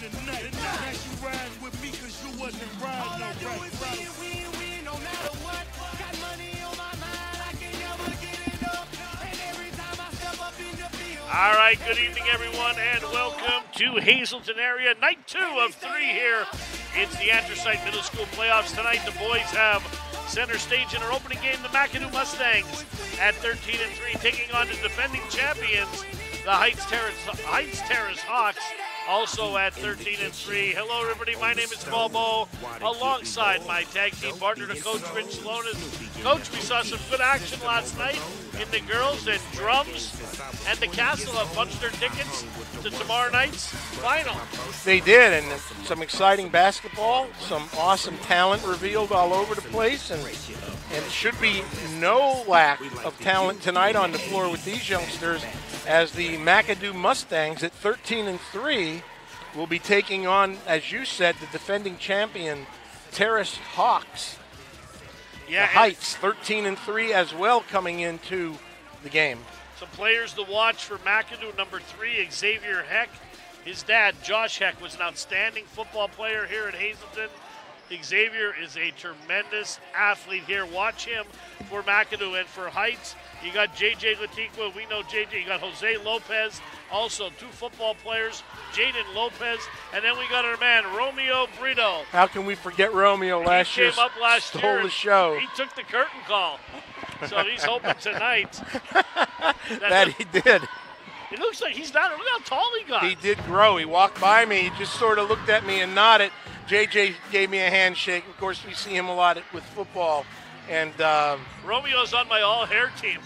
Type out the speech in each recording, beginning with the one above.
we riding tonight. Now you riding with me cause you wasn't riding All I do alright. is win, win, win, no matter what. Got money on my mind, I can never get enough. And every time I step up in the field. All right, good evening, everyone, and welcome to Hazleton area. Night two of three here. It's the Anthracite Middle School playoffs tonight. The boys have center stage in our opening game. The McAdoo Mustangs at 13 and three, taking on the defending champions, the Heights Terrace Heights Terrace Hawks. Also at 13 and 3. Hello, everybody. My name is Bobo. Alongside my tag team partner, the coach, Rich Salonis. Coach, we saw some good action last night in the girls and drums. And the Castle have punched their tickets to tomorrow night's final. They did, and some exciting basketball, some awesome talent revealed all over the place, and and it should be no lack of talent tonight on the floor with these youngsters, as the McAdoo Mustangs at 13 and three will be taking on, as you said, the defending champion Terrace Hawks. Yeah, the Heights 13 and three as well coming into the game. Some players to watch for McAdoo. Number three, Xavier Heck. His dad, Josh Heck, was an outstanding football player here at Hazleton. Xavier is a tremendous athlete here. Watch him for McAdoo and for Heights. You got JJ Lantigua. We know JJ. You got Jose Lopez. Also, two football players, Jaden Lopez. And then we got our man, Romeo Brito. How can we forget Romeo last he year? came up last stole year. the show. He took the curtain call. So he's hoping tonight that he did. It looks like he's not. Look how tall he got. He did grow. He walked by me. He just sort of looked at me and nodded. JJ gave me a handshake. Of course, we see him a lot with football. And um, Romeo's on my all hair team.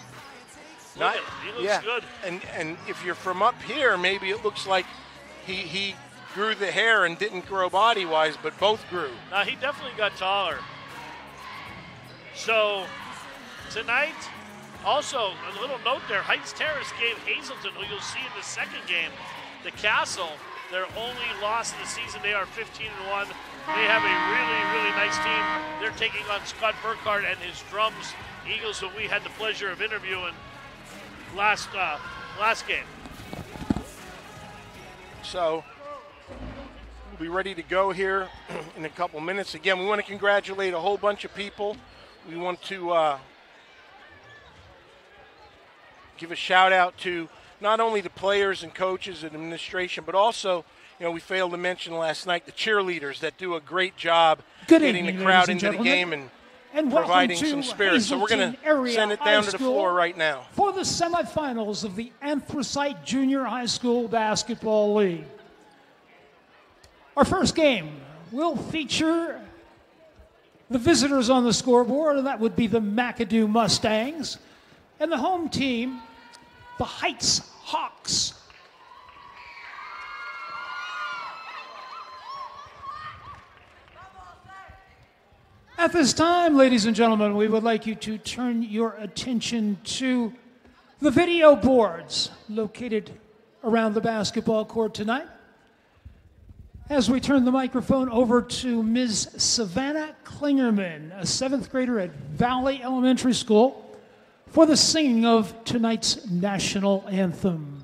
Look not-. He looks yeah. good. And and if you're from up here, maybe it looks like he he grew the hair and didn't grow body wise, but both grew. Now he definitely got taller. So tonight, also a little note there: Heights Terrace gave Hazleton, who you'll see in the second game, the Castle, their only loss of the season. They are 15 and one. They have a really, really nice team. They're taking on Scott Burkhardt and his drums Eagles, who we had the pleasure of interviewing last uh, last game. So we'll be ready to go here in a couple minutes. Again, we want to congratulate a whole bunch of people. We want to uh, give a shout out to not only the players and coaches and administration, but also, you know, we failed to mention last night the cheerleaders that do a great job Good getting evening, the crowd into the game and And providing some spirit. So we're going to send it down to the floor right now. For the semifinals of the Anthracite Junior High School Basketball League. Our first game will feature the visitors on the scoreboard, and that would be the McAdoo Mustangs, and the home team, the Heights Hawks. At this time, ladies and gentlemen, we would like you to turn your attention to the video boards located around the basketball court tonight. As we turn the microphone over to Ms. Savannah Klingerman, a seventh grader at Valley Elementary School, for the singing of tonight's national anthem.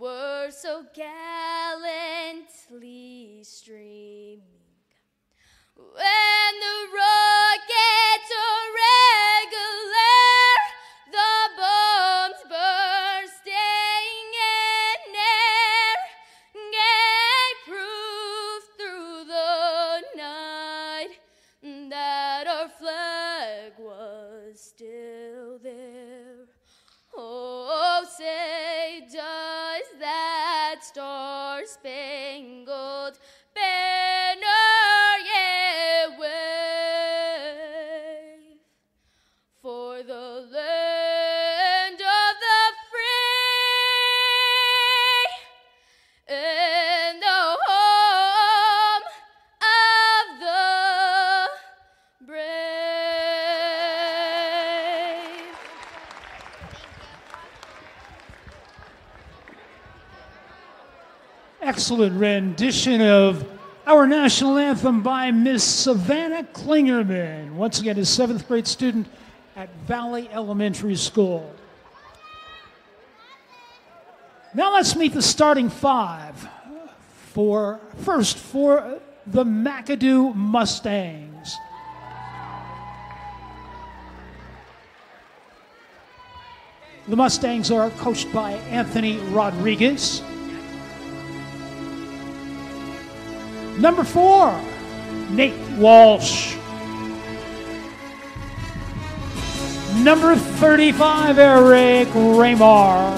were so gallantly streaming. When the rockets Excellent rendition of our national anthem by Miss Savannah Klingerman, once again, a seventh grade student at Valley Elementary School. Now let's meet the starting five. For first, for the McAdoo Mustangs. The Mustangs are coached by Anthony Rodriguez. Number four, Nate Walsh. Number 35, Eric Raymar.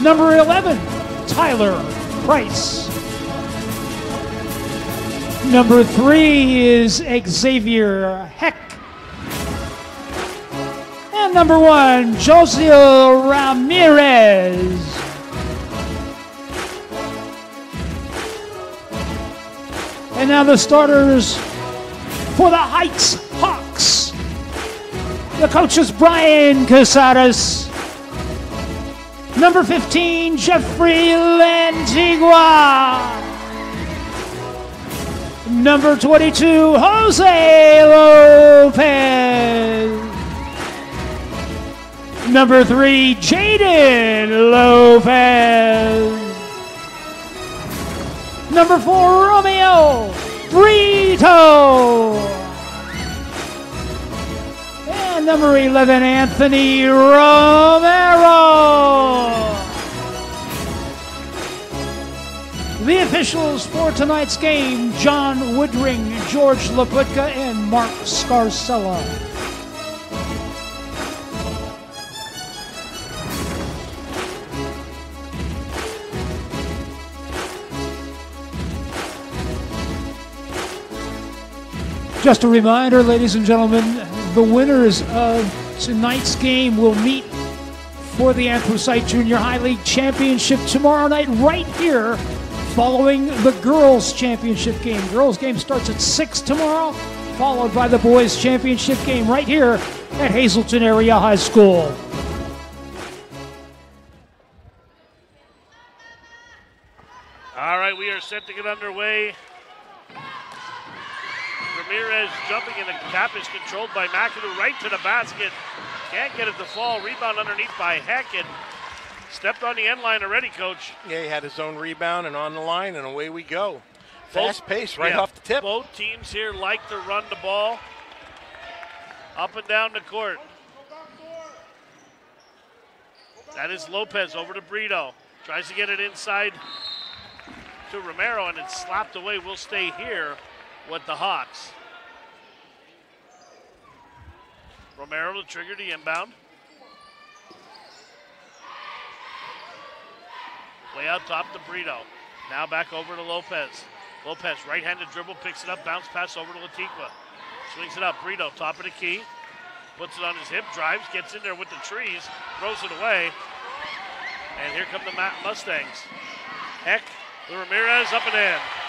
Number 11, Tyler Price. Number three is Xavier Heck. And number one, Josiel Ramirez. And now the starters for the Heights Hawks. The coach is Brian Casares. Number 15, Jeffrey Lantigua. Number 22, Jose Lopez. Number 3, Jaden Lopez. Number 4, Romeo Brito. And number 11, Anthony Romero. The officials for tonight's game John Woodring, George Laputka, and Mark Scarcella. Just a reminder, ladies and gentlemen, the winners of tonight's game will meet for the Anthracite Junior High League Championship tomorrow night, right here, following the girls' championship game. Girls' game starts at 6 tomorrow, followed by the boys' championship game right here at Hazleton Area High School. All right, we are set to get underway. Ramirez jumping and the cap is controlled by McAdoo right to the basket. Can't get it to fall. Rebound underneath by Heck and stepped on the end line already, coach. Yeah, he had his own rebound and on the line, and away we go. Fast pace right Yeah, off the tip. Both teams here like to run the ball up and down the court. That is Lopez over to Brito. Tries to get it inside to Romero, and it's slapped away. We'll stay here with the Hawks. Romero to trigger the inbound. Way out top to Brito. Now back over to Lopez. Lopez, right-handed dribble, picks it up, bounce pass over to Lantigua. Swings it up. Brito, top of the key. Puts it on his hip, drives, gets in there with the trees, throws it away. And here come the Mustangs. Heck, the Ramirez up and in.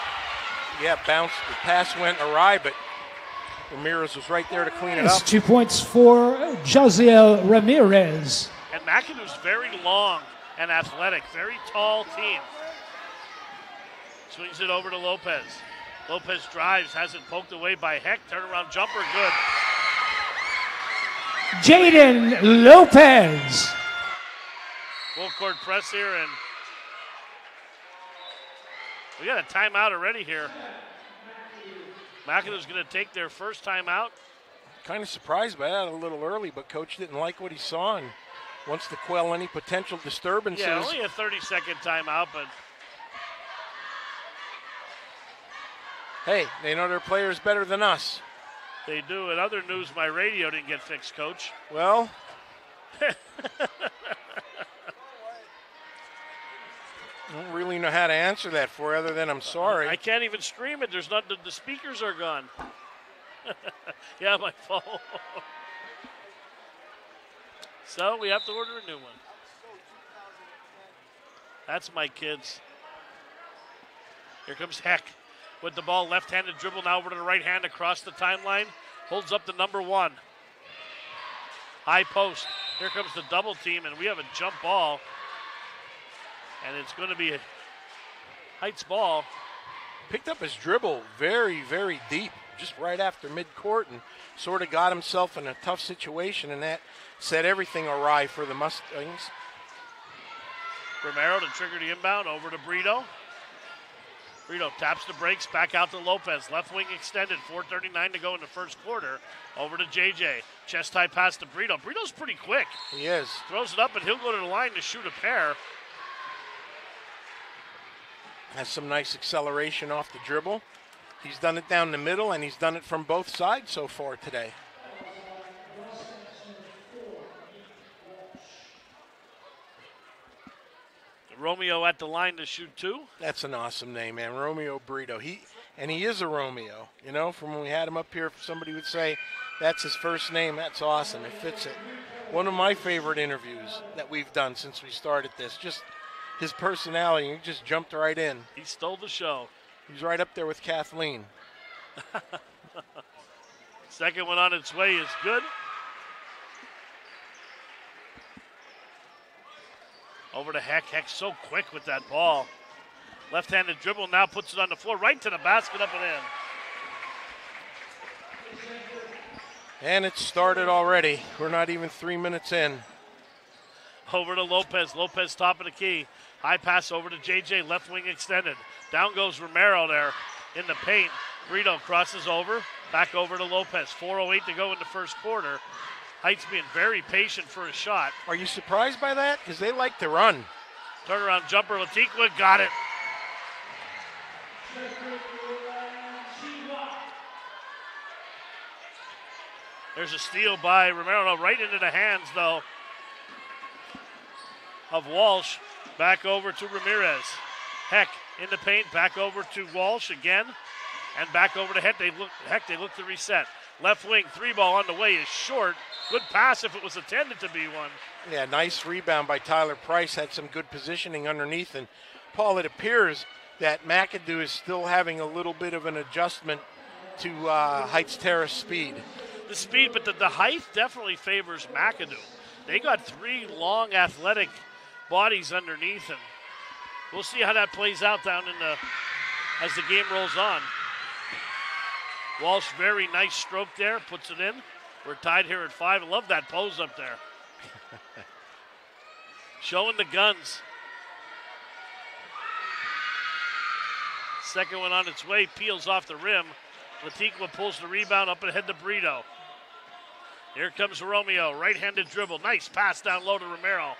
Yeah, bounce. The pass went awry, but Ramirez was right there to clean it It's up. two points for Jaziel Ramirez. And McAdoo's very long and athletic, very tall team. Swings it over to Lopez. Lopez drives, has it poked away by Heck. Turnaround jumper, good. Jaden Lopez. Full court press here, and we got a timeout already here. McAdoo's going to take their first timeout. Kind of surprised by that a little early, but coach didn't like what he saw and wants to quell any potential disturbances. Yeah, only a 30 second timeout, but hey, they know their players better than us. they do. In other news, my radio didn't get fixed, coach. Well, I don't really know how to answer that for other than I'm sorry. I can't even stream it. There's not the, the speakers are gone. yeah, my phone. so we have to order a new one. That's my kids. Here comes Heck with the ball, left-handed dribble now over to the right hand across the timeline. Holds up the number one. High post. Here comes the double team, and we have a jump ball. And it's going to be a Heights ball. Picked up his dribble very, very deep, just right after midcourt, and sort of got himself in a tough situation, and that set everything awry for the Mustangs. Romero to trigger the inbound over to Brito. Brito taps the brakes back out to Lopez. Left wing extended. 4.39 to go in the first quarter. Over to JJ. Chest high pass to Brito. Brito's pretty quick. He is. Throws it up and he'll go to the line to shoot a pair. Has some nice acceleration off the dribble. He's done it down the middle, and he's done it from both sides so far today. Romeo at the line to shoot two. That's an awesome name, man. Romeo Brito. He and he is a Romeo. You know, from when we had him up here, somebody would say that's his first name, that's awesome. It fits it. One of my favorite interviews that we've done since we started this. Just his personality, he just jumped right in. He stole the show. He's right up there with Kathleen. Second one on its way is good. Over to Heck. Heck so quick with that ball. Left handed dribble now puts it on the floor, right to the basket, up and in. And it started already. We're not even three minutes in. Over to Lopez. Lopez top of the key. High pass over to JJ, left wing extended. Down goes Romero there in the paint. Brito crosses over, back over to Lopez. 4.08 to go in the first quarter. Heights being very patient for a shot. Are you surprised by that? Because they like to run. Turnaround jumper, Lantigua got it. There's a steal by Romero, right into the hands though of Walsh. Back over to Ramirez. Heck in the paint, back over to Walsh again, and back over to Heck. They look Heck. They look to reset. Left wing three ball on the way is short. Good pass if it was intended to be one. Yeah, nice rebound by Tyler Price. Had some good positioning underneath. And Paul, it appears that McAdoo is still having a little bit of an adjustment to uh, Heights Terrace speed. The speed, but the, the height definitely favors McAdoo. They got three long, athletic bodies underneath, and we'll see how that plays out down in the as the game rolls on. Walsh, very nice stroke there, puts it in. We're tied here at five. I love that pose up there. Showing the guns. Second one on its way, peels off the rim. Lantigua pulls the rebound up ahead to Brito. Here comes Romeo, right-handed dribble. Nice pass down low to Romero.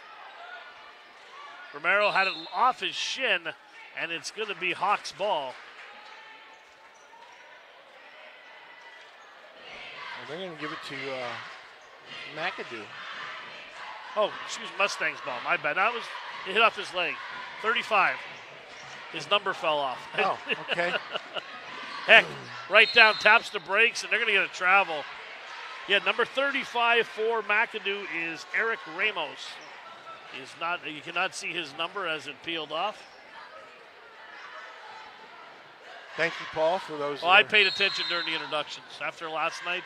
Romero had it off his shin, and it's going to be Hawks' ball. Well, they're going to give it to uh, McAdoo. Oh, excuse me, Mustang's ball. My bad. That was it hit off his leg. 35. His number fell off. Oh, okay. Heck, right down, taps the brakes, and they're going to get a travel. Yeah, number 35 for McAdoo is Eric Ramos. He's not. You cannot see his number as it peeled off. Thank you, Paul, for those. Well, I paid attention during the introductions after last night.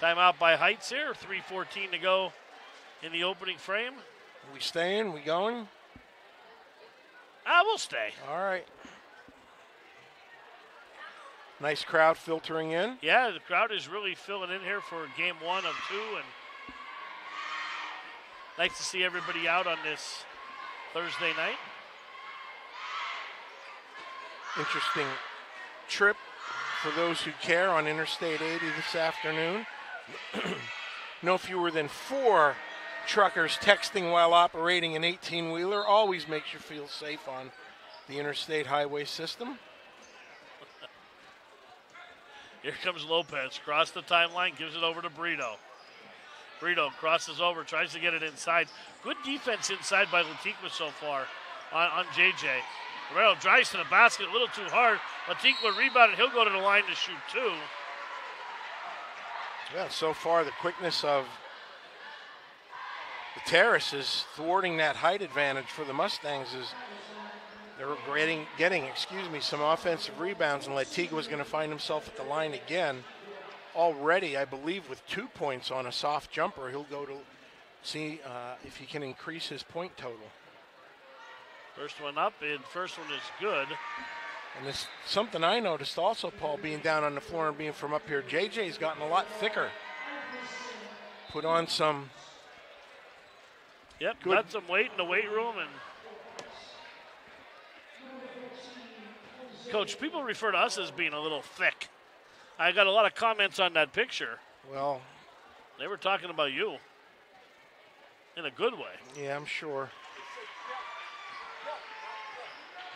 Timeout by Heights here. 3:14 to go in the opening frame. we staying? We going? Ah, we'll stay. All right. Nice crowd filtering in. Yeah, the crowd is really filling in here for game one of two, and nice to see everybody out on this Thursday night. Interesting trip for those who care on Interstate 80 this afternoon. no fewer than four truckers texting while operating an 18 wheeler always makes you feel safe on the interstate highway system. Here comes Lopez. Cross the timeline, gives it over to Brito. Brito crosses over, tries to get it inside. Good defense inside by Lantigua so far on, on JJ. Romero drives to the basket a little too hard. Lantigua rebounded. He'll go to the line to shoot two. Yeah, so far the quickness of the terrace is thwarting that height advantage for the Mustangs is they're getting, getting, excuse me, some offensive rebounds, and Lantigua was going to find himself at the line again. Already, I believe, with two points on a soft jumper, he'll go to see uh, if he can increase his point total. First one up, and first one is good. And this something I noticed also, Paul, being down on the floor and being from up here. JJ's gotten a lot thicker. Put on some. Yep, Good. got some weight in the weight room, and Coach, people refer to us as being a little thick. I got a lot of comments on that picture. Well, They were talking about you in a good way. yeah, I'm sure.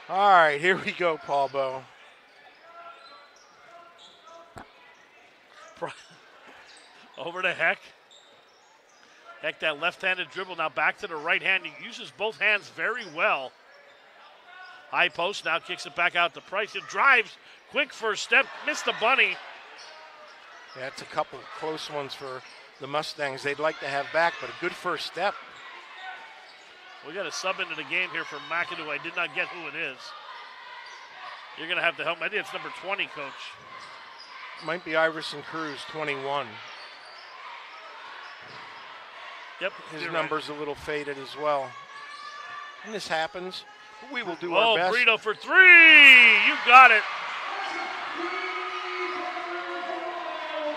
All right, here we go, Paul Bow. Over to Heck. Heck, that left handed dribble now back to the right hand. He uses both hands very well. High post now kicks it back out to Price. It drives. Quick first step. Missed the bunny. That's a couple close ones for the Mustangs. They'd like to have back, but a good first step. We got a sub into the game here for McAdoo. I did not get who it is. You're going to have to help me. I think it's number 20, coach. Might be Iverson Cruz, 21. Yep. His you're right. number's a little faded as well. And this happens. We will do Oh, our best. Oh, Brito for three. You got it.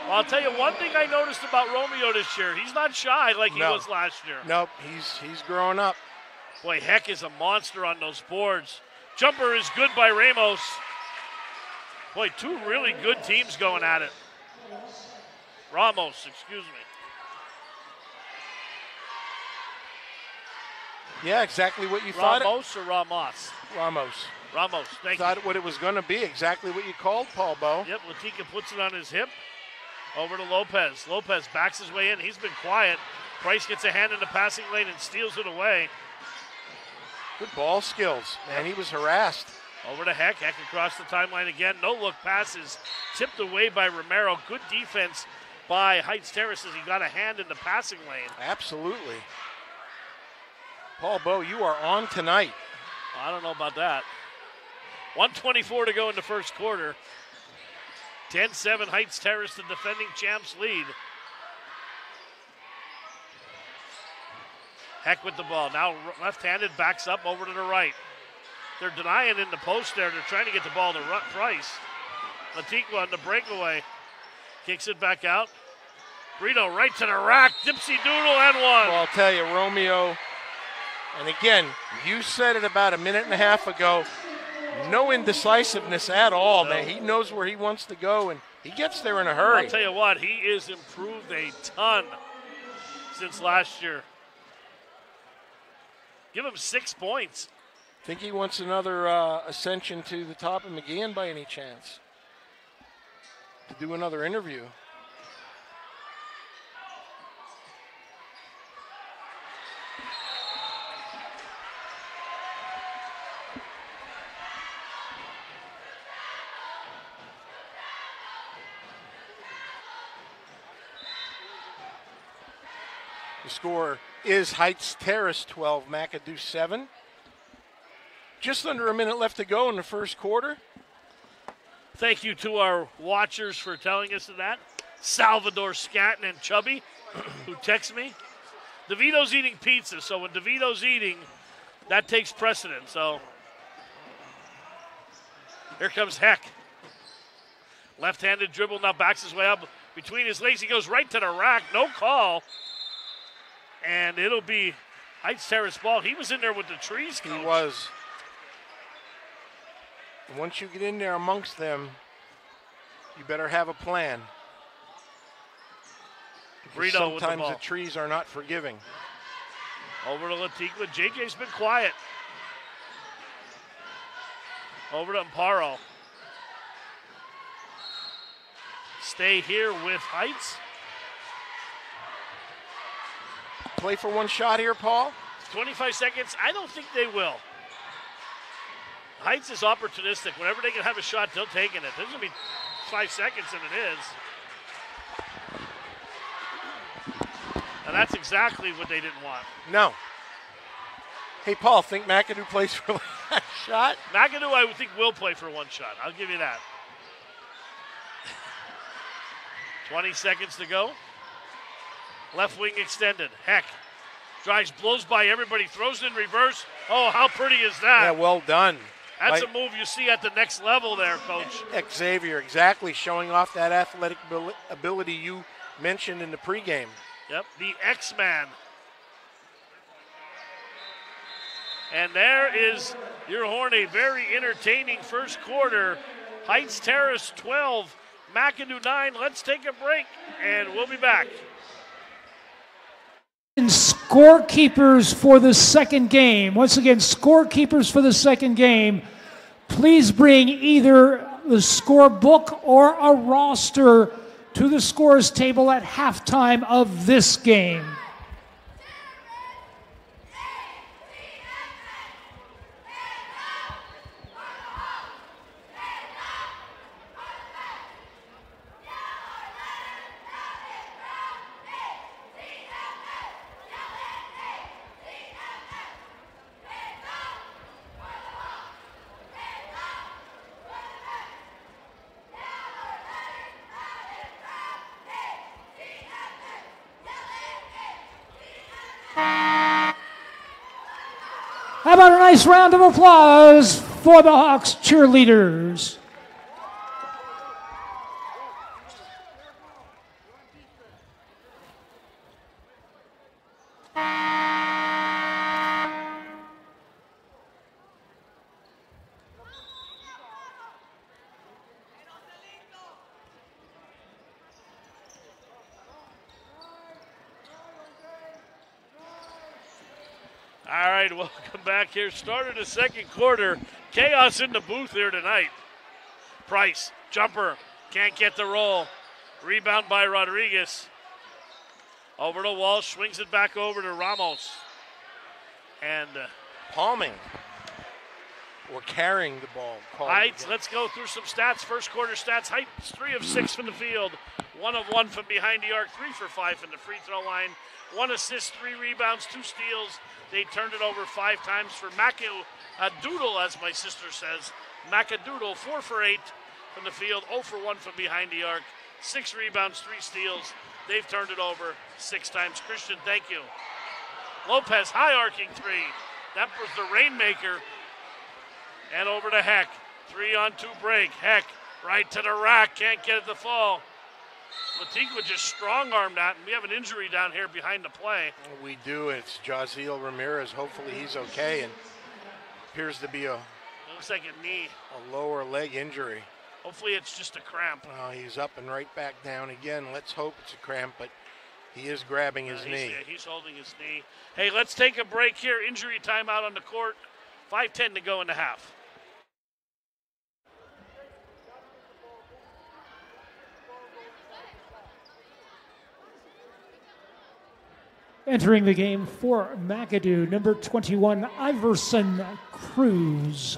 Well, I'll tell you one thing I noticed about Romeo this year. He's not shy like he No. was last year. Nope, he's he's growing up. Boy, Heck is a monster on those boards. Jumper is good by Ramos. Boy, two really good teams going at it. Ramos, excuse me. Yeah, exactly what you thought. Ramos or Ramos? Ramos. Ramos, thank Thought you. what it was going to be. Exactly what you called, Paul Bow. Yep, Lantigua puts it on his hip. Over to Lopez. Lopez backs his way in. He's been quiet. Price gets a hand in the passing lane and steals it away. Good ball skills. Man, he was harassed. Over to Heck. Heck across the timeline again. No look passes. Tipped away by Romero. Good defense by Heights Terraces. He got a hand in the passing lane. Absolutely. Paul Bow, you are on tonight. I don't know about that. 124 to go in the first quarter. 10 7 Heights Terrace, the defending champs lead. Heck with the ball. Now left handed, backs up over to the right. They're denying in the post there. They're trying to get the ball to Price. Lantigua on the breakaway. Kicks it back out. Brito right to the rack. Dipsy Doodle and one. Well, I'll tell you, Romeo, and again, you said it about a minute and a half ago. No indecisiveness at all, man. He knows where he wants to go, and he gets there in a hurry. I'll tell you what, he is improved a ton since last year. Give him six points. Think he wants another uh, ascension to the top of McGeehan by any chance? To do another interview. Score is Heights Terrace 12, McAdoo 7. Just under a minute left to go in the first quarter. Thank you to our watchers for telling us that. Salvador Scatton and Chubby, who text me. DeVito's eating pizza, so when DeVito's eating, that takes precedence. So here comes Heck. Left handed dribble now backs his way up between his legs. He goes right to the rack. No call. And it'll be Heights Terrace ball. He was in there with the trees. He was. Once you get in there amongst them, you better have a plan. Because Brito with the sometimes ball. the trees are not forgiving. Over to Lantigua. JJ's been quiet. Over to Amparo. Stay here with Heights. Play for one shot here, Paul. 25 seconds. I don't think they will. Heights is opportunistic. Whenever they can have a shot, they'll take it. There's going to be five seconds, and it is. And that's exactly what they didn't want. No. Hey, Paul, think McAdoo plays for that shot? McAdoo, I would think, will play for one shot. I'll give you that. 20 seconds to go. Left wing extended. Heck. Drives, blows by everybody, throws it in reverse. Oh, how pretty is that? Yeah, well done. That's by a move you see at the next level there, coach. Xavier, exactly, showing off that athletic ability you mentioned in the pregame. Yep, the X Man. And there is your horn, a very entertaining first quarter. Heights Terrace 12, McAdoo 9. Let's take a break, and we'll be back. Scorekeepers for the second game. Once again, scorekeepers for the second game. Please bring either the scorebook or a roster to the scores table at halftime of this game. How about a nice round of applause for the Hawks cheerleaders? All right, here. Started the second quarter. Chaos in the booth here tonight. Price, jumper, can't get the roll. Rebound by Rodriguez. Over to Walsh, swings it back over to Ramos. And uh, Palming or carrying the ball. Heights, again. let's go through some stats. First quarter stats. Heights, three of six from the field, one of one from behind the arc, three for five from the free throw line, one assist, three rebounds, two steals. They turned it over five times for Macu, a doodle, as my sister says. Macadoodle, four for eight from the field, 0 for one from behind the arc, six rebounds, three steals. They've turned it over six times. Christian, thank you. Lopez, high arcing three. That was the rainmaker. And over to Heck. Three on two break. Heck right to the rack. Can't get it to fall. Lantigua just strong armed that, and we have an injury down here behind the play. We do. It's Jaziel Ramirez. Hopefully he's okay and appears to be a, Looks like a knee. a lower leg injury. Hopefully it's just a cramp. Well, he's up and right back down again. Let's hope it's a cramp, but he is grabbing his Uh, he's, knee. yeah, he's holding his knee. Hey, let's take a break here. Injury timeout on the court. 5.10 to go in the half. Entering the game for McAdoo, number 21, Iverson Cruz.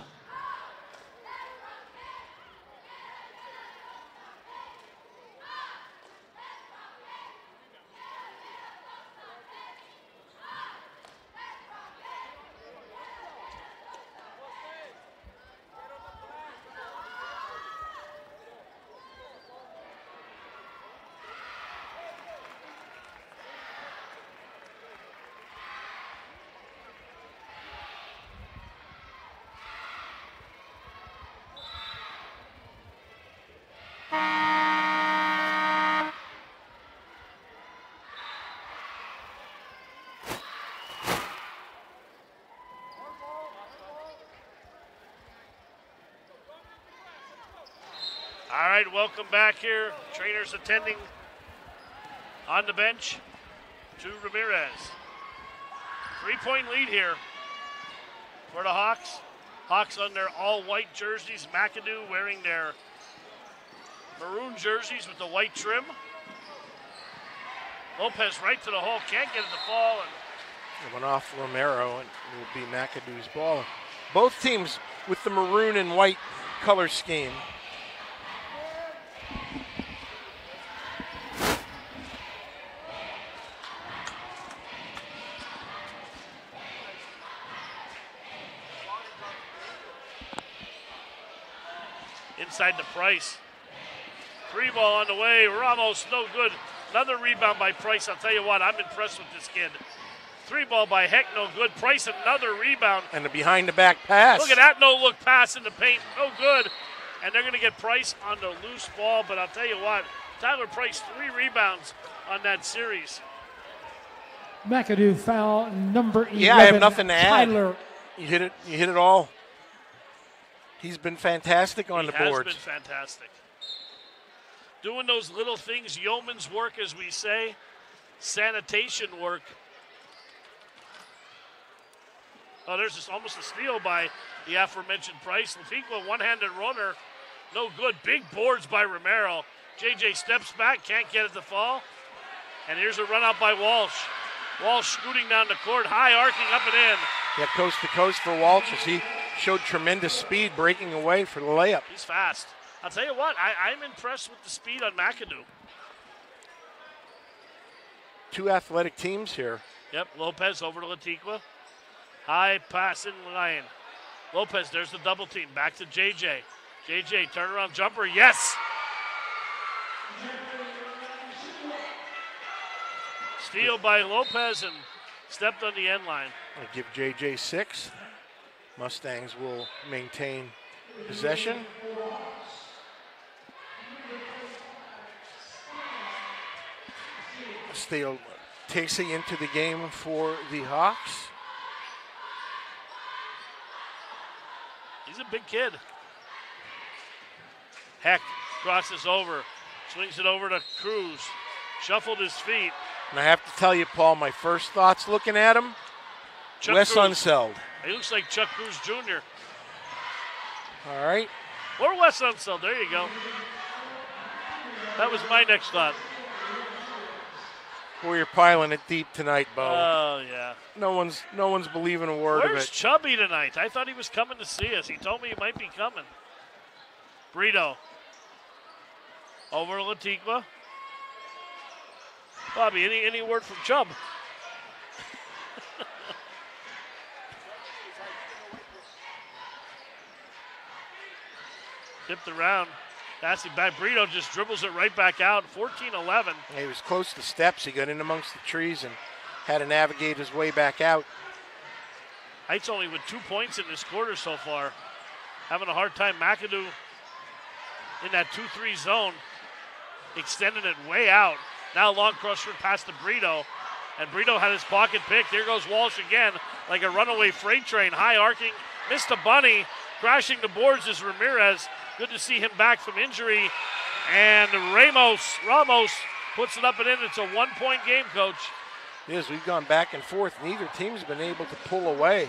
Right, welcome back here. Trainers attending on the bench to Ramirez. Three point lead here for the Hawks. Hawks on their all white jerseys. McAdoo wearing their maroon jerseys with the white trim. Lopez right to the hole, can't get it to fall. And It went off Romero and it will be McAdoo's ball. Both teams with the maroon and white color scheme. Inside the Price. Three ball on the way. Ramos, no good. Another rebound by Price. I'll tell you what, I'm impressed with this kid. Three ball by Heck, no good. Price, another rebound. And a behind the back pass. Look at that no look pass in the paint. No good. And they're going to get Price on the loose ball. But I'll tell you what, Tyler Price, three rebounds on that series. McAdoo foul number 11. Yeah, I have nothing to add. Tyler You hit it. You hit it all. He's been fantastic on he the has boards. been fantastic. Doing those little things, yeoman's work, as we say, sanitation work. Oh, there's just almost a steal by the aforementioned Price. Lantigua, one-handed runner, no good. Big boards by Romero. JJ steps back, can't get it to fall. And here's a run out by Walsh. Walsh scooting down the court, high arcing up and in. Yeah, coast to coast for Walsh as he showed tremendous speed breaking away for the layup. He's fast. I'll tell you what, I, I'm impressed with the speed on McAdoo. Two athletic teams here. Yep, Lopez over to Lantigua. High pass in line. Lopez, there's the double team. Back to JJ. JJ, turnaround jumper. Yes! Steal by Lopez and stepped on the end line. I give JJ six. Mustangs will maintain possession. Steele takes it into the game for the Hawks. He's a big kid. Heck crosses over, swings it over to Cruz, shuffled his feet. And I have to tell you, Paul, my first thoughts looking at him, Chuck Wes Cruz. Unseld. He looks like Chuck Cruz Jr. All right. Or Wes Unseld. There you go. That was my next thought. Boy, you're piling it deep tonight, Bo. Oh yeah. no one's no one's believing a word Where's of it. Chubby tonight? I thought he was coming to see us. He told me he might be coming. Brito. Over to Lantigua. Bobby, any any word from Chubb? Tipped around. Passing back. Brito just dribbles it right back out. 14 11. He was close to steps. He got in amongst the trees and had to navigate his way back out. Heights only with two points in this quarter so far. Having a hard time. McAdoo in that 2 3 zone, extending it way out. Now long cross past to Brito. And Brito had his pocket picked. There goes Walsh again, like a runaway freight train. High arcing. Missed a bunny. Crashing the boards is Ramirez. Good to see him back from injury. And Ramos, Ramos puts it up and in. It's a one point game, coach. It is. We've gone back and forth. Neither team's been able to pull away.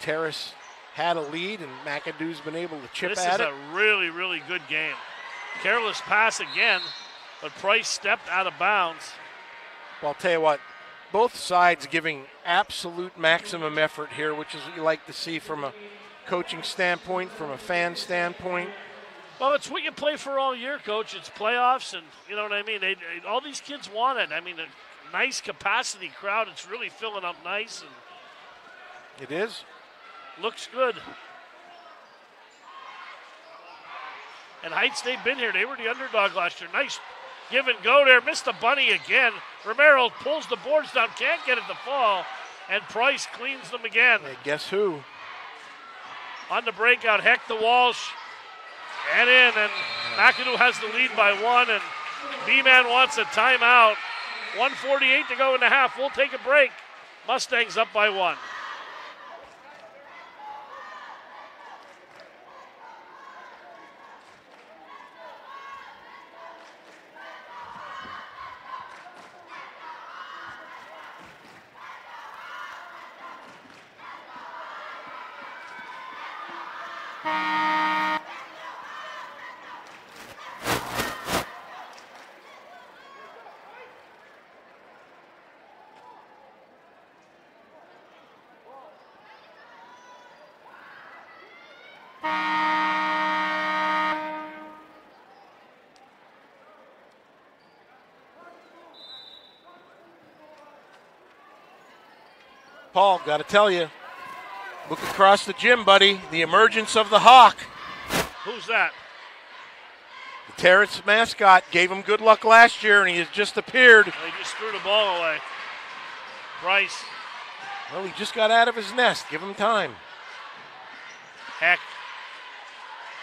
Terrace had a lead, and McAdoo's been able to chip This at it. This is a really, really good game. Careless pass again, but Price stepped out of bounds. Well, I'll tell you what, both sides giving absolute maximum effort here, which is what you like to see from a coaching standpoint, from a fan standpoint. Well, it's what you play for all year, coach. It's playoffs, and you know what I mean. They, they- all these kids want it. I mean, a nice capacity crowd. It's really filling up nice and It is. looks good. And Heights, they've been here. They were the underdog last year. Nice give and go there. Missed the bunny again. Romero pulls the boards down, can't get it to fall, and Price cleans them again. Hey, guess who? On the breakout, Heck the Walsh. And in, and McAdoo has the lead by one, and B-Man wants a timeout. 148 to go in the half. We'll take a break. Mustangs up by one. Paul, got to tell you, look across the gym, buddy. The emergence of the Hawk. Who's that? The Terrace mascot gave him good luck last year, and he has just appeared. They just threw the ball away. Price, Well, he just got out of his nest. Give him time. Heck,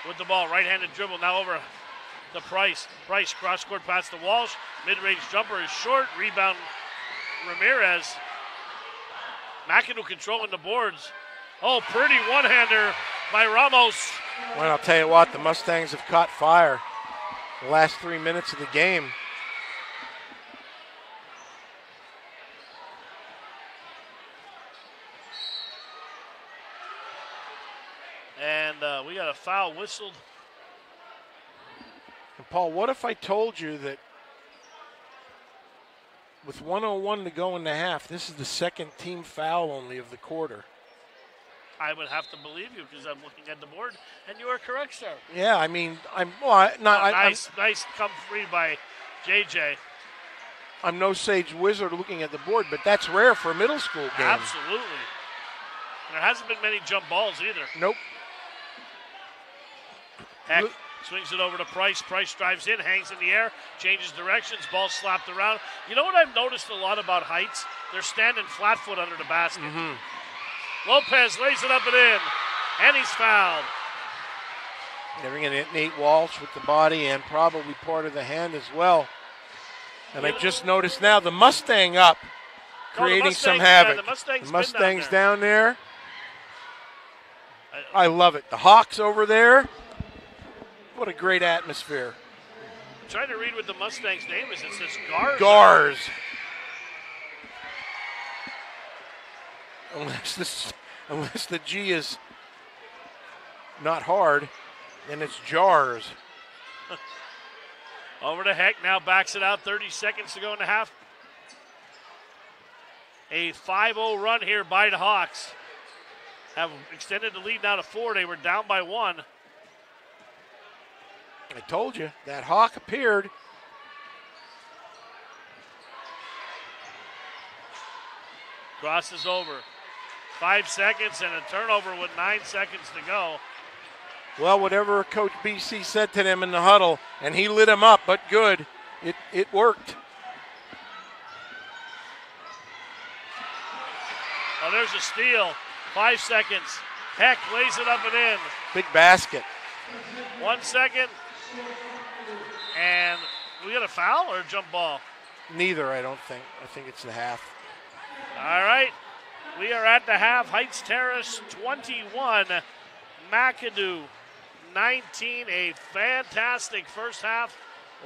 with the ball, right-handed dribble now over to Price. Price cross court pass to Walsh. Mid-range jumper is short. Rebound Ramirez. McAdoo controlling the boards. Oh, pretty one-hander by Ramos. Well, I'll tell you what, the Mustangs have caught fire the last three minutes of the game. And uh, we got a foul whistled. And Paul, what if I told you that with 101 to go in the half, this is the second team foul only of the quarter? I would have to believe you because I'm looking at the board, and you are correct, sir. Yeah, I mean, I'm well, I, not, Oh, I, I'm- nice, nice come free by JJ. I'm no sage wizard looking at the board, but that's rare for a middle school game. Absolutely. There hasn't been many jump balls either. Nope. Heck swings it over to Price. Price drives in, hangs in the air, changes directions, ball slapped around. You know what I've noticed a lot about Heights? They're standing flat foot under the basket. Mm-hmm. Lopez lays it up and in, and he's fouled. They're going to hit Nate Walsh with the body and probably part of the hand as well. And I just noticed now the Mustang up, creating some Mustangs- yeah, havoc. the Mustangs The Mustangs down down there. I- I love it. The Hawks over there. What a great atmosphere. I'm trying to read what the Mustangs' name is. It says Gars. Gars. Unless this, unless the G is not hard, then it's jars. Over to Heck now backs it out. 30 seconds to go in the half. A 5-0 run here by the Hawks. Have extended the lead now to four. They were down by one. I told you that hawk appeared. Crosses over. Five seconds and a turnover with nine seconds to go. Well, whatever Coach BC said to them in the huddle, and he lit them up, but good. It it worked. Oh, there's a steal. Five seconds. Heck lays it up and in. Big basket. One second. And we got a foul or a jump ball? Neither, I don't think. I think it's the half. All right. We are at the half. Heights Terrace 21, McAdoo 19. A fantastic first half.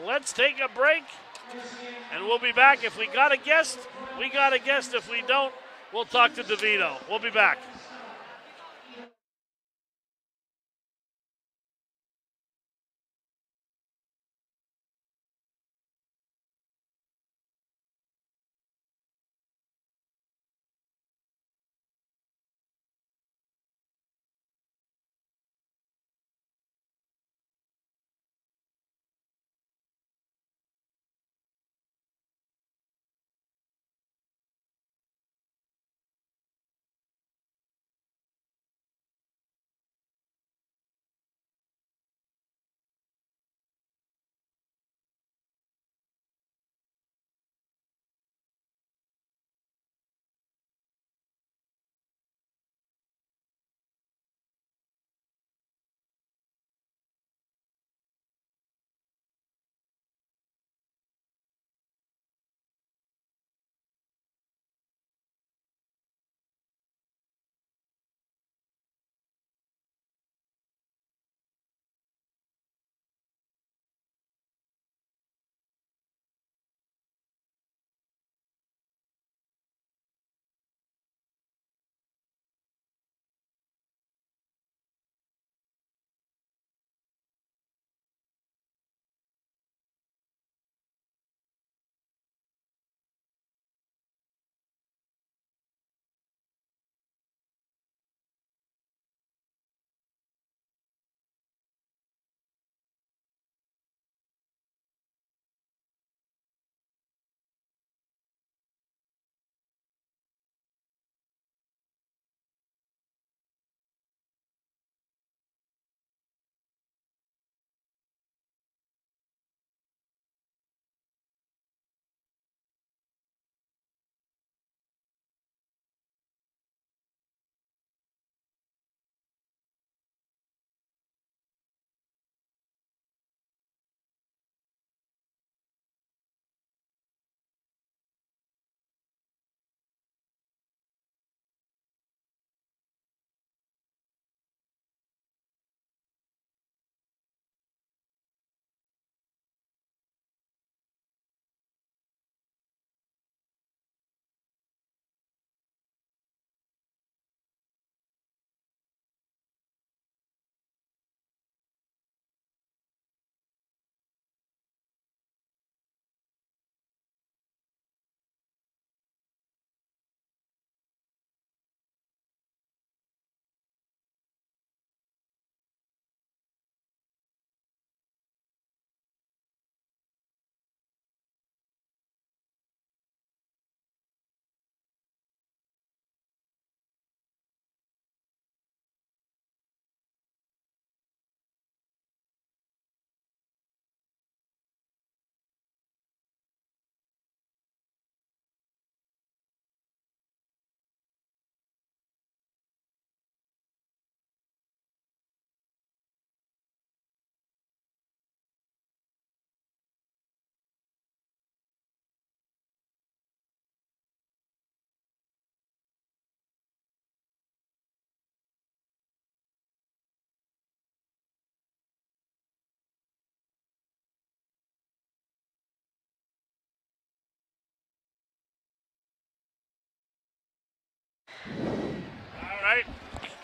Let's take a break. And we'll be back. If we got a guest, we got a guest. If we don't, we'll talk to DeVito. We'll be back.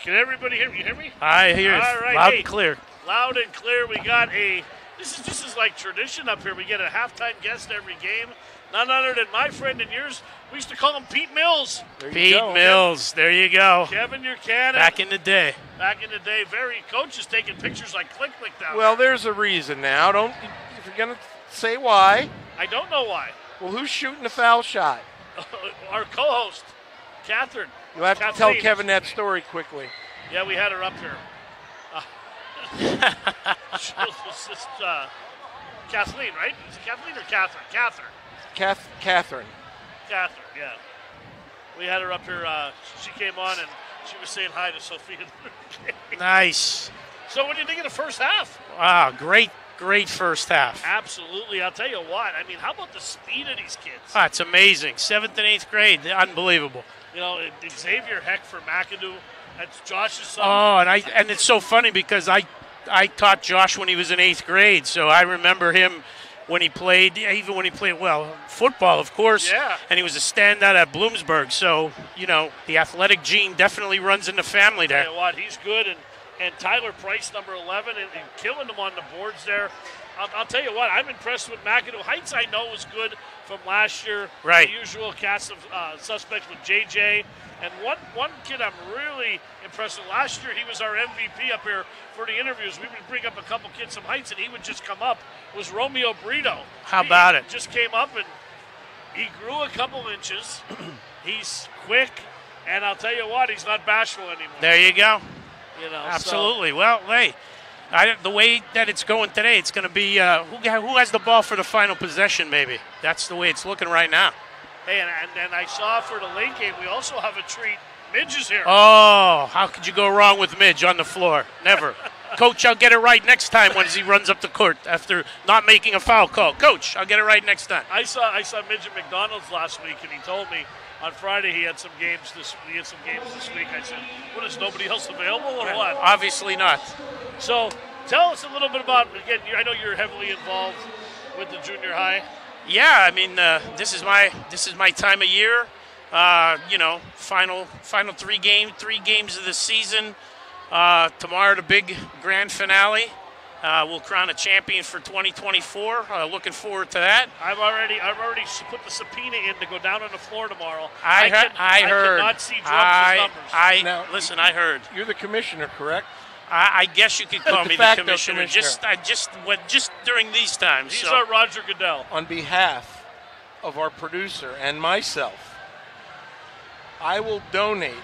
Can everybody hear me? You hear me? I hear it All right, loud hey. and clear. Loud and clear. We got a. This is this is like tradition up here. We get a halftime guest every game. None other than my friend and yours. We used to call him Pete Mills. There you Pete go. Mills, there you go. Kevin Buchanan. Back in the day. back in the day, very coach is taking pictures like click click down. Well, there's a reason now. Don't if you're gonna say why. I don't know why. Well, who's shooting the foul shot? Our co-host, Catherine. You'll have to tell Kevin that story quickly. Yeah, we had her up here. Uh, she was just uh, Kathleen, right? Is it Kathleen or Catherine? Catherine. Kath, Catherine. Catherine, yeah. We had her up here. Uh, she came on and she was saying hi to Sophia. Nice. so, what do you think of the first half? Wow, great, great first half. Absolutely. I'll tell you what. I mean, how about the speed of these kids? Ah, it's amazing. Seventh and eighth grade, unbelievable. You know, Xavier Heck for McAdoo. That's Josh's son. Oh, and I and it's so funny because I I taught Josh when he was in eighth grade, so I remember him when he played, even when he played well football, of course. Yeah. And he was a standout at Bloomsburg, so you know the athletic gene definitely runs in the family there. You what, he's good, and and Tyler Price, number 11, and, and killing them on the boards there. I'll, I'll tell you what, I'm impressed with McAdoo. Heights, I know was good from last year. Right. The usual cast of uh, suspects with JJ, and one one kid I'm really impressed with. Last year, he was our MVP up here for the interviews. We would bring up a couple kids from Heights, and he would just come up. Was Romeo Brito? How He about it? Just came up and he grew a couple inches. he's quick, and I'll tell you what, he's not bashful anymore. There you go. You know, so- Absolutely. Well, hey, I, the way that it's going today, it's going to be uh, who, who has the ball for the final possession. Maybe that's the way it's looking right now. Hey, and, and, and I saw for the late game, we also have a treat. Midge is here. Oh, how could you go wrong with Midge on the floor? Never. Coach, I'll get it right next time when he runs up the court after not making a foul call. Coach, I'll get it right next time. I saw I saw Midge at McDonald's last week, and he told me on Friday he had some games this he had some games this week. I said, "What is nobody else available or what?" Obviously not. So tell us a little bit about again. I know you're heavily involved with the junior high. Yeah, I mean, uh, this is my this is my time of year. Uh, you know, final final three game three games of the season. Uh, tomorrow, the big grand finale. Uh, we'll crown a champion for 2024. Uh, looking forward to that. I've already I've already put the subpoena in to go down on the floor tomorrow. I, can, heard. I heard. cannot see Drums' I, numbers. I Now- listen. I heard. You're the commissioner, correct? I, I guess you could call De me the commissioner. commissioner. Just, I just, what, just during these times. He's so. our Roger Goodell. On behalf of our producer and myself, I will donate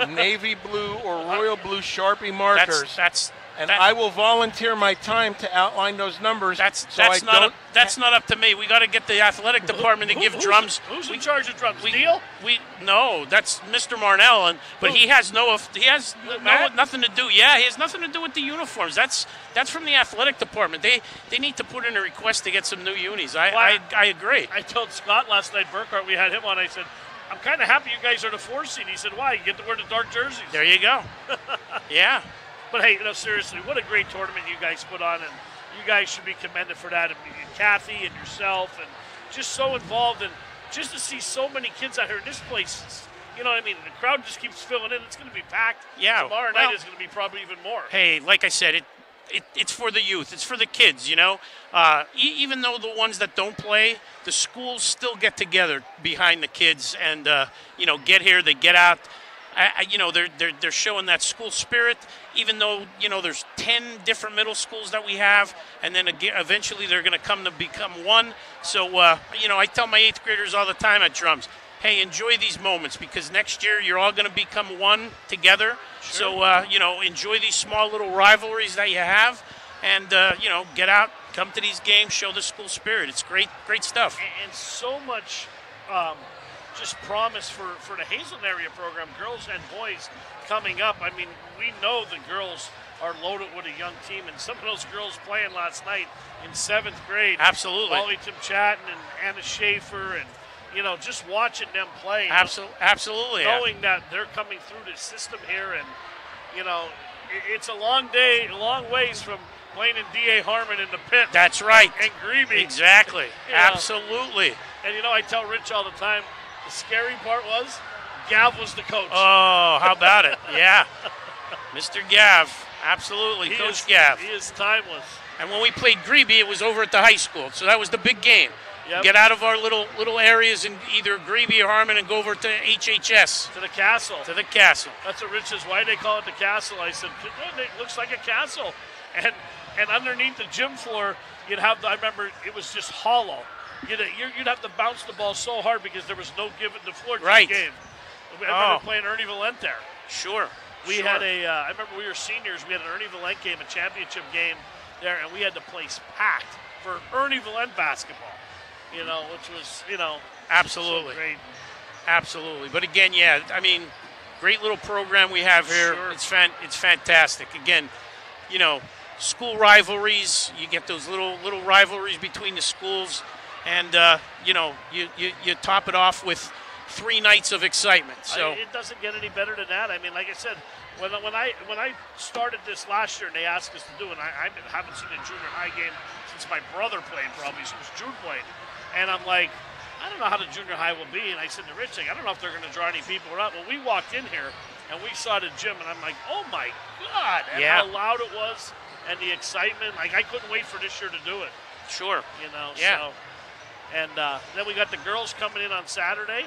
navy blue or royal blue Sharpie markers. that's that's and that- I will volunteer my time to outline those numbers. That's so that's I not don't up, that's not up to me. We got to get the athletic department to Who- give who's- drums. Who's we, in charge of drums? we, Deal? we no, that's Mr. Marnell, and but he has no he has no, nothing to do. Yeah, he has nothing to do with the uniforms. That's that's from the athletic department. They they need to put in a request to get some new unis. I Well, I, I agree. I told Scott last night, Burkhart, we had him on. I said, I'm kind of happy you guys are the four seed. He said, Why? You get to wear the dark jerseys. There you go. yeah. But hey, you know, seriously, what a great tournament you guys put on, and you guys should be commended for that. And Kathy and yourself, and just so involved, and just to see so many kids out here in this place. You know what I mean? The crowd just keeps filling in. It's going to be packed. Yeah, Tomorrow well- night is going to be probably even more. hey, like I said, it, it it's for the youth. It's for the kids. You know, uh, e- even though the ones that don't play, the schools still get together behind the kids and uh, you know get here. They get out. I, I, you know, they're, they're they're showing that school spirit. Even though you know there's ten different middle schools that we have, and then ag- eventually they're going to come to become one. So uh, you know, I tell my eighth graders all the time at drums. Hey, enjoy these moments because next year you're all going to become one together. So uh, you know, enjoy these small little rivalries that you have, and uh, you know, get out, come to these games, show the school spirit. It's great, great stuff. and, and so much um, just promise for, for the Hazleton area program, girls and boys coming up. I mean, we know the girls are loaded with a young team, and some of those girls playing last night in seventh grade. Absolutely. Molly Tim Chatton and Anna Schaefer, and you know, just watching them play. Absolutely, absolutely. knowing that they're coming through the system here, and you know, it's a long day, a long ways from playing in D.A. Harman in the pit. That's right. and Grebey. Exactly. Absolutely. And you know, I tell Rich all the time, the scary part was Gav was the coach. Oh, how about it? Yeah. Mr. Gav. Absolutely. he Coach is, Gav. He is timeless. And when we played Grebey, it was over at the high school. So that was the big game. Yep. Get out of our little little areas in either Grebey or Harman and go over to HHS, To the castle. to the castle. That's what Rich says. Why they call it the castle? I said, it looks like a castle. And and underneath the gym floor, you'd have. The, I remember it was just hollow. You'd, you'd have to bounce the ball so hard because there was no give it the floor. Right. Gave. I remember Oh. playing Ernie Valent there. Sure. We sure. had a. Uh, I remember we were seniors. We had an Ernie Valent game, a championship game there, and we had the place packed for Ernie Valent basketball. You know, which was you know Absolutely. so great. Absolutely. But again, yeah, I mean, great little program we have here. Sure. It's fan, it's fantastic. Again, you know, school rivalries. You get those little little rivalries between the schools, and uh, you know, you, you you top it off with three nights of excitement. So I, it doesn't get any better than that. I mean, like I said, when, when I when I started this last year and they asked us to do it, I, I haven't seen a junior high game since my brother played, probably since Jude played, and I'm like, I don't know how the junior high will be. And I said to Rich, like, I don't know if they're going to draw any people or not. Well, we walked in here and we saw the gym, and I'm like, oh my god, and Yeah. how loud it was and the excitement. Like I couldn't wait for this year to do it. sure. You know, Yeah. so. And uh, then we got the girls coming in on Saturday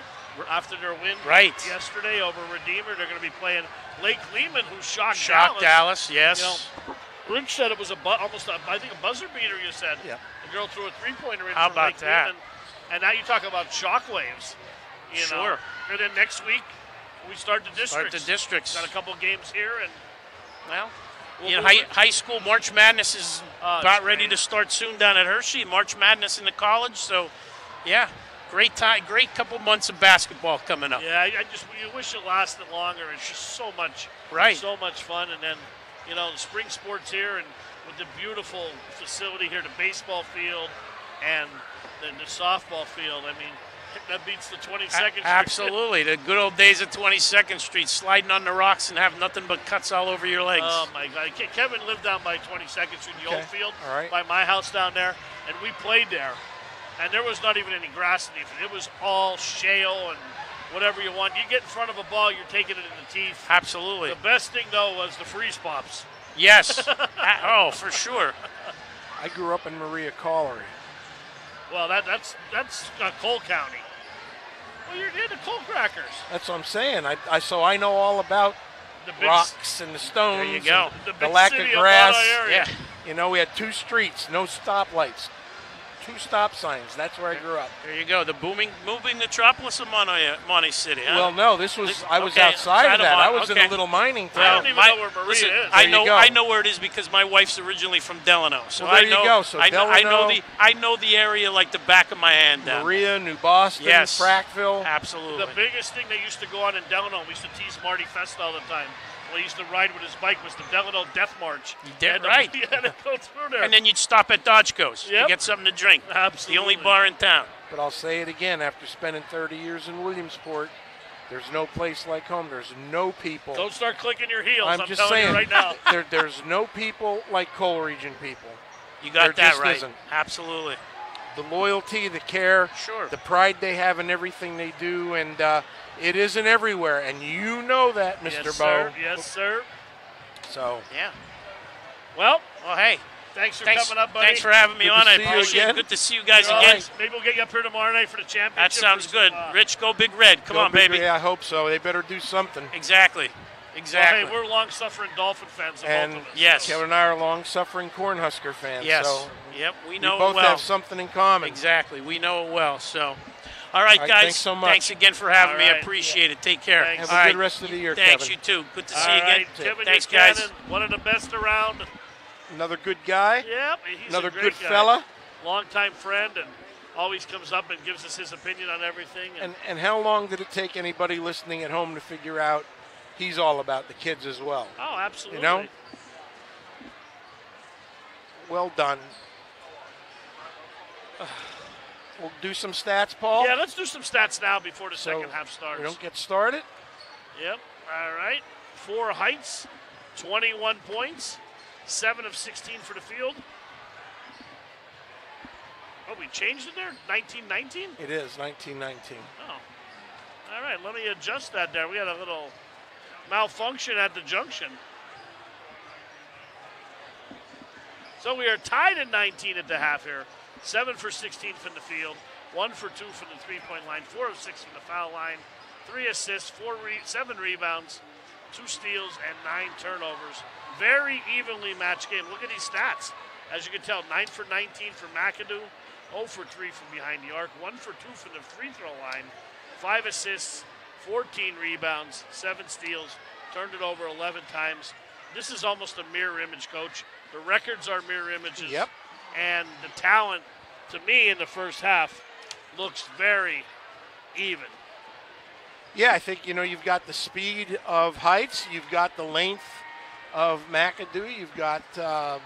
after their win Right. yesterday over Redeemer. They're going to be playing Lake Lehman, who shocked, Shock Dallas. Dallas, yes. You know, said it was a bu- almost, a, I think, a buzzer beater. You said Yeah. the girl threw a three-pointer in How for about Lake that? Lehman, and now you talk about shockwaves. You know, Sure. and then next week we start the districts. Start the districts. Got a couple games here, and We'll you know, high, high school March Madness is Oh, about ready to start soon down at Hershey. March Madness in the college, so yeah, great time, great couple months of basketball coming up. yeah, I, I just you wish it lasted longer. It's just so much, Right. So much fun, and then you know the spring sports here, and with the beautiful facility here, the baseball field, and the, the softball field. I mean, that beats the 22nd. A- Street. absolutely, the good old days of 22nd Street, sliding on the rocks and have nothing but cuts all over your legs. Oh my God! Ke- Kevin lived down by 22nd Street, in the Okay. old field, All right. by my house down there, and we played there. And there was not even any grass in it. It was all shale and whatever you want. You get in front of a ball, you're taking it in the teeth. absolutely, The best thing though was the freeze pops. yes. Oh, for sure. I grew up in Morea Colliery. Well, that that's that's uh, Cole County. Well, you're near the Coal Crackers. That's what I'm saying. I, I so I know all about The big rocks and the stones. There you go. and The The, lack of of grass. Buckeye area. Yeah, You know, we had two streets, no stoplights, two stop signs. That's where I grew up. there you go. The booming, moving metropolis of Monte, Monte City. Huh? Well, no, this was I was Okay, outside outside of of that. I Mon- was in a little mining I town. don't even know where Maria listen, is. I There you know, go. I know where it is because my wife's originally from Delano. So Well, there I you know, go. So I, know, I know Delano- the, I know the area like the back of my hand. Down. Maria, New Boston, Yes. Frackville. Absolutely. The biggest thing they used to go on in Delano, we used to tease Marty Fest all the time. When he used to ride with his bike was the Delano Death March. You did And right. He had to go through there. and then you'd stop at Dodge Coast Yep. to get something to drink. Absolutely. The only bar in town. But I'll say it again: after spending 30 years in Williamsport, there's no place like home. There's no people. Don't start clicking your heels. I'm I'm, just telling saying, you right now. there, there's no people like coal region people. You got There that just right. isn't. Absolutely. The loyalty, the care, Sure. the pride they have in everything they do, and uh, it isn't everywhere. And you know that, Mr. Yes, Bow. sir. Yes, sir. So Yeah. Well, Well, hey, thanks for thanks, coming up, buddy. thanks for having me Good on. I appreciate it. Good to see you guys All again. right, Maybe we'll get you up here tomorrow night for the championship. That sounds good. uh, Rich, go Big Red. Come go on, big- baby. Yeah, I hope so. They better do something. Exactly. well, Exactly. hey, we're long-suffering Dolphin fans, the And both of us. Yes. Kevin and I are long-suffering Cornhusker fans. yes. So yep. We we know both it well. have something in common. Exactly. We know it well. So, all right, All right, guys. thanks so much. Thanks again for having All me. I right. appreciate it. Take care. Thanks. Have a All good right. rest of the year, Thanks. Kevin. You too. Good to All see you right, again. Kevin Thanks, Buchanan, guys. one of the best around. Another good guy. Yep, he's Another a great good guy. fella. longtime friend, and always comes up and gives us his opinion on everything. And, And and how long did it take anybody listening at home to figure out he's all about the kids as well? oh, absolutely. You know? Well done. We'll do some stats, Paul. Yeah, let's do some stats now before the So second half starts. We don't get started. Yep. All right. Four heights, 21 points, seven of 16 for the field. Oh, we changed it there? 1919? It is 1919. Oh. All right, let me adjust that there. We had a little malfunction at the junction. So we are tied at 19 at the half here. Seven for 16 from the field, one for two from the three-point line, four of six from the foul line, three assists, four re- seven rebounds, two steals, and nine turnovers. Very evenly matched game. Look at these stats. As you can tell, 9 for 19 for McAdoo, 0 for 3 from behind the arc, 1 for 2 from the free throw line, 5 assists, 14 rebounds, 7 steals, turned it over 11 times. This is almost a mirror image, coach. The records are mirror images. Yep. And the talent, to me, in the first half, looks very even. Yeah, I think you know you've got the speed of Heights, you've got the length of McAdoo, you've got. Uh,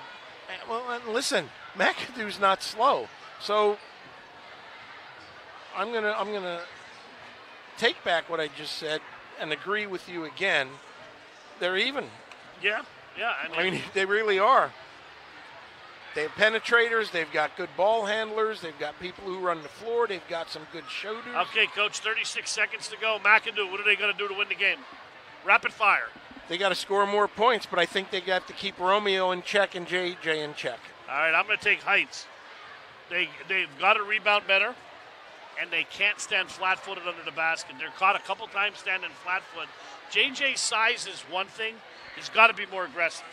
well, and listen, McAdoo's not slow, so I'm gonna I'm gonna take back what I just said and agree with you again. They're even. Yeah, yeah. I mean, I mean, they really are. They have penetrators. They've got good ball handlers. They've got people who run the floor. They've got some good shooters. okay, coach, 36 seconds to go. McAdoo, what are they going to do to win the game? Rapid fire. They got to score more points, but I think they got to keep Romeo in check and JJ in check. All right, I'm going to take Heights. They they've got to rebound better, and they can't stand flat-footed under the basket. They're caught a couple times standing flat-foot. JJ's size is one thing. He's got to be more aggressive.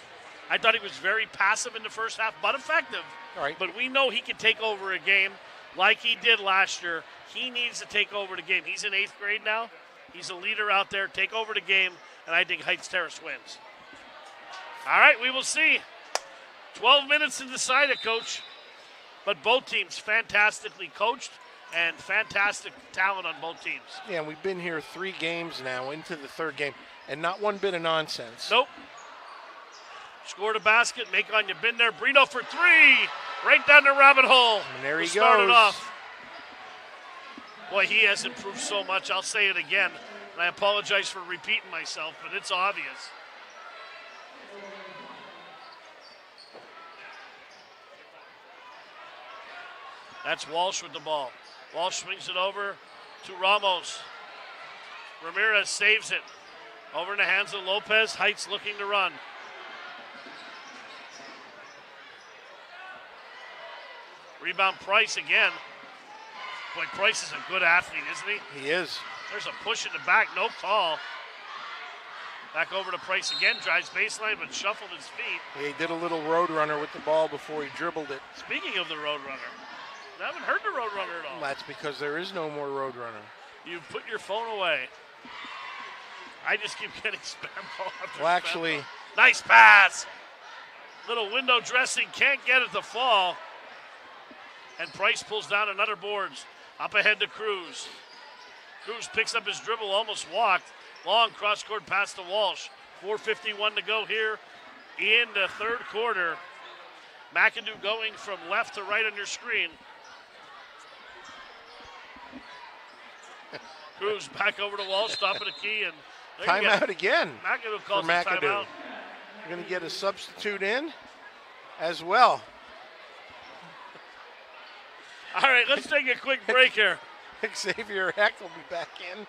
I thought he was very passive in the first half, but effective. All right. But we know he can take over a game like he did last year. He needs to take over the game. He's in eighth grade now. He's a leader out there. Take over the game, and I think Heights Terrace wins. All right, we will see. 12 minutes to decide it, coach. But both teams fantastically coached and fantastic talent on both teams. Yeah, we've been here three games now into the third game, and not one bit of nonsense. Nope. Scored a basket. Make on you. Been there. Brito for three. Right down the rabbit hole. And there he it goes. off. Boy, he has improved so much. I'll say it again. And I apologize for repeating myself, but it's obvious. That's Walsh with the ball. Walsh swings it over to Ramos. Ramirez saves it. Over in the hands of Lopez. Heights looking to run. Rebound Price again. Boy, Price is a good athlete, isn't he? He is. There's a push in the back, no call. Back over to Price again, drives baseline, but shuffled his feet. He did a little road runner with the ball before he dribbled it. Speaking of the Roadrunner, I haven't heard the Roadrunner at all. That's because there is no more road runner. You put your phone away. I just keep getting spam call after Well, actually- call. nice pass. Little window dressing, can't get it to fall. And Price pulls down another boards. Up ahead to Cruz. Cruz picks up his dribble, almost walked. Long cross court pass to Walsh. 4.51 to go here in the third quarter. McAdoo going from left to right on your screen. Cruz back over to Walsh, stopping the key, and there you go. Timeout again. McAdoo calls for a McAdoo. timeout. We're going to get a substitute in as well. All right, let's take a quick break here. Xavier Heck will be back in.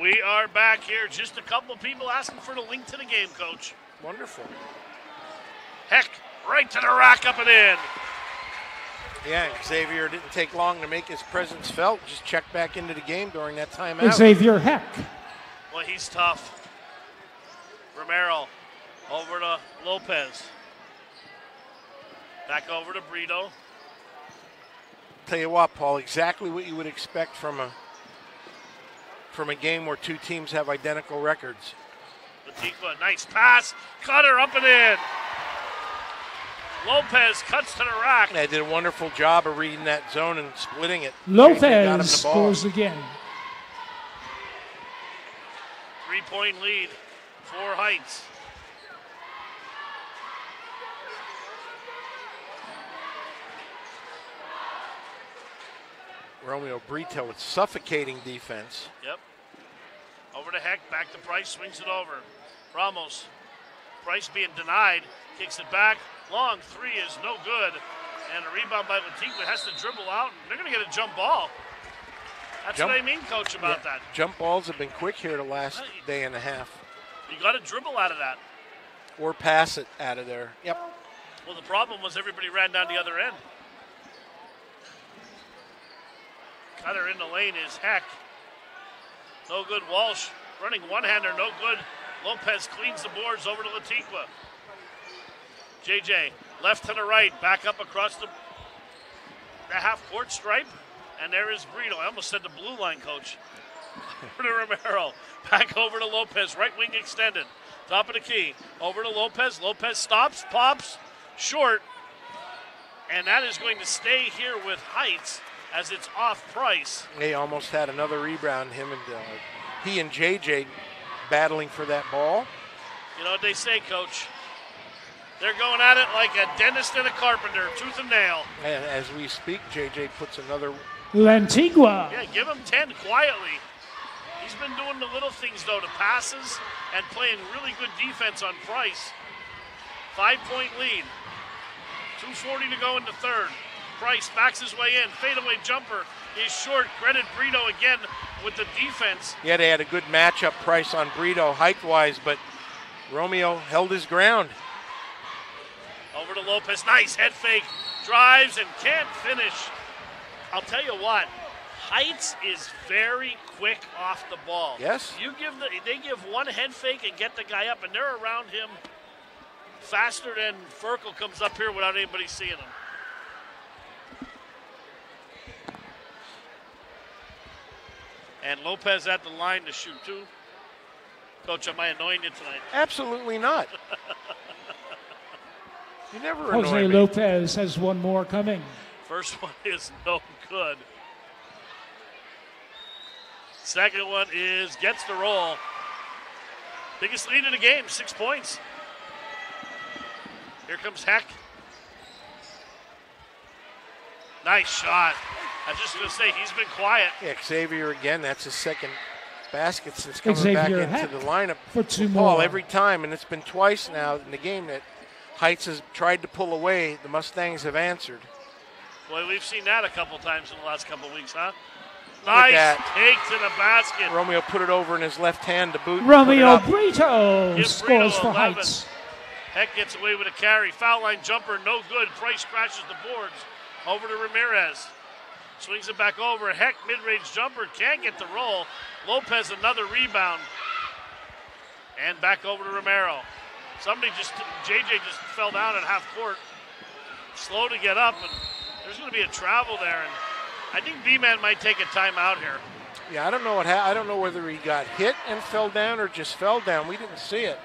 We are back here. Just a couple of people asking for the link to the game, coach. Wonderful. Heck, right to the rack, up and in. Yeah, Xavier didn't take long to make his presence felt. Just checked back into the game during that timeout. Xavier Heck. Well, he's tough. Romero over to Lopez. Back over to Brito. Tell you what, Paul, exactly what you would expect from a from a game where two teams have identical records. Lantigua, nice pass. Cutter up and in. Lopez cuts to the rack. They did a wonderful job of reading that zone and splitting it. JJ got Lopez the scores again. Three point lead for Heights. Romeo Brito with suffocating defense. Yep. Over to Heck, back to Price, swings it over. Ramos. Price being denied, kicks it back. Long three is no good. And a rebound by Lantigua has to dribble out. And they're going to get a jump ball. That's Jump- what I mean, coach, about Yeah, that. Jump balls have been quick here the last day and a half. You got to dribble out of that. Or pass it out of there. Yep. Well, the problem was everybody ran down the other end. Cutter in the lane is Heck. No good. Walsh running one hander, no good. Lopez cleans the boards over to Lantigua. JJ left to the right, back up across the, the half court stripe. And there is Brito. I almost said the blue line coach. Over to Romero. Back over to Lopez. Right wing extended. Top of the key. Over to Lopez. Lopez stops, pops, short. And that is going to stay here with Heights as it's off price. They almost had another rebound. Him and uh, he and JJ battling for that ball. You know what they say, coach? They're going at it like a dentist and a carpenter, tooth and nail. And as we speak, JJ puts another. Lantigua. Yeah, give him 10 quietly. He's been doing the little things, though, to passes and playing really good defense on Price. Five point lead. 2.40 to go in the third. Price backs his way in. Fadeaway jumper is short. Credit Brito again with the defense. Yeah, they had a good matchup price on Brito height wise, but Romeo held his ground. Over to Lopez. Nice head fake. Drives and can't finish. I'll tell you what. Heights is very quick off the ball. Yes. You give the they give one head fake and get the guy up, and they're around him faster than Ferkel comes up here without anybody seeing him. And Lopez at the line to shoot too. Coach, am I annoying you tonight? Absolutely not. you never annoy Jose me. Lopez has one more coming. First one is no good. Second one is gets the roll. Biggest lead in the game, six points. Here comes Heck. Nice shot. I was just going to say, he's been quiet. Yeah, Xavier again. That's his second basket since coming Xavier back into Heck the lineup for two with Paul more. every time, and it's been twice now in the game that Heights has tried to pull away. The Mustangs have answered. Boy, we've seen that a couple times in the last couple weeks, huh? Nice that. take to the basket. Romeo put it over in his left hand to boot. Romeo. Brito Give scores Brito for 11. Heights. Heck gets away with a carry. Foul line jumper, no good. Price crashes the boards. Over to Ramirez. Swings it back over. Heck, mid range jumper, can't get the roll. Lopez, another rebound. And back over to Romero. Somebody just, JJ just fell down at half court. Slow to get up, and there's going to be a travel there. And I think B Man might take a timeout here. Yeah, I don't know what. Ha- I don't know whether he got hit and fell down or just fell down. We didn't see it.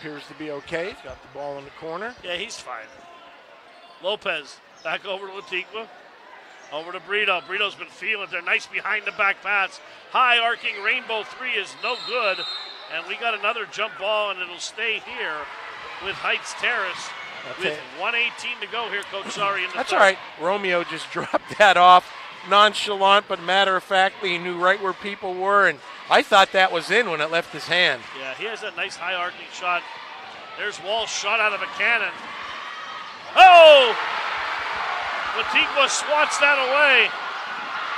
Appears to be okay. He's got the ball in the corner. Yeah, he's fine. Lopez back over to Lantigua. Over to Brito. Brito's been feeling it there. Nice behind the back pass. High arcing rainbow three is no good. And we got another jump ball, and it'll stay here with Heights Terrace. That's With it. 118 to go here, Coach. Sorry. In That's third. all right. Romeo just dropped that off nonchalant, but matter of factly, he knew right where people were, and I thought that was in when it left his hand. Yeah, he has a nice high arcing shot. There's Walsh shot out of a cannon. Oh! Lantigua swats that away.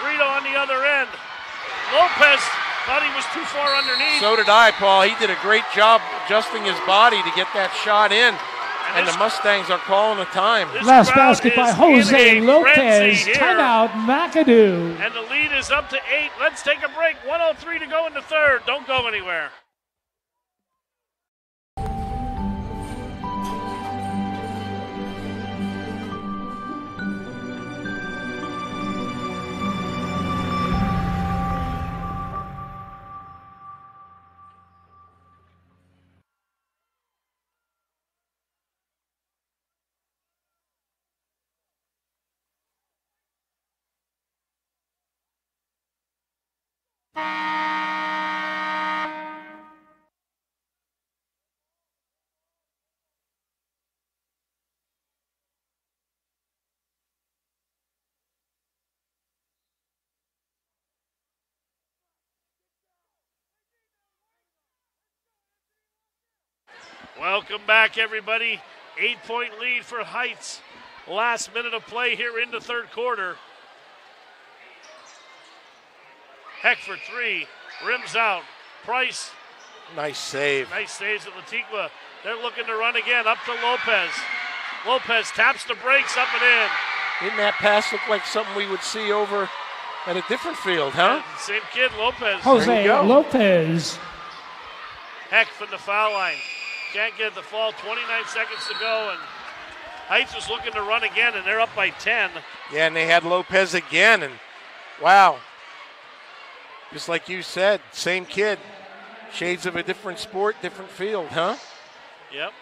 Brito on the other end. Lopez thought he was too far underneath. So did I, Paul. He did a great job adjusting his body to get that shot in, and the Mustangs are calling a time. This Last crowd basket by Jose Lopez. frenzy here. Timeout, McAdoo. And the lead is up to eight. Let's take a break. 103 to go in the third. Don't go anywhere. Welcome back, everybody. Eight point lead for Heights. Last minute of play here in the third quarter. Heck for three. Rims out. Price. Nice save. Nice saves at Lantigua. They're looking to run again. Up to Lopez. Lopez taps the brakes up and in. Didn't that pass look like something we would see over at a different field, huh? Same kid, Lopez. Jose go. Lopez. Heck from the foul line. Can't get the fall. 29 seconds to go, and Heights was looking to run again, and they're up by 10. Yeah, and they had Lopez again, and wow. Just like you said, same kid. Shades of a different sport, different field, huh? Yep.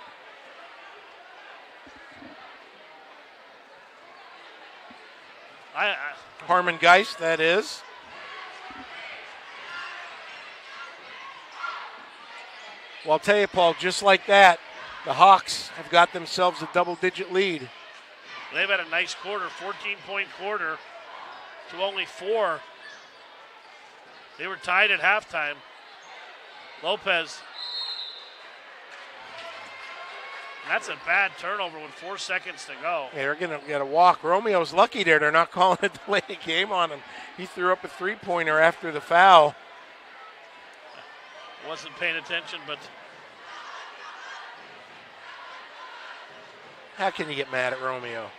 I, I Harman Geist, that is. Well, I'll tell you, Paul, just like that, the Hawks have got themselves a double digit lead. they've had a nice quarter, 14 point quarter to only four. They were tied at halftime. Lopez. That's a bad turnover with four seconds to go. They're going to get a walk. Romeo's lucky there. They're not calling it a delay game on him. He threw up a three pointer after the foul. Wasn't paying attention, but How can you get mad at Romeo?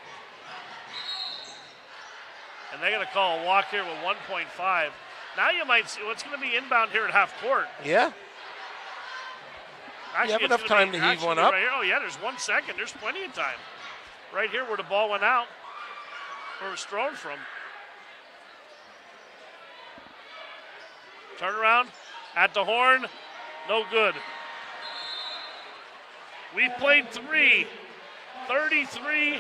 and they're going to call a walk here with 1.5. Now you might see what's going to be inbound here at half court. Yeah, Actually, have enough time be- to heave one up. Right here. Oh yeah, there's one second. There's plenty of time. Right here where the ball went out, where it was thrown from. Turn around at the horn, no good. We've played three, 33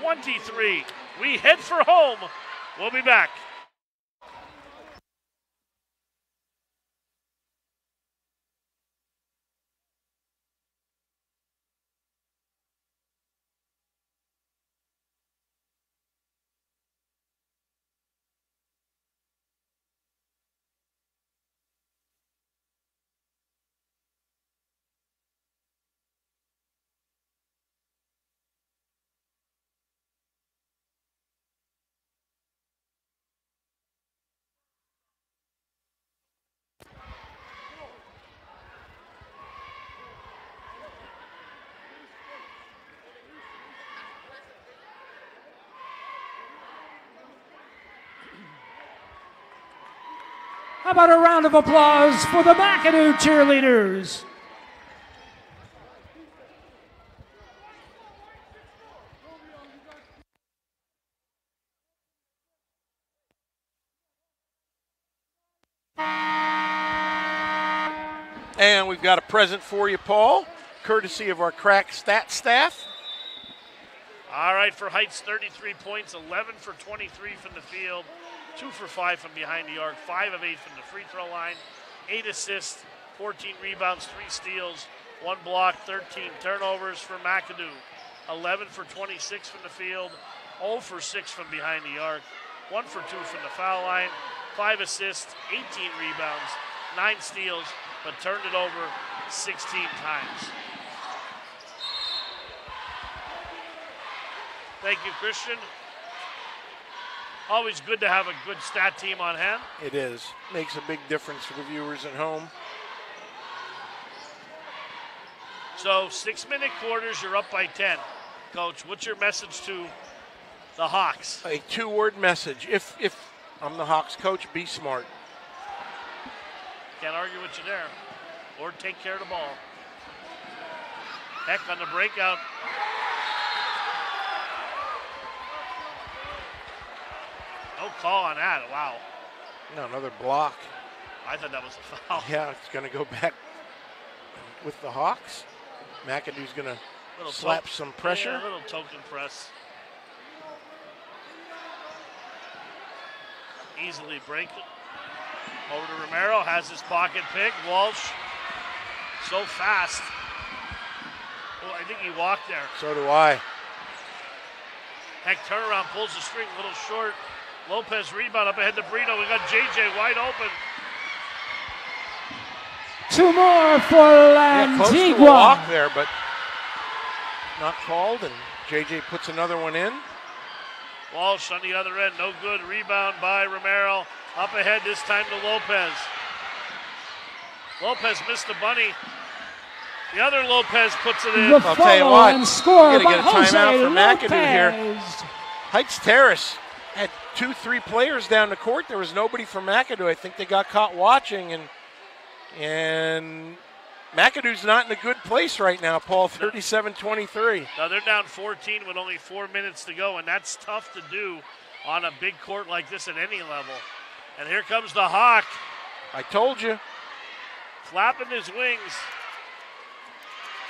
23. We head for home. We'll be back. How about a round of applause for the McAdoo cheerleaders? and we've got a present for you, Paul, courtesy of our crack stat staff. All right, for Heights, 33 points, 11 for 23 from the field, 2 for 5 from behind the arc, 5 of 8 from the free throw line, 8 assists, 14 rebounds, 3 steals, 1 block, 13 turnovers for McAdoo, 11 for 26 from the field, 0 for 6 from behind the arc, 1 for 2 from the foul line, 5 assists, 18 rebounds, 9 steals, but turned it over 16 times. Thank you, Christian. Always good to have a good stat team on hand. It is. Makes a big difference for the viewers at home. So, six minute quarters, you're up by 10. Coach, what's your message to the Hawks? A two word message. If if I'm the Hawks coach, be smart. Can't argue with you there. Or take care of the ball. Heck on the breakout. No call on that. Wow. No, another block. I thought that was a foul. Yeah, it's going to go back with the Hawks. McAdoo's going to slap some pressure. Yeah, a little token press. Easily break it. Over to Romero, has his pocket pick. Walsh, so fast. Oh, I think he walked there. So do I. Heck, turnaround, pulls the string a little short. Lopez rebound up ahead to Brito. We got JJ wide open. Two more for Yeah, close to a walk there, but not called. And JJ puts another one in. Walsh on the other end, no good. Rebound by Romero. Up ahead this time to Lopez. Lopez missed the bunny. The other Lopez puts it in. The I'll tell you follow what, and score you gotta get a timeout Jose for McAdoo here. Lopez. Heights Terrace had two, three players down the court. There was nobody from McAdoo. I think they got caught watching, and and McAdoo's not in a good place right now. Paul, 37-23. Now they're down 14 with only four minutes to go, and that's tough to do on a big court like this at any level. And here comes the Hawk, I told you, flapping his wings.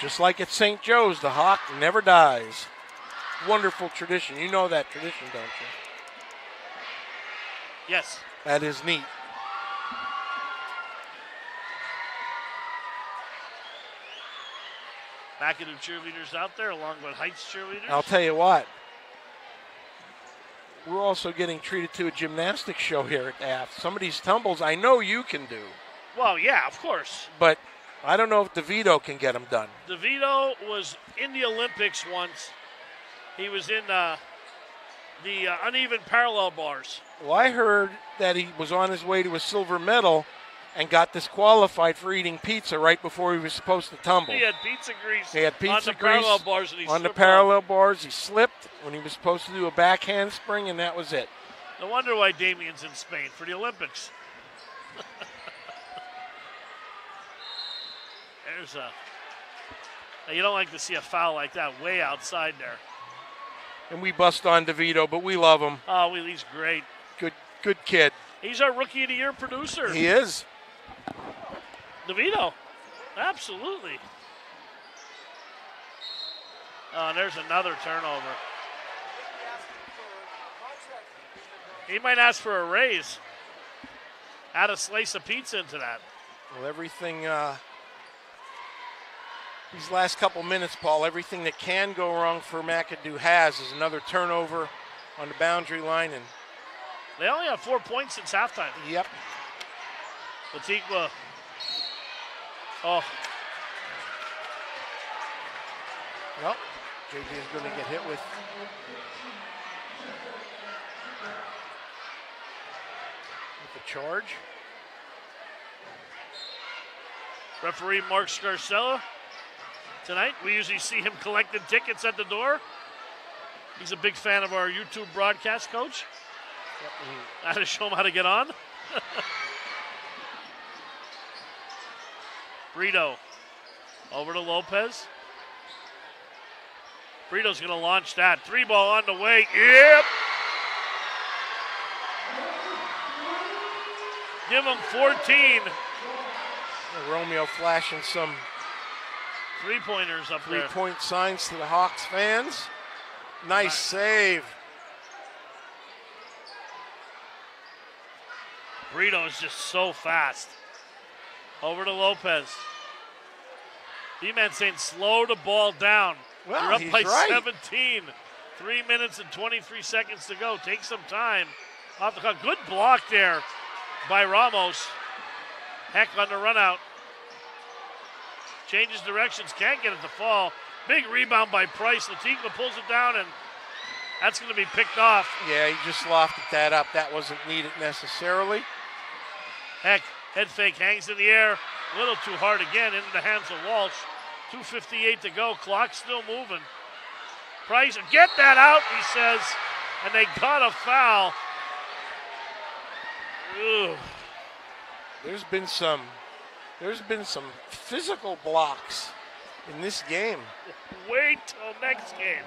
just like at St. Joe's, the hawk never dies. Wonderful tradition. You know that tradition, don't you? Yes. That is neat. McAdoo cheerleaders out there along with Heights cheerleaders. I'll tell you what. We're also getting treated to a gymnastics show here at AF. Some of these tumbles I know you can do, well, yeah, of course. but I don't know if DeVito can get them done. DeVito was in the Olympics once. He was in uh, the uh, uneven parallel bars. Well, I heard that he was on his way to a silver medal and got disqualified for eating pizza right before he was supposed to tumble. He had pizza grease He had pizza on the parallel bars and he on the slipped parallel bars. He slipped when he was supposed to do a back handspring, and that was it. No wonder why Damien's in Spain for the Olympics. There's a. You don't like to see a foul like that way outside there. And we bust on DeVito, but we love him. Oh, well, he's great. Good, good kid. He's our rookie of the year producer. He is. DeVito. Absolutely. Oh, and there's another turnover. He might ask for a raise. Add a slice of pizza into that. Well, everything. Uh, these last couple minutes, Paul. Everything that can go wrong for McAdoo has is another turnover on the boundary line, and They only have four points since halftime. yep, Lantigua. Uh, oh, well, JJ is going to get hit with. With a charge. referee Mark Scarcella tonight. We usually see him collecting tickets at the door. He's a big fan of our YouTube broadcast coach. I had to show him how to get on. Brito over to Lopez. Brito's going to launch that. Three ball on the way. Yep. Give him 14. Romeo flashing some Three pointers up there. three-point signs to the Hawks fans. Nice save. Brito is just so fast. Over to Lopez. D-man saying slow the ball down. Well, You're up by right. 17. Three minutes and 23 seconds to go. Take some time. Off the clock. Good block there by Ramos. Heck on the run out. Changes directions. Can't get it to fall. Big rebound by Price. Lantigua pulls it down, and that's going to be picked off. Yeah, he just lofted that up. That wasn't needed necessarily. Heck, head fake hangs in the air. A little too hard again into the hands of Walsh. 2.58 to go. Clock still moving. Price, get that out, he says. And they got a foul. Ugh. There's been some there's been some physical blocks in this game. Wait till next game.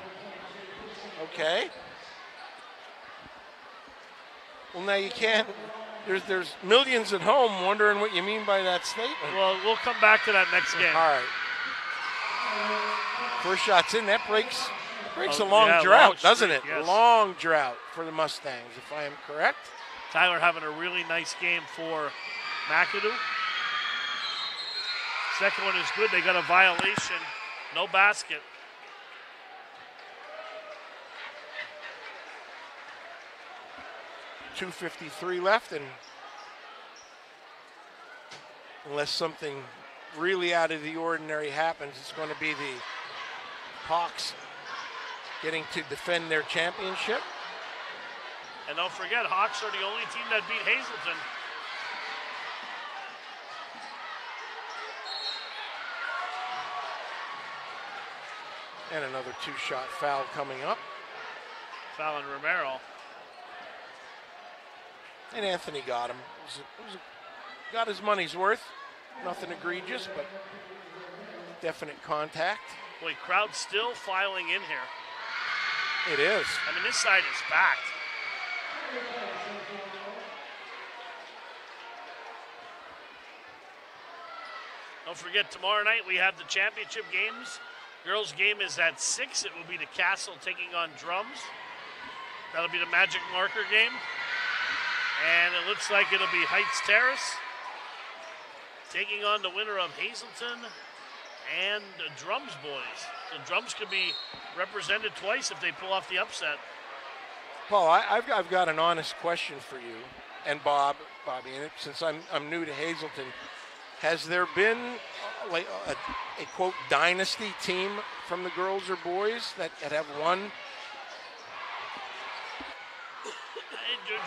Okay. Well now you can't there's there's millions at home wondering what you mean by that statement. Well, we'll come back to that next game. All right. First shot's in. That breaks breaks Oh, a long yeah, drought, long doesn't streak, it? yes. Long drought for the Mustangs, if I am correct. Tyler having a really nice game for McAdoo. Second one is good. They got a violation. No basket. Two fifty three left, and unless something really out of the ordinary happens, it's going to be the Hawks getting to defend their championship. And don't forget, Hawks are the only team that beat Hazleton. And another two shot foul coming up. Fallon Romero. And Anthony got him. It was a- it was a- got his money's worth. Nothing egregious, but definite contact. Boy, crowd still filing in here. It is. I mean, this side is packed. Don't forget, tomorrow night we have the championship games. Girls' game is at 6. It will be the Castle taking on Drums. That'll be the Magic Marker game. And it looks like it'll be Heights Terrace taking on the winner of Hazleton and the Drums boys. The Drums could be represented twice if they pull off the upset. Paul, I, I've, I've got an honest question for you and Bob, Bobby, since I'm, I'm new to Hazleton, has there been uh, like a, a quote dynasty team from the girls or boys that, that have won?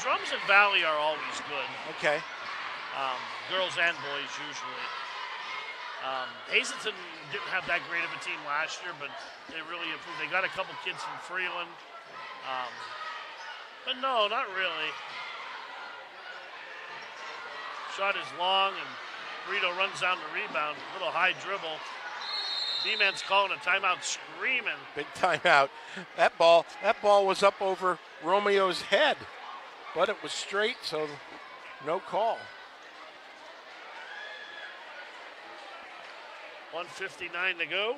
Drums and Valley are always good. Okay, um, girls and boys usually. Um, Hazleton didn't have that great of a team last year, but they really improved. They got a couple kids from Freeland, um, but no, not really. Shot is long, and Brito runs down the rebound. Little high dribble. D-man's calling a timeout, screaming. big timeout. That ball, that ball was up over Romeo's head, but it was straight, so no call. 159 to go.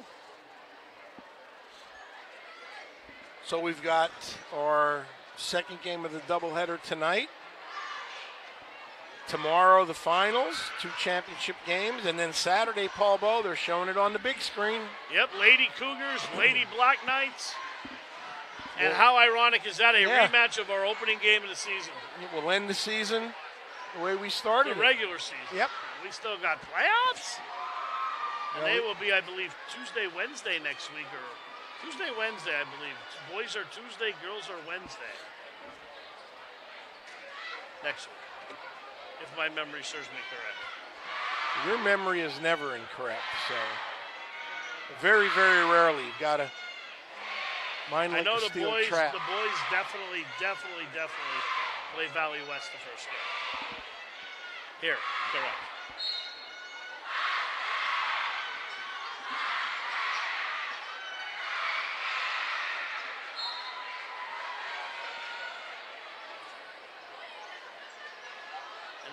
So we've got our second game of the doubleheader tonight. Tomorrow, the finals, two championship games, and then Saturday, Paul Bow, they're showing it on the big screen. Yep, Lady Cougars, Lady Black Knights. And how ironic is that? A Yeah. rematch of our opening game of the season, It will end the season the way we started. the regular season. Yep. We still got playoffs. And Well, they will be, I believe, Tuesday, Wednesday next week, or Tuesday, Wednesday, I believe. Boys are Tuesday, girls are Wednesday. Next week, if my memory serves me correct. Your memory is never incorrect, so very, very rarely you've got to mind I know the boys, trap. the boys definitely, definitely, definitely play Valley West the first game. Here, correct.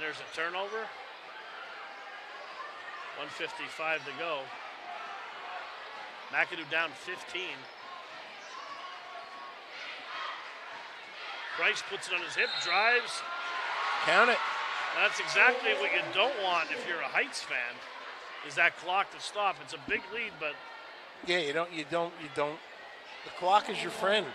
There's a turnover. 155 to go. McAdoo down 15. Price puts it on his hip, drives. Count it. That's exactly what you don't want if you're a Heights fan. Is that clock to stop? It's a big lead, but Yeah, you don't, you don't, you don't. The clock is your friend.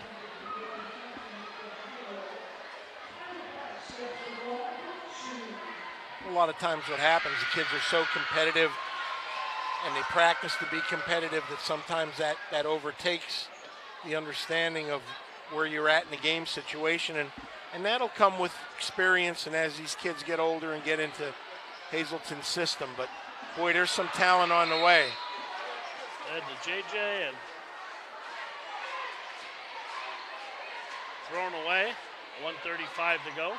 Lot of times, what happens, the kids are so competitive, and they practice to be competitive that sometimes that that overtakes the understanding of where you're at in the game situation, and and that'll come with experience and as these kids get older and get into Hazleton's system. But boy, there's some talent on the way. Ed to JJ and thrown away. 135 to go.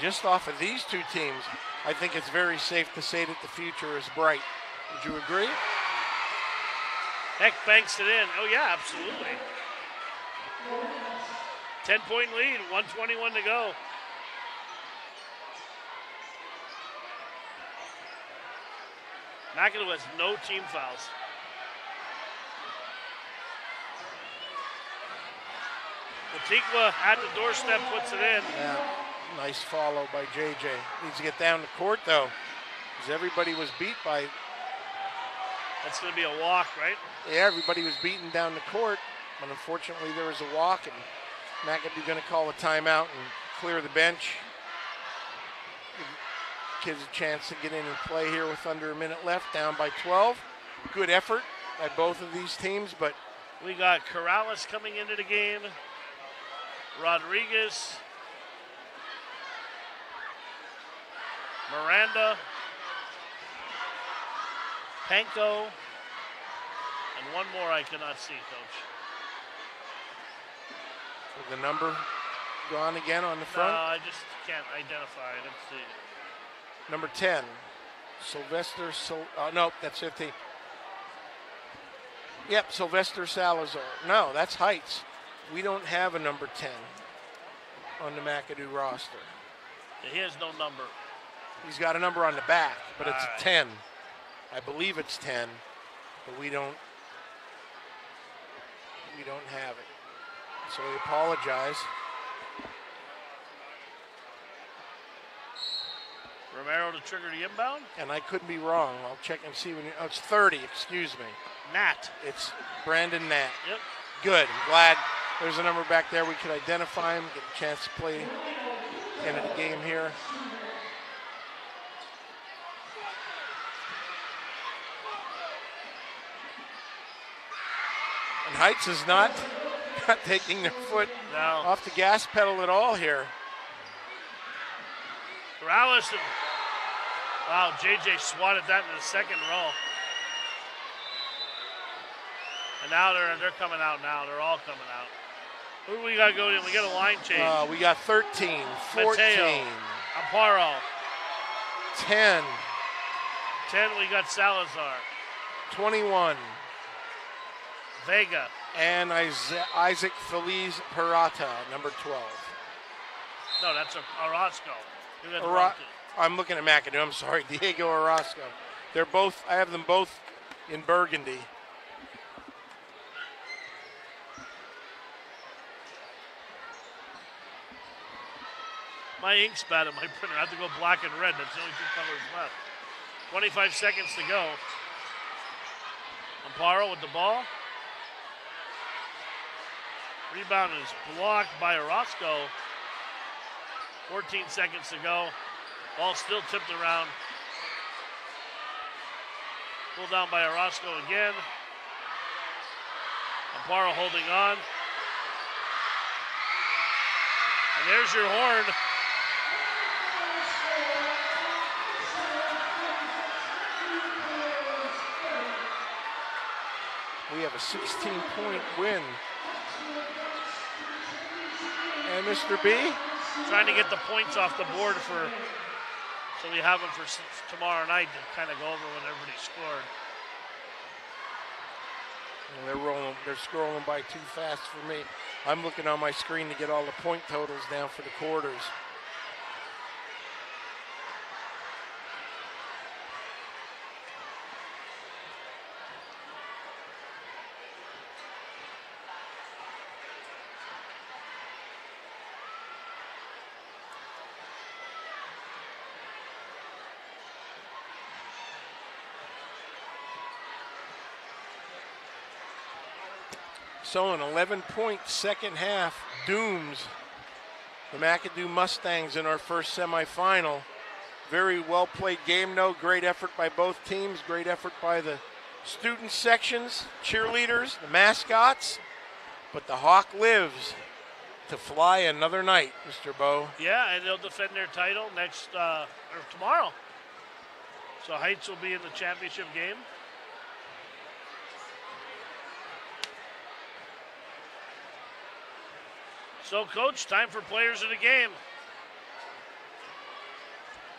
Just off of these two teams, I think it's very safe to say that the future is bright. Would you agree? Heck banks it in. Oh, yeah, absolutely. 10 point lead, 121 to go. McAdoo has no team fouls. Lantigua at the doorstep puts it in. Yeah. Nice follow by JJ. Needs to get down the court though, because everybody was beat by. That's going to be a walk, right? Yeah, everybody was beaten down the court, but unfortunately there was a walk, and McAdoo going to call a timeout and clear the bench. Give kids a chance to get in and play here with under a minute left, down by 12. Good effort by both of these teams, but We got Corrales coming into the game. Rodriguez. Miranda. Panko. And one more I cannot see, coach. with the number gone again on the front? No. I just can't identify. Let's see. Number 10, Sylvester. Sil- oh, uh, no, that's 15. Yep, Sylvester Salazar. No, that's Heights. We don't have a number 10 on the McAdoo roster. He has no number. He's got a number on the back, but it's Alright. 10. I believe it's 10, but we don't we don't have it. So we apologize. Romero to trigger the inbound. And I couldn't be wrong. I'll check and see when you, oh, it's 30, excuse me. Nat. It's Brandon Nat. Yep. Good. I'm glad there's a number back there. We could identify him, get a chance to play into the game here. Heights is not, not taking their foot No. off the gas pedal at all here. Corrales wow, JJ swatted that in the second row. And now they're they're coming out now. They're all coming out. Who do we got going in? We got a line change. Uh, we got 13, 14, Mateo. Amparo. 10, 10, we got Salazar. 21, Vega. and Isaac Feliz Perata, number 12. No, that's a Orozco. I'm looking at McAdoo. I'm sorry, Diego Orozco. They're both. I have them both in Burgundy. My ink's bad on my printer. I have to go black and red. That's the only two colors left. 25 seconds to go. Amparo with the ball. Rebound is blocked by Orozco. 14 seconds to go. Ball still tipped around. Pulled down by Orozco again. Amparo holding on. And there's your horn. We have a 16 point win. And Mr. B, trying to get the points off the board for so we have them for tomorrow night to kind of go over what everybody scored. Well, they're rolling. They're scrolling by too fast for me. I'm looking on my screen to get all the point totals down for the quarters. So an 11 point second half dooms the McAdoo Mustangs in our first semifinal. Very well played game, though. Great effort by both teams. Great effort by the student sections, cheerleaders, the mascots. But the Hawk lives to fly another night, Mr. Bow. Yeah, and they'll defend their title next uh, or tomorrow. So Heights will be in the championship game. So, coach, time for players of the game.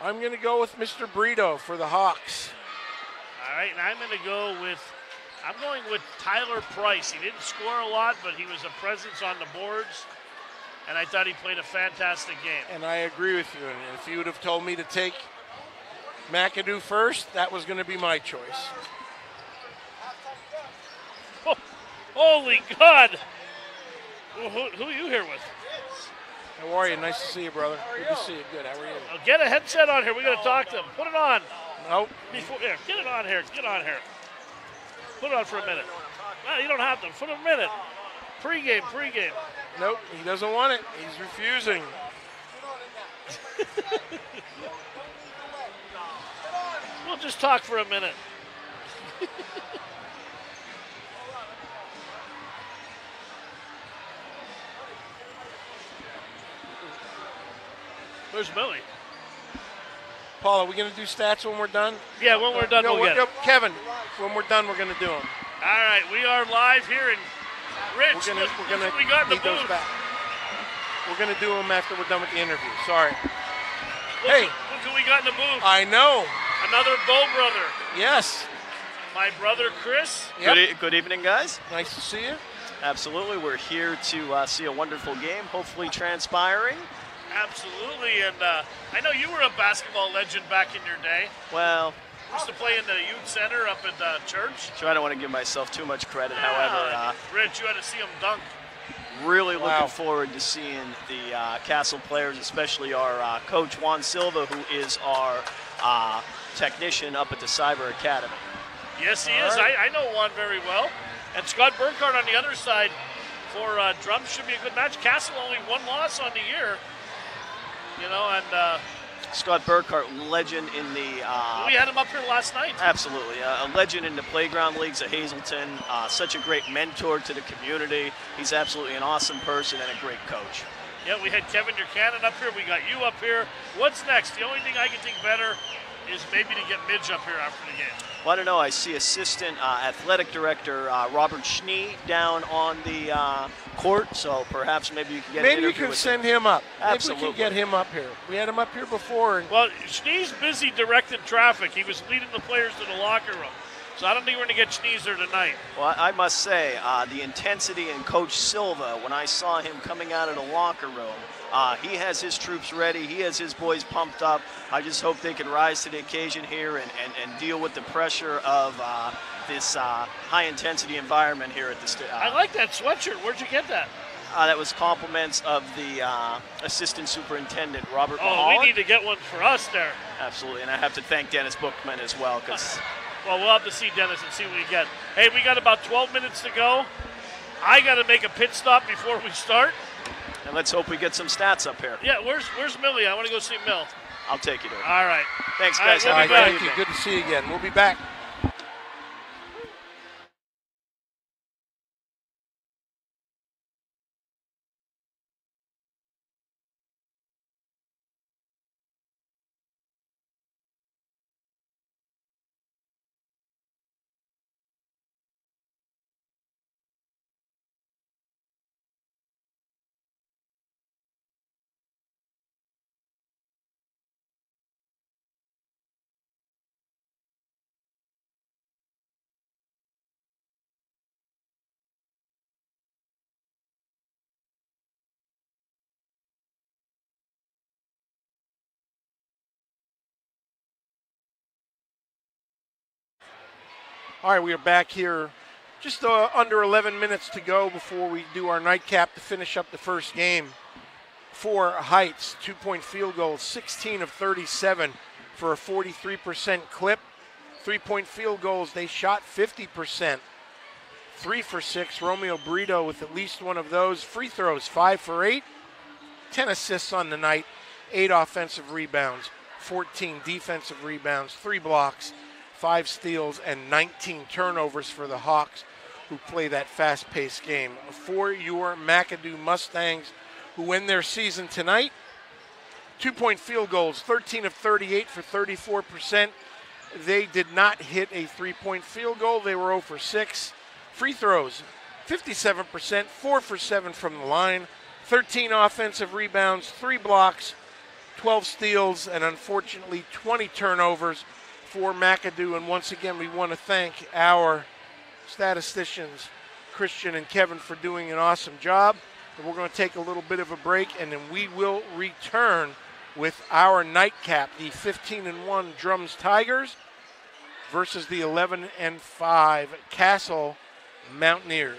I'm going to go with Mr. Brito for the Hawks. All right, and I'm going to go with I'm going with Tyler Price. He didn't score a lot, but he was a presence on the boards, and I thought he played a fantastic game. And I agree with you. And if you would have told me to take McAdoo first, that was going to be my choice. Oh, holy God! Who, who, who are you here with? How are you? Nice to see you, brother. Good to see you. Good. How are you? Get a headset on here. We got to talk to him. Put it on. Nope. Before, here, get it on here. Get on here. Put it on for a minute. No, you don't have to. For a minute. Pre-game, pre-game. Nope, he doesn't want it. He's refusing. We'll just talk for a minute. Where's Billy. Paul, are we going to do stats when we're done? Yeah, when we're done, no, we'll we're- get it. no, Kevin, when we're done, we're going to do them. All right, we are live here in Rich. We're going to we're look going what we got to the those booth. back. We're going to do them after we're done with the interview. Sorry. Look, Hey. look what we got in the booth. I know. Another Bow brother. Yes. My brother Chris. Yep. Good, e- good evening, guys. Nice to see you. Absolutely, we're here to uh, see a wonderful game, hopefully transpiring. Absolutely, and uh, I know you were a basketball legend back in your day. Well, Used to play in the youth center up at uh, church. so I don't want to give myself too much credit. However, uh, Rich, you had to see him dunk. really Wow. looking forward to seeing the uh, Castle players, especially our uh, coach Juan Silva, who is our uh, technician up at the Cyber Academy. Yes, he All is. right. I, I know Juan very well. And Scott Burkhardt on the other side for uh, drums should be a good match. Castle only one loss on the year. You know, and uh, Scott Burkhart, legend in the uh, we had him up here last night. Absolutely. Uh, a legend in the playground leagues at Hazleton. Uh, such a great mentor to the community. He's absolutely an awesome person and a great coach. Yeah, we had Kevin Buchanan up here. We got you up here. What's next? The only thing I can think better is maybe to get Midge up here after the game. Well, I don't know. I see Assistant uh, Athletic Director uh, Robert Schnee down on the uh, court, so perhaps maybe you can get an Maybe you can with send him up. Maybe we Absolutely. can get him up here. We had him up here before, and Well, Schnee's busy directing traffic. He was leading the players to the locker room. So I don't think we're going to get Schnee's there tonight. Well, I I must say, uh, the intensity in Coach Silva, when I saw him coming out of the locker room, uh, he has his troops ready. He has his boys pumped up. I just hope they can rise to the occasion here and, and, and deal with the pressure of uh, this uh, high intensity environment here at the sta- uh, I like that sweatshirt. Where'd you get that? uh, that was compliments of the uh, assistant superintendent, Robert Oh, Mahalan. we need to get one for us there. Absolutely, and I have to thank Dennis Bookman as well because Well, we'll have to see Dennis and see what we get. Hey, we got about 12 minutes to go. I got to make a pit stop before we start. and let's hope we get some stats up here. Yeah, where's where's Millie? I want to go see Mill. I'll take you there. All right. Thanks, All right, guys. we'll all Have a great back. thank you. Good to see you again. We'll be back. All right, we are back here. Just uh, under 11 minutes to go before we do our nightcap to finish up the first game. For Heights, two point field goal, 16 of 37 for a 43% clip. Three point field goals, they shot 50%. Three for six. Romeo Brito with at least one of those. Free throws, five for eight. 10 assists on the night, eight offensive rebounds, 14 defensive rebounds, three blocks, five steals, and 19 turnovers for the Hawks, who play that fast paced game. For your McAdoo Mustangs, who end their season tonight, two point field goals, 13 of 38 for 34%. They did not hit a three point field goal, they were 0 for 6. Free throws, 57%, 4 for 7 from the line, 13 offensive rebounds, 3 blocks, 12 steals, and unfortunately 20 turnovers for McAdoo. And once again, we want to thank our statisticians, Christian and Kevin, for doing an awesome job. And we're going to take a little bit of a break, and then we will return with our nightcap, the 15 and 1 Drums Tigers versus the 11 and 5 Castle Mountaineers.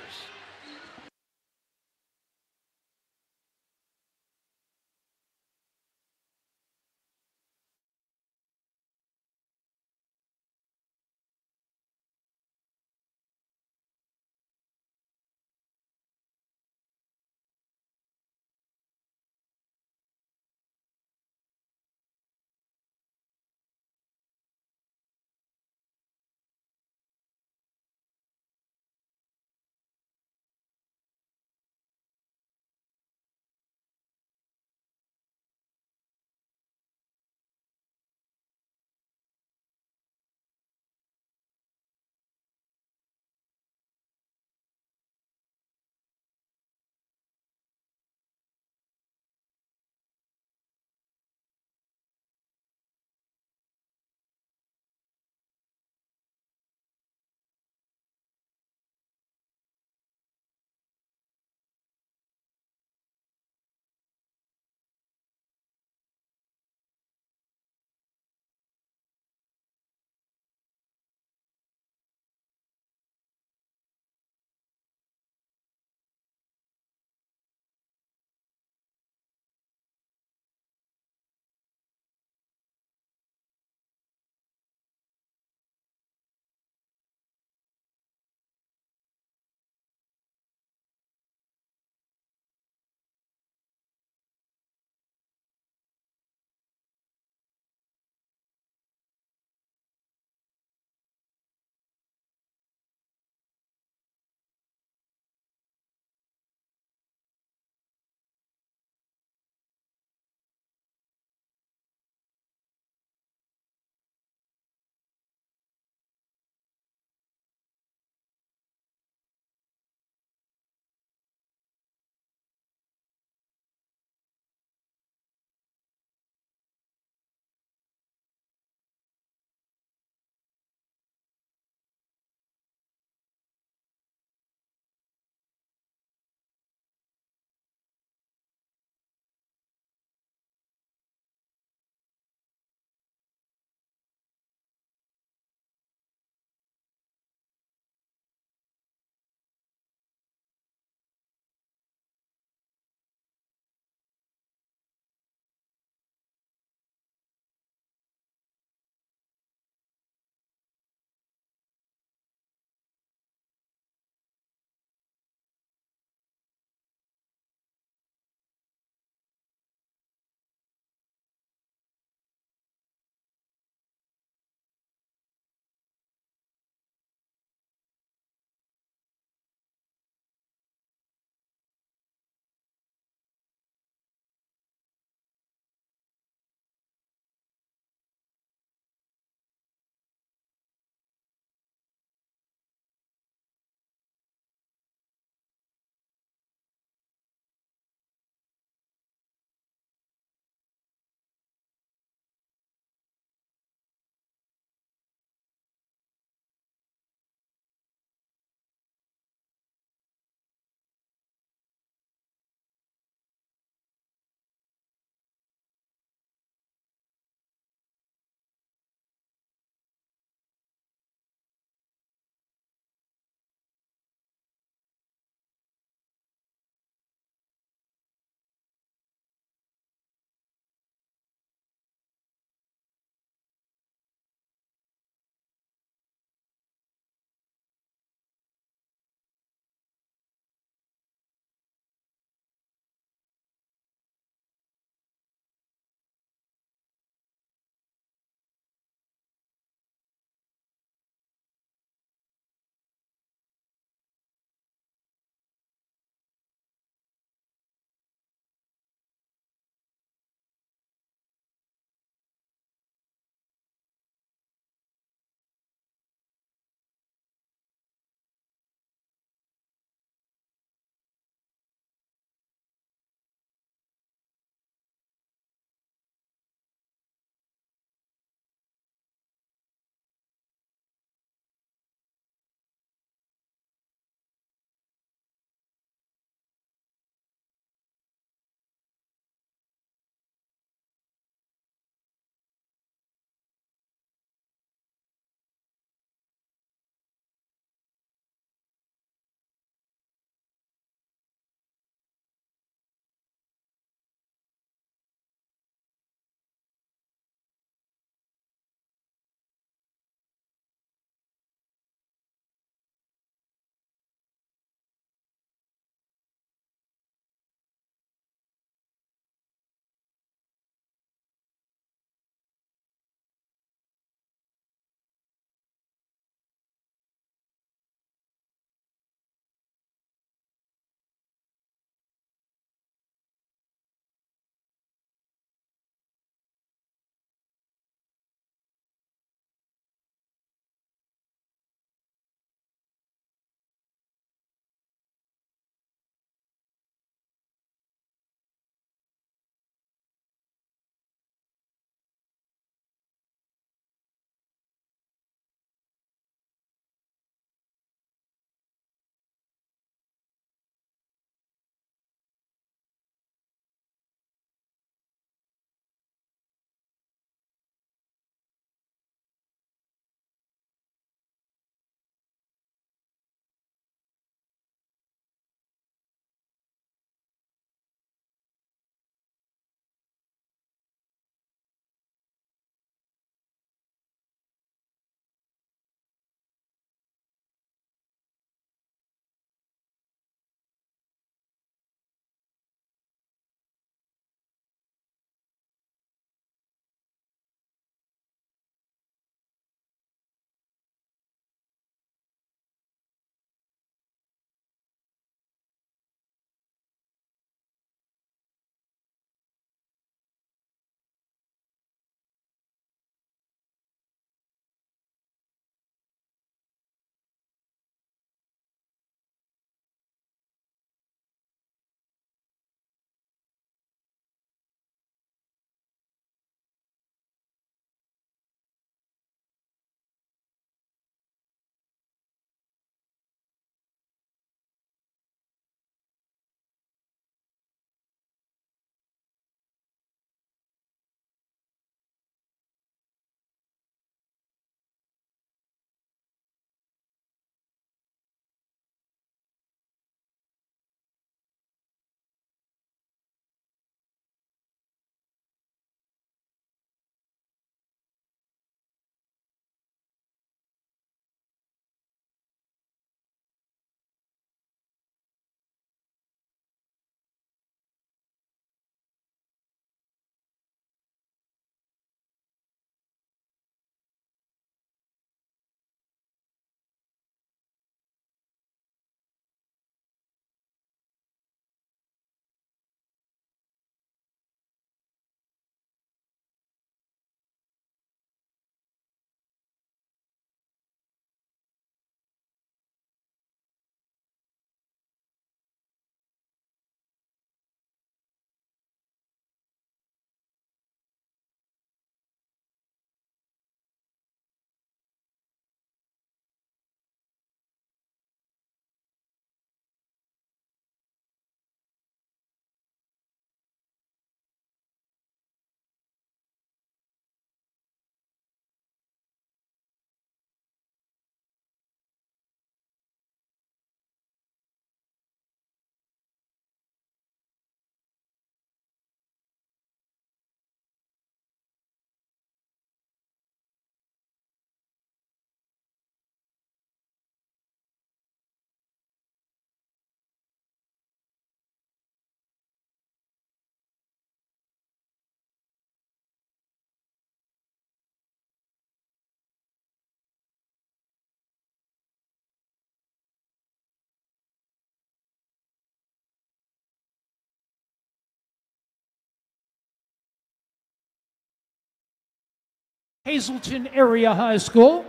Hazleton Area High School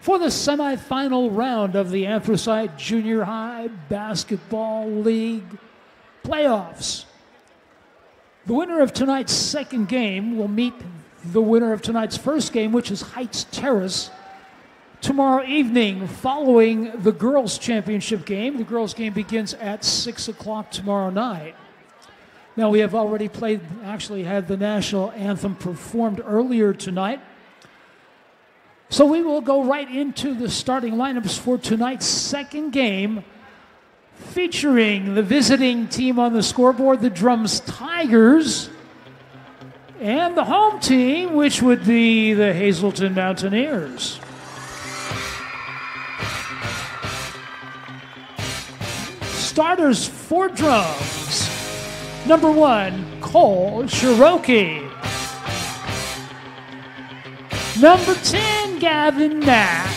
for the semifinal round of the Anthracite Junior High Basketball League playoffs. The winner of tonight's second game will meet the winner of tonight's first game, which is Heights Terrace, tomorrow evening following the girls' championship game. The girls' game begins at 6 o'clock tomorrow night. Now, we have already played, actually, had the national anthem performed earlier tonight. So we will go right into the starting lineups for tonight's second game, featuring the visiting team on the scoreboard, the Drums Tigers, and the home team, which would be the Hazleton Mountaineers. Starters for drums. Number one, Cole Cherokee. Number 10, Gavin Nat.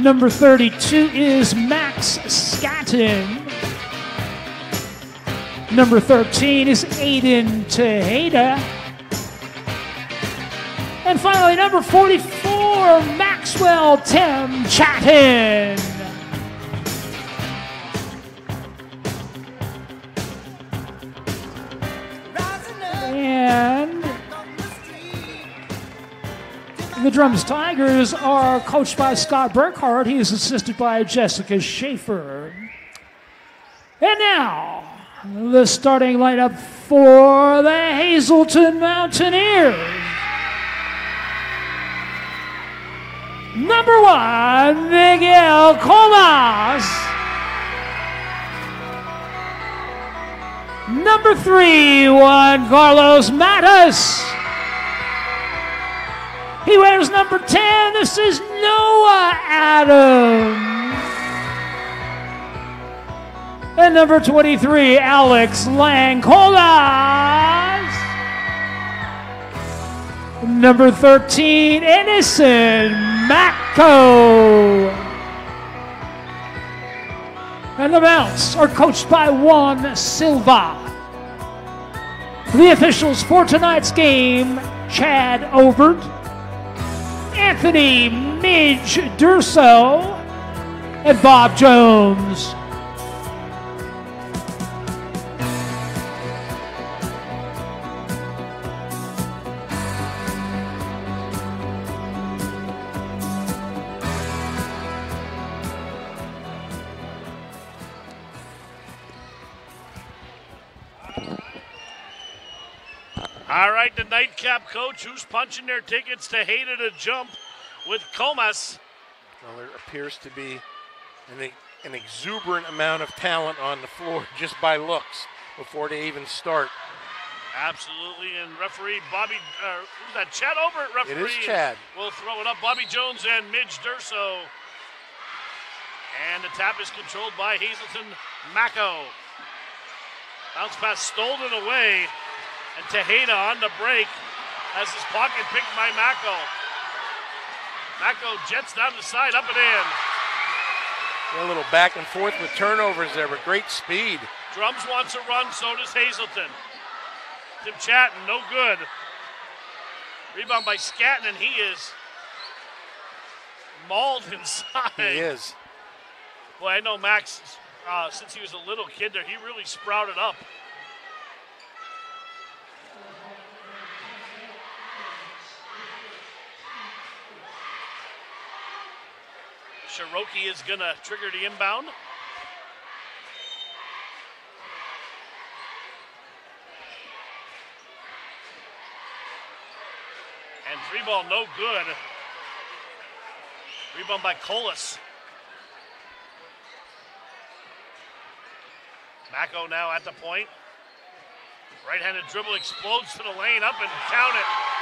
Number 32 is Max Scatton. Number 13 is Aiden Tejeda. And finally, number 44, Maxwell Tim Chatton. The Drums Tigers are coached by Scott Burkhardt. He is assisted by Jessica Schaefer. And now, the starting lineup for the Hazleton Mountaineers. Number one, Miguel Comas. Number three, Juan Carlos Matos. He wears number 10. This is Noah Adams. And number 23, Alex Langcolas. Number 13, Innocent Matko. And the Mounts are coached by Juan Silva. The officials for tonight's game Chad Obert, Anthony Midge Durso, and Bob Jones. All right, the nightcap coach who's punching their tickets to Hated to jump with Comas. Well, there appears to be an, an exuberant amount of talent on the floor just by looks before they even start. Absolutely, and referee Bobby, uh, who's that? Chad Obert, referee. It is Chad. We'll throw it up. Bobby Jones and Midge Durso. And the tap is controlled by Hazleton Mako. Bounce pass stolen away. And Tejeda on the break has his pocket picked by Mako. Mako jets down the side, up and in. A little back and forth with turnovers there, but great speed. Drums wants a run, so does Hazleton. Tim Chatton, no good. Rebound by Scatton, and he is mauled inside. He is. Boy, I know Max, uh, since he was a little kid there, he really sprouted up. Cherokee is going to trigger the inbound. And three ball, no good. Rebound by Colas. Mako now at the point. Right handed dribble explodes to the lane, up and count it.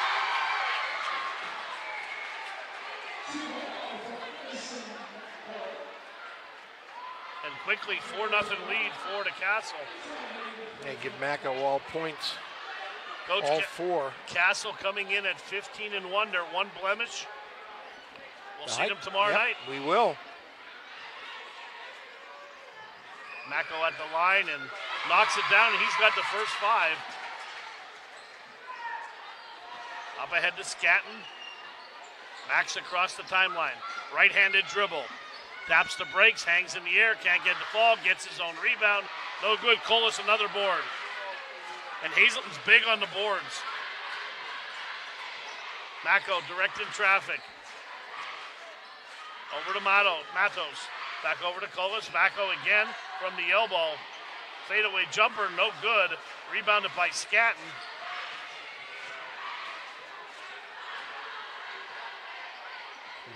Quickly, 4 0 lead for the Castle. They give Mako all points, Coach all Ca- four. Castle coming in at 15 and 1. They're one blemish. We'll see Right. them tomorrow Yep, night. We will. Mako at the line and knocks it down, and he's got the first five. Up ahead to Scatton. Max across the timeline. Right handed dribble. Taps the brakes, hangs in the air, can't get the fall, gets his own rebound. No good. Colas another board. And Hazleton's big on the boards. Mako directing traffic. Over to Mato, Matos. Back over to Colas. Mako again from the elbow. Fadeaway jumper, no good. Rebounded by Scatton.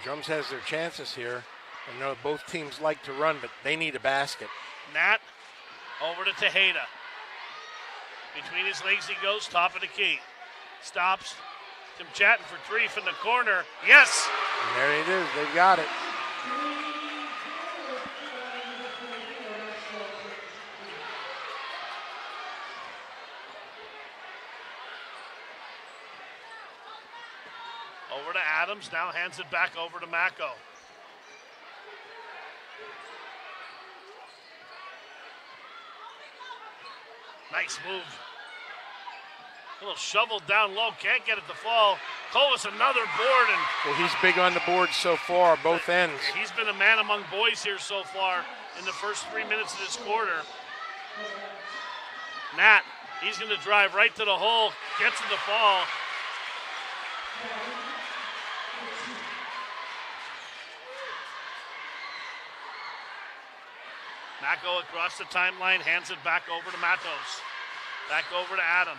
Drums has their chances here. I know both teams like to run, but they need a basket. Nat over to Tejeda. Between his legs he goes, top of the key. Stops. Tim Chatton for three from the corner. Yes! And there it is. They've got it. Over to Adams. Now hands it back over to Mako. Nice move. A little shovel down low. Can't get it to fall. Colas another board, and Well, he's big on the board so far, both ends. he's been a man among boys here so far in the first three minutes of this quarter. Nat, he's going to drive right to the hole, gets it to fall. Mako across the timeline, hands it back over to Matos. Back over to Adams.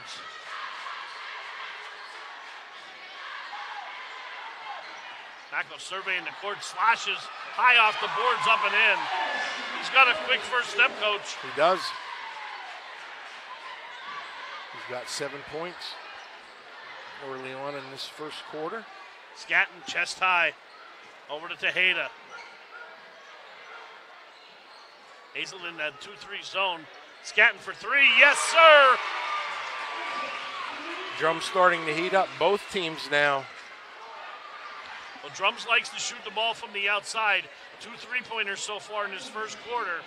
Mako surveying the court, slashes high off the boards, up and in. He's got a quick first step, coach. He does. He's got seven points early on in this first quarter. Scatton, chest high. Over to Tejeda. Hazel in that 2 3 zone. Scatton for three. Yes, sir. Drum starting to heat up. Both teams now. Well, Drums likes to shoot the ball from the outside. Two three pointers so far in his first quarter.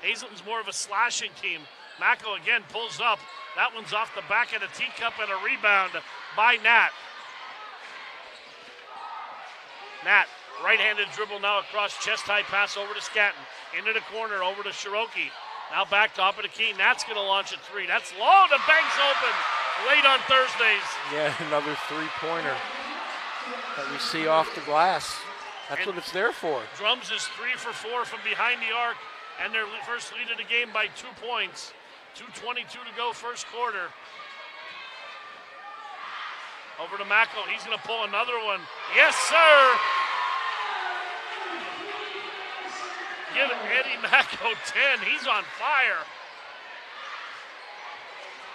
Hazleton's more of a slashing team. Mako again pulls up. That one's off the back of the teacup and a rebound by Nat. Nat, right-handed dribble now across chest high pass over to Scatton. Into the corner, over to Shiroki. Now back top of the key. Nat's gonna launch a three. That's low. The bank's open. Late on Thursdays. Yeah, another three pointer that we see off the glass. That's And- what it's there for. Drums is three for four from behind the arc, and their first lead of the game by two points. 2.22 to go, first quarter. Over to Mako. He's going to pull another one. Yes, sir. Give Eddie Mako 10. He's on fire.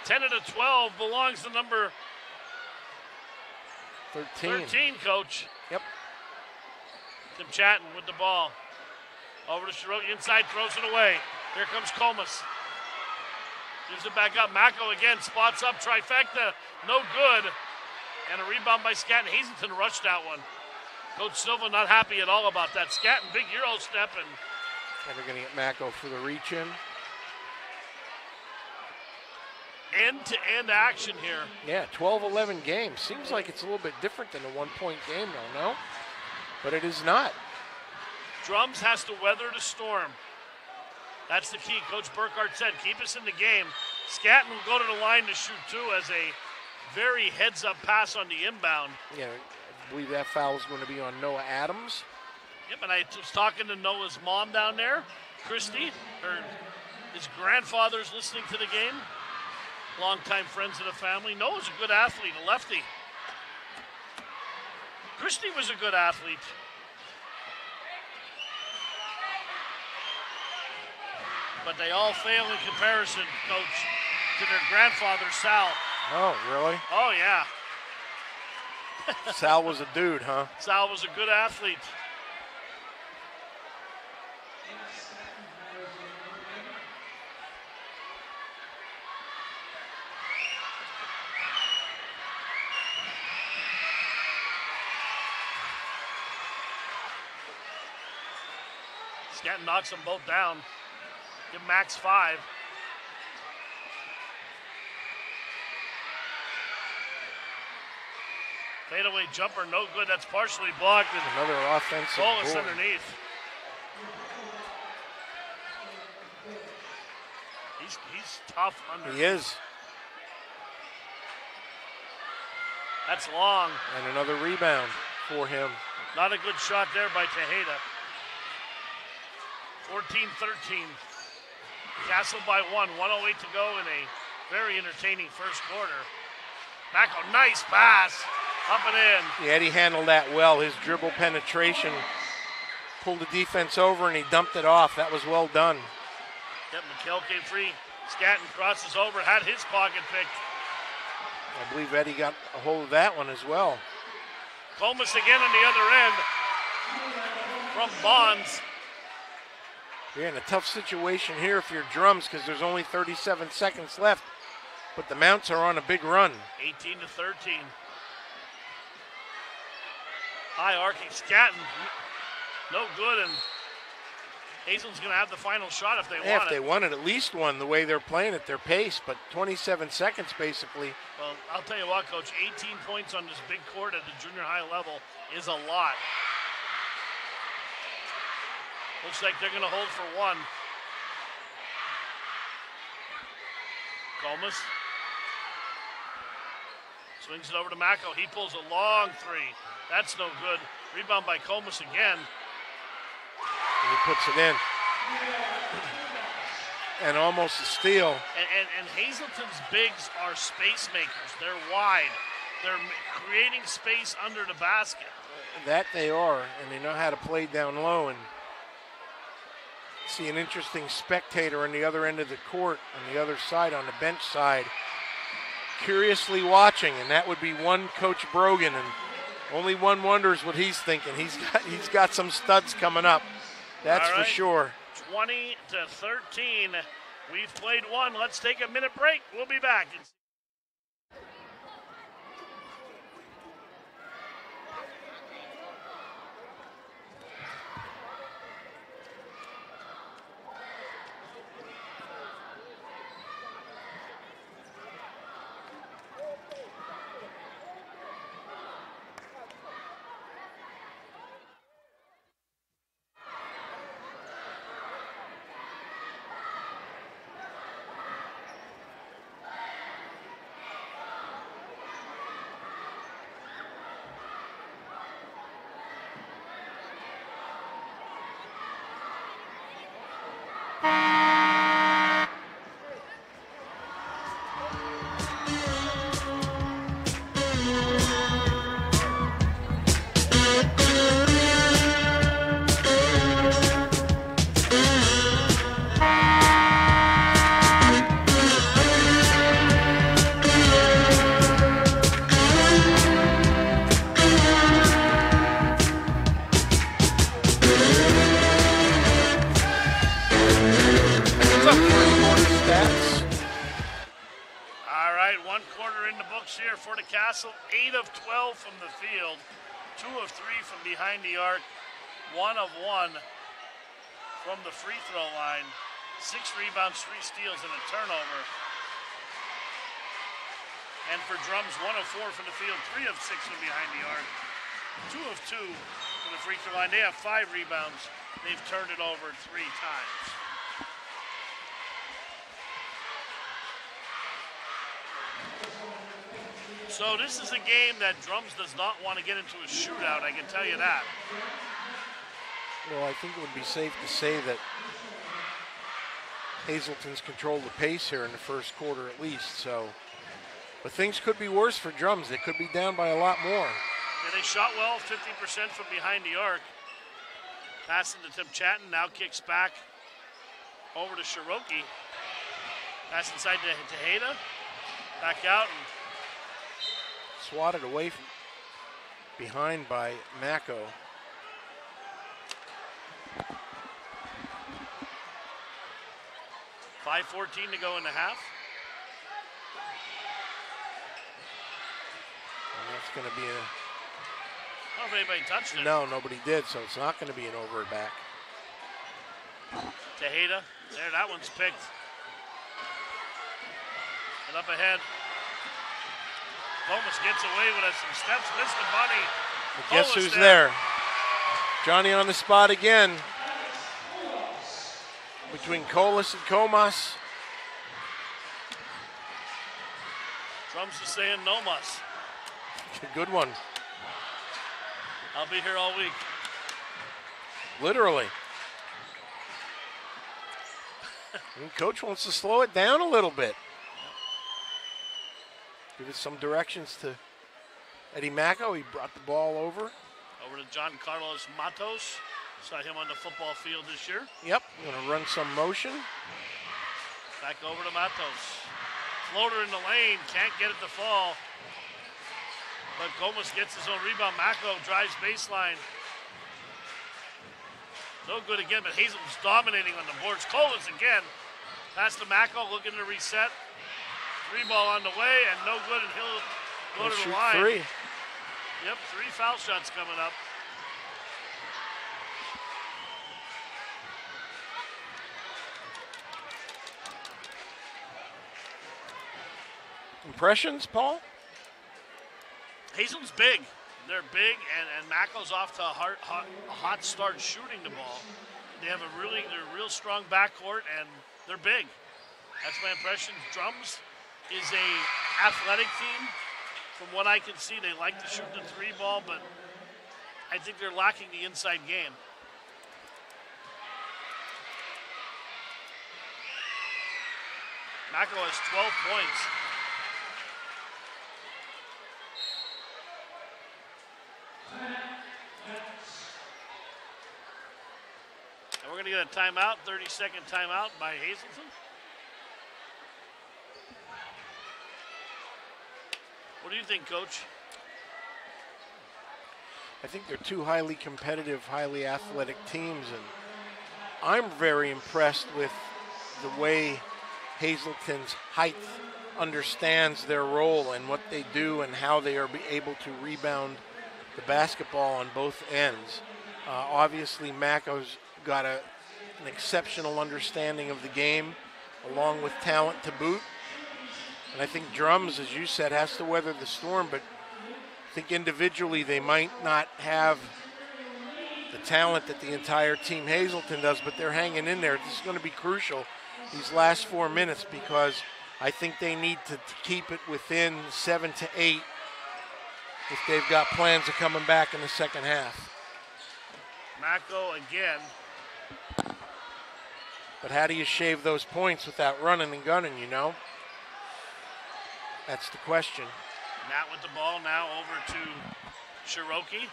10 out of the 12 belongs to number 13. 13, coach. Yep. Tim Chatton with the ball. Over to Shiroki, inside, throws it away. Here comes Comas. Gives it back up. Mako again, spots up, trifecta, no good. And a rebound by Scatton. Hazleton rushed that one. Coach Silva not happy at all about that. Scatton, big Euro step, and And they're going to get Mako for the reach in. end to end action here. Yeah, 12 11 game. Seems like it's a little bit different than a one point game, though, no? But it is not. Drums has to weather the storm. That's the key. Coach Burkhardt said, keep us in the game. Scatton will go to the line to shoot two as a very heads up pass on the inbound. Yeah, I believe that foul is going to be on Noah Adams. Yep, and I was talking to Noah's mom down there, Christy. Her, his grandfather's listening to the game. Longtime friends of the family. Noah's a good athlete, a lefty. Christy was a good athlete. But they all fail in comparison, coach, to their grandfather, Sal. Oh, really? Oh, yeah. Sal was a dude, huh? Sal was a good athlete. Scatton knocks them both down. Give Max five. Fadeaway jumper, no good. That's partially blocked. And Another offensive Solis board. underneath. He's, he's tough under. He is. That's long. And another rebound for him. Not a good shot there by Tejeda. 14 13. Castle by one. 108 to go in a very entertaining first quarter. Mako, nice pass. Up and in. Yeah, Eddie handled that well. His dribble penetration pulled the defense over and he dumped it off. That was well done. Yep, McKell came free. Scatton crosses over, had his pocket picked. I believe Eddie got a hold of that one as well. Comas again on the other end from Bonds. You're in a tough situation here if you're drums because there's only 37 seconds left. But the Mounts are on a big run. 18 to 13. High arcing Scatton. No good, and Hazel's going to have the final shot if they Yeah, want if it. they wanted at least one the way they're playing at their pace, but 27 seconds basically. Well, I'll tell you what, Coach, 18 points on this big court at the junior high level is a lot. Looks like they're going to hold for one. Comas swings it over to Mako. He pulls a long three. That's no good. Rebound by Comas again. And he puts it in. And almost a steal. And, and, and Hazleton's bigs are space makers. They're wide. They're creating space under the basket. That they are, and they know how to play down low. And see an interesting spectator on the other end of the court, on the other side, on the bench side, curiously watching, and that would be one Coach Brogan. And only one wonders what he's thinking. He's got he's got some studs coming up. That's All for sure. 20 to 13. We've played one. Let's take a minute break. We'll be back. 8 of 12 from the field, 2 of 3 from behind the arc, 1 of 1 from the free throw line, 6 rebounds, 3 steals, and a turnover. And for drums, 1 of 4 from the field, 3 of 6 from behind the arc, 2 of 2 from the free throw line. They have 5 rebounds. They've turned it over 3 times. So this is a game that Drums does not want to get into a shootout. I can tell you that. Well, I think it would be safe to say that Hazleton's controlled the pace here in the first quarter at least. So, but things could be worse for drums. They could be down by a lot more. Yeah, they shot well, 50% from behind the arc. Passing to Tim Chatton, now kicks back over to Shiroki. Pass inside to Tejeda. Back out, and Swatted away from behind by Mako. five fourteen to go in the half. And that's going to be a I don't know if anybody touched it. no. Nobody did, so it's not going to be an over back. Tejeda, there, that one's picked. And up ahead. Comas gets away with it. Some steps, missed the bunny. But guess who's there? Johnny on the spot again. Between Colas and Comas. Drums is saying Nomas. Good one. I'll be here all week. Literally. And coach wants to slow it down a little bit. Give it some directions to Eddie Mako. He brought the ball over. Over to John Carlos Matos. Saw him on the football field this year. Yep, gonna run some motion. Back over to Matos. Floater in the lane, can't get it to fall. But Gomez gets his own rebound. Mako drives baseline. No good again, but Hazel's dominating on the boards. Colas again. Pass to Mako, looking to reset. Three ball on the way, and no good, and he'll go He'll to the line. three. Yep, three foul shots coming up. Impressions, Paul? Hazel's big. They're big, and, and Mako's off to a, hot, hot, a hot start shooting the ball. They have a really, they're a real strong backcourt, and they're big. That's my impression. Drums is a athletic team. From what I can see, they like to shoot the three ball, but I think they're lacking the inside game. Mako has 12 points. And we're going to get a timeout, 30 second timeout by Hazleton. What do you think, coach? I think they're two highly competitive, highly athletic teams, and I'm very impressed with the way Hazleton's height understands their role and what they do and how they are able to rebound the basketball on both ends. Uh, obviously, Mako's got a, an exceptional understanding of the game, along with talent to boot. And I think Drums, as you said, has to weather the storm, but I think individually they might not have the talent that the entire team Hazleton does, but they're hanging in there. This is going to be crucial these last four minutes because I think they need to keep it within seven to eight if they've got plans of coming back in the second half. Mako again. But how do you shave those points without running and gunning, you know? That's the question. Nat with the ball now over to Cherokee.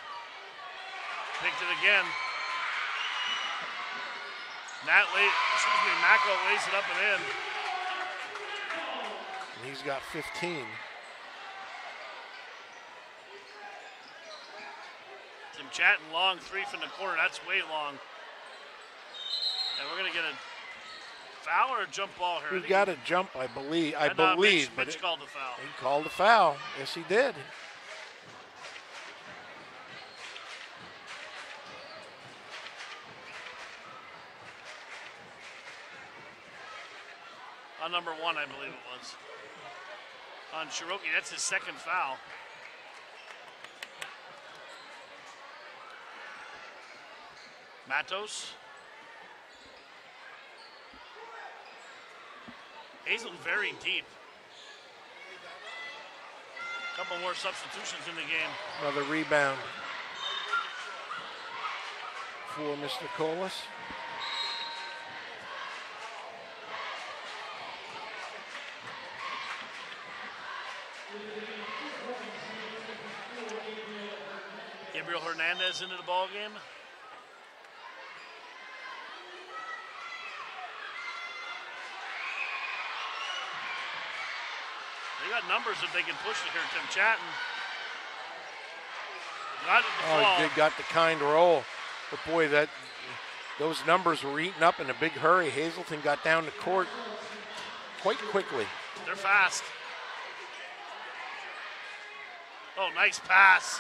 Picked it again. Nat lay, excuse me, Mako lays it up and in. And he's got 15. Tim Chatton long three from the corner. That's way long. And we're gonna get a foul or a jump ball here. He got a jump, I believe. I uh, believe, Mitch, but Mitch it- called the foul. he called a foul. Yes, he did. On number one, I believe it was. On Cherokee, that's his second foul. Matos. Hazel very deep. A Couple more substitutions in the game. Another rebound for Mr. Colas. Gabriel Hernandez into the ball game. Got numbers if they can push it here. Tim Chatton. Got it to Oh, fall. he did got the kind roll. But boy, that those numbers were eaten up in a big hurry. Hazleton got down the court quite quickly. They're fast. Oh, nice pass.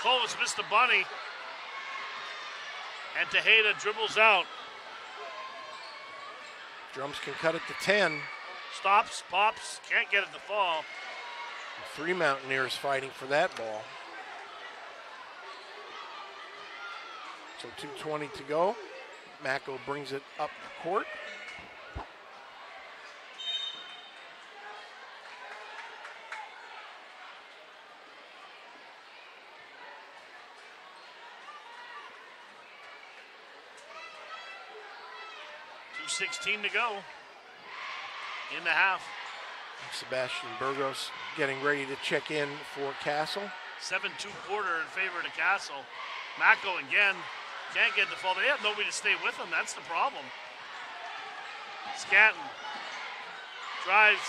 Colas missed the bunny. And Tejeda dribbles out. Drums can cut it to 10. Stops, pops, can't get it to fall. Three Mountaineers fighting for that ball. So 2.20 to go. Mako brings it up the court. Two sixteen to go in the half. Sebastian Burgos getting ready to check in for Castle. 7 2 quarter in favor of Castle. Mako again can't get the fall. They have nobody to stay with them. That's the problem. Scatton drives,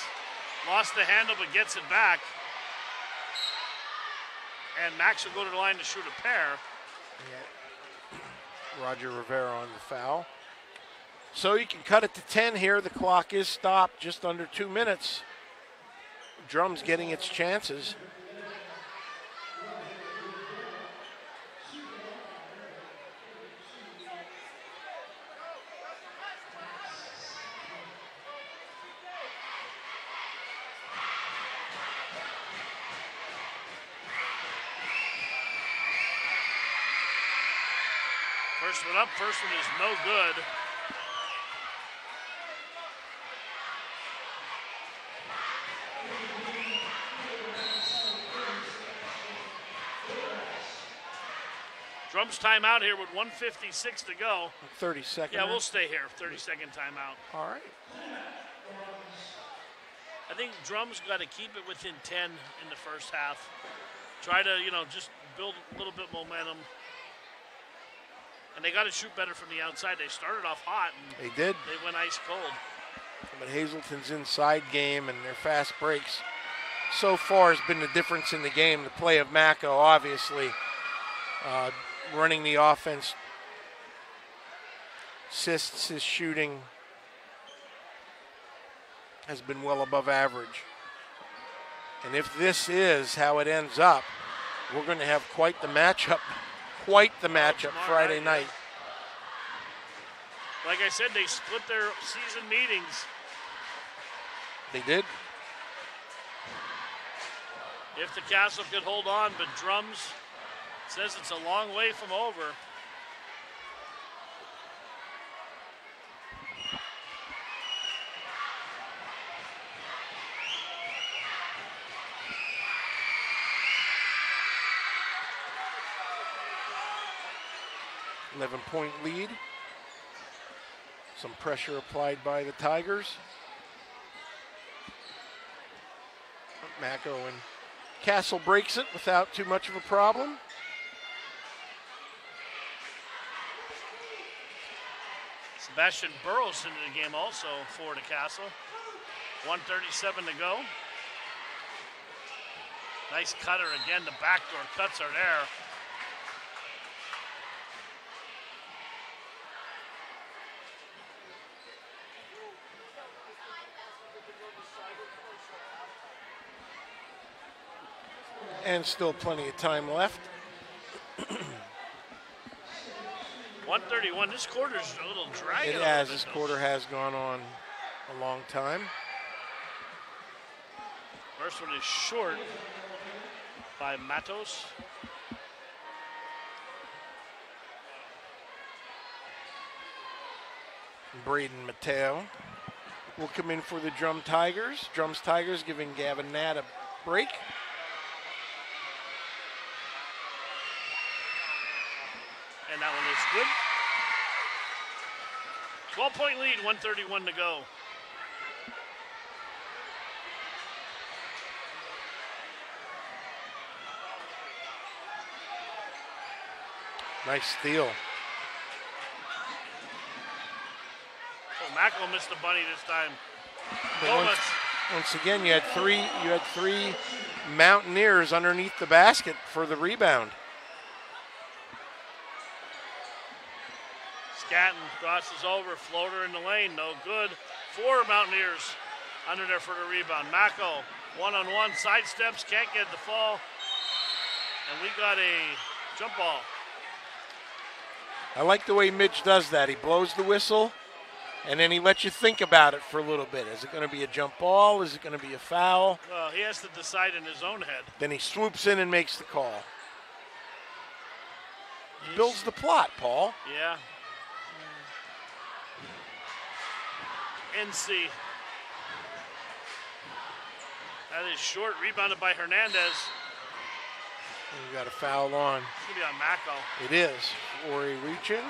lost the handle, but gets it back. And Max will go to the line to shoot a pair. Roger Rivera on the foul. So you can cut it to 10 here. The clock is stopped just under two minutes. Drums getting its chances. First one up, first one is no good. Drums timeout here with 156 to go. 30 seconds. Yeah, we'll stay here. 30 second timeout. All right. I think drums got to keep it within 10 in the first half. Try to, you know, just build a little bit momentum. And they got to shoot better from the outside. They started off hot and They did. they went ice cold. But Hazleton's inside game and their fast breaks so far has been the difference in the game. The play of Mako, obviously, uh, running the offense, assists his shooting has been well above average. And if this is how it ends up, we're going to have quite the matchup, quite the matchup Friday night, night. Like I said, they split their season meetings. They did. If the Castle could hold on, but drums says it's a long way from over. Eleven point lead. Some pressure applied by the Tigers. Mako Owen. Castle breaks it without too much of a problem. Sebastian Burgos into the game also for the Castle. 137 to go. Nice cutter again. The backdoor cuts are there. And still plenty of time left. 131. This quarter's a little dragging. It has. This quarter has gone on a long time. First one is short by Matos. Braden Mateo will come in for the Drum Tigers. Drums Tigers giving Gavin Nat a break. And that one is good. 12 point lead, 131 to go. Nice steal. Oh, Mackel missed the bunny this time. Once, once again, you had three. You had three Mountaineers underneath the basket for the rebound. Scatton crosses over, floater in the lane, no good. Four Mountaineers under there for the rebound. Mako, one on one, sidesteps, can't get the fall. And we got a jump ball. I like the way Mitch does that. He blows the whistle, And then he lets you think about it for a little bit. Is it going to be a jump ball? Is it going to be a foul? Well, he has to decide in his own head. Then he swoops in and makes the call. Builds the plot, Paul. Yeah. NC. That is short, rebounded by Hernandez. And you got a foul on. It's to be on Mako. It is. Ori reaching.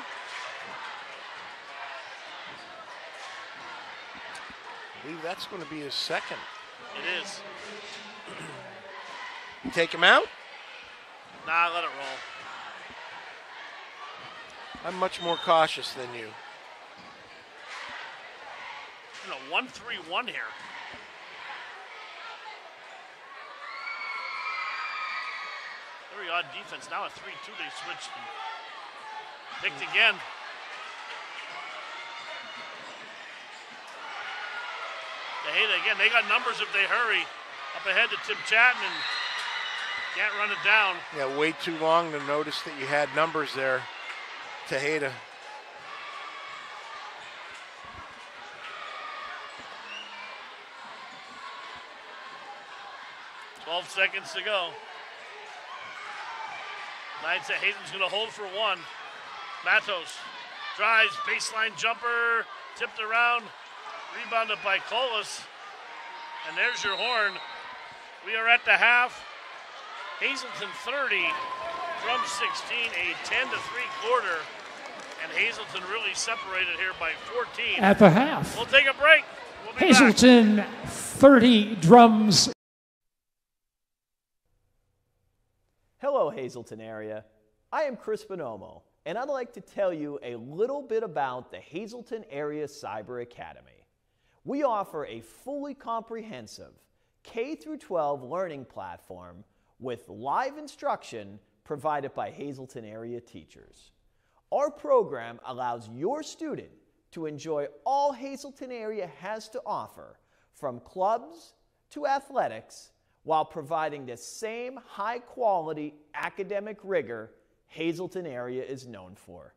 I believe that's going to be his second. It is. You take him out? Nah, let it roll. I'm much more cautious than you. You know, 1 3 1 here. Very odd defense. Now a 3 2, they switched. And picked again. Tejeda again. They got numbers if they hurry. Up ahead to Tim Chatton and can't run it down. Yeah, way too long to notice that you had numbers there. Tejeda. Twelve seconds to go. Knights at Hayden's going to hold for one. Matos drives, baseline jumper, tipped around, rebounded by Colas. And there's your horn. We are at the half. Hazleton 30, Drum 16, a 10 to 3 quarter. And Hazleton really separated here by 14. At the half, We'll take a break. We'll be back. Hazleton 30 drums Hazleton area. I am Chris Bonomo, and I'd like to tell you a little bit about the Hazleton Area Cyber Academy. We offer a fully comprehensive K 12 learning platform with live instruction provided by Hazleton area teachers. Our program allows your student to enjoy all Hazleton area has to offer, from clubs to athletics, while providing the same high quality academic rigor Hazleton area is known for.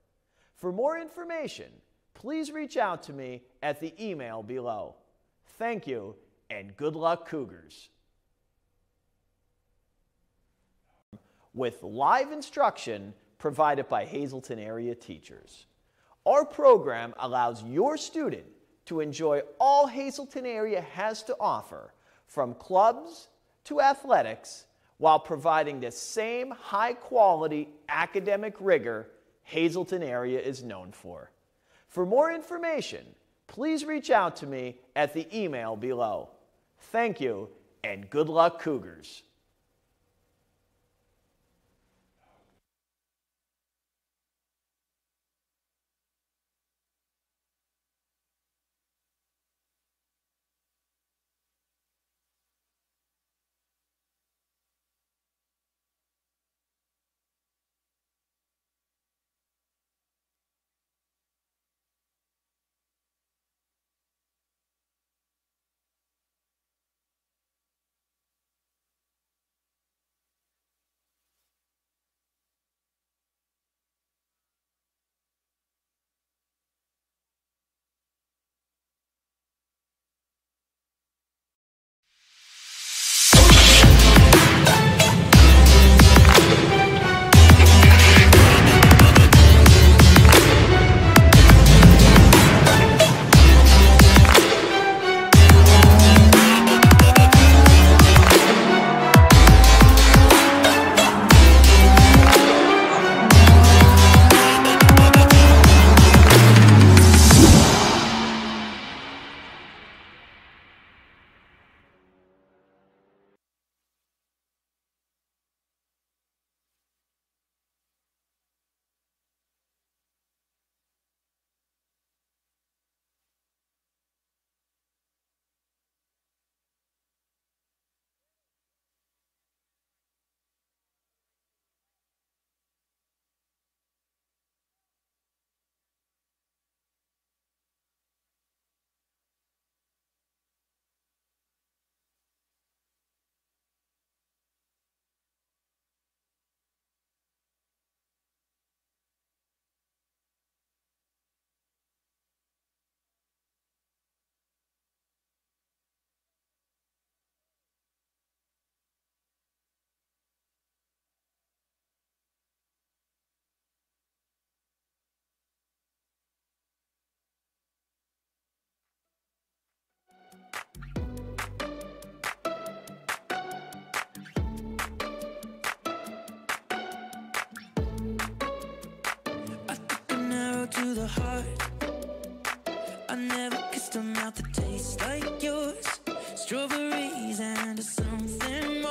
For more information, please reach out to me at the email below. Thank you and good luck, Cougars. With live instruction provided by Hazleton area teachers. Our program allows your student to enjoy all Hazleton area has to offer, from clubs to athletics while providing the same high quality academic rigor Hazleton area is known for. For more information, please reach out to me at the email below. Thank you and good luck, Cougars. I never kissed a mouth that tastes like yours. Strawberries and something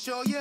show you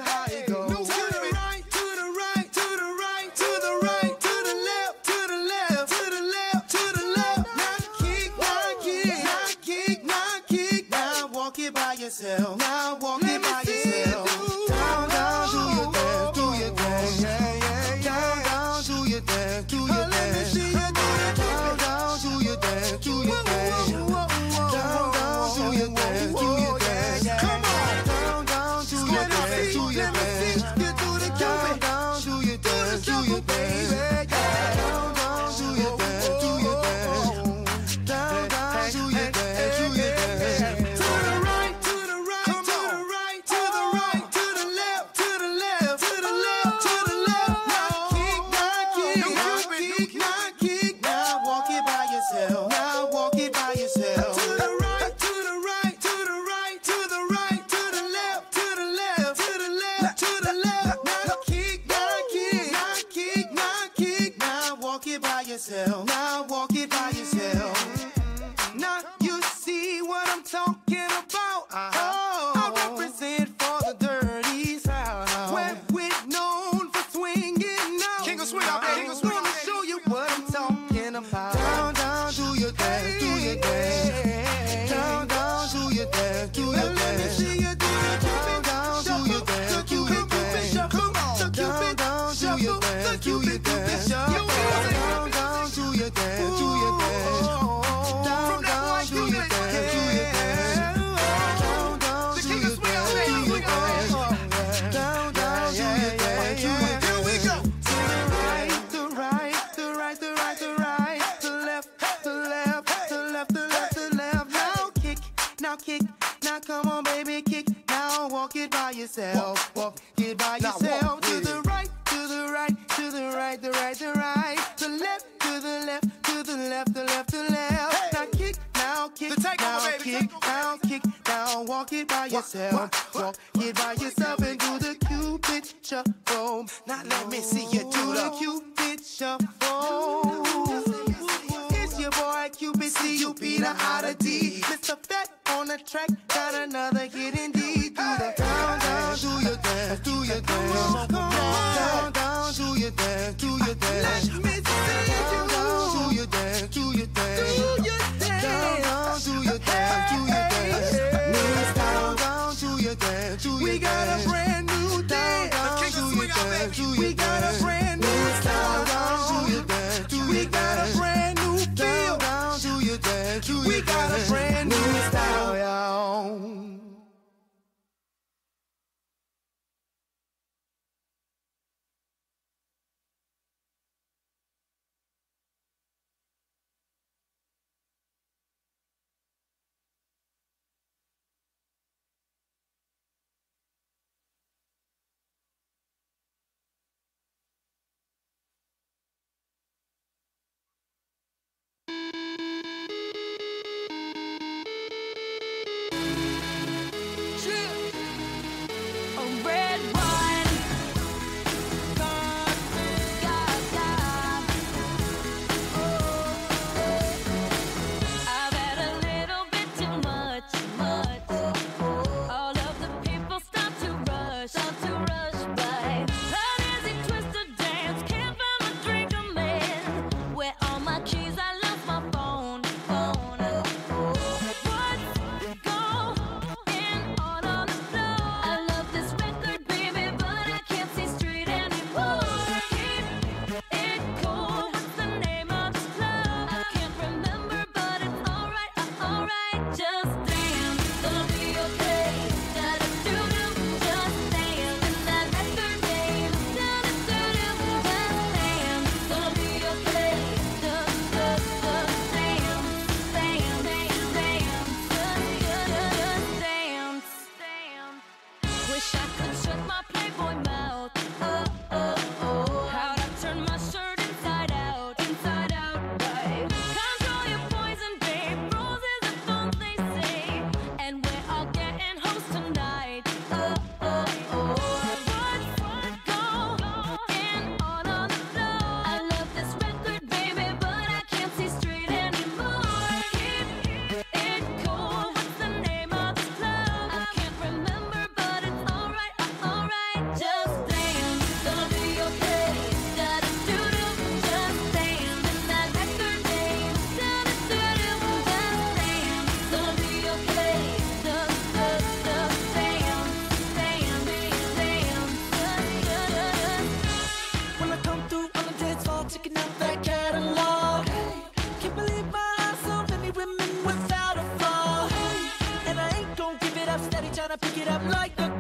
it up like the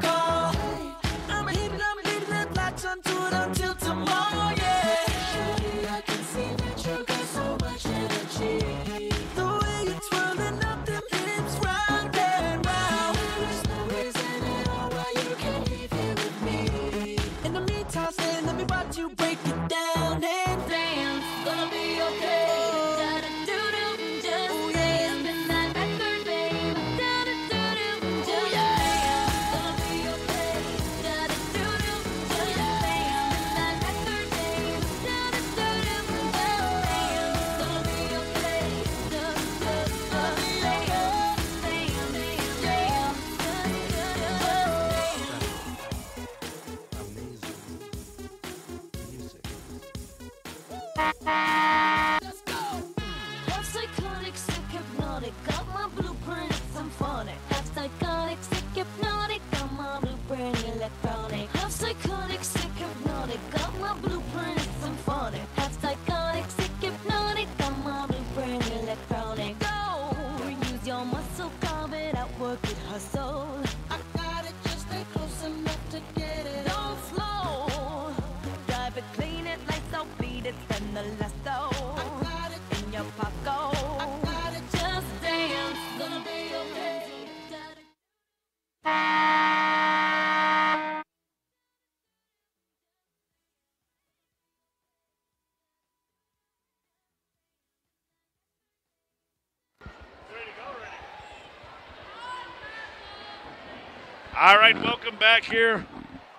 right, welcome back here.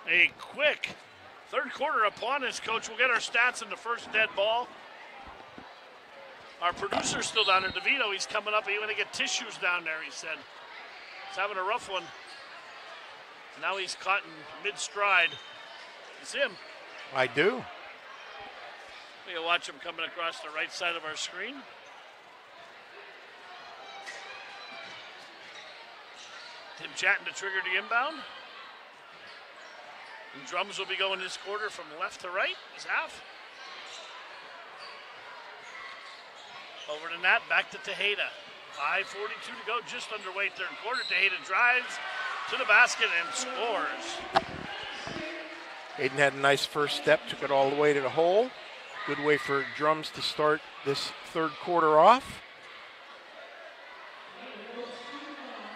A quick third quarter upon us, coach. We'll get our stats in the first dead ball. Our producer's still down there, DeVito. He's coming up. He want to get tissues down there, he said. He's having a rough one. Now he's caught in mid stride. It's him. I do. We can watch him coming across the right side of our screen. Tim Chatton to trigger the inbound. And drums will be going this quarter from left to right. Is half. Over to Nat, back to Tejeda. 5.42 to go, just underway third quarter. Tejeda drives to the basket and scores. Aiden had a nice first step, took it all the way to the hole. Good way for drums to start this third quarter off.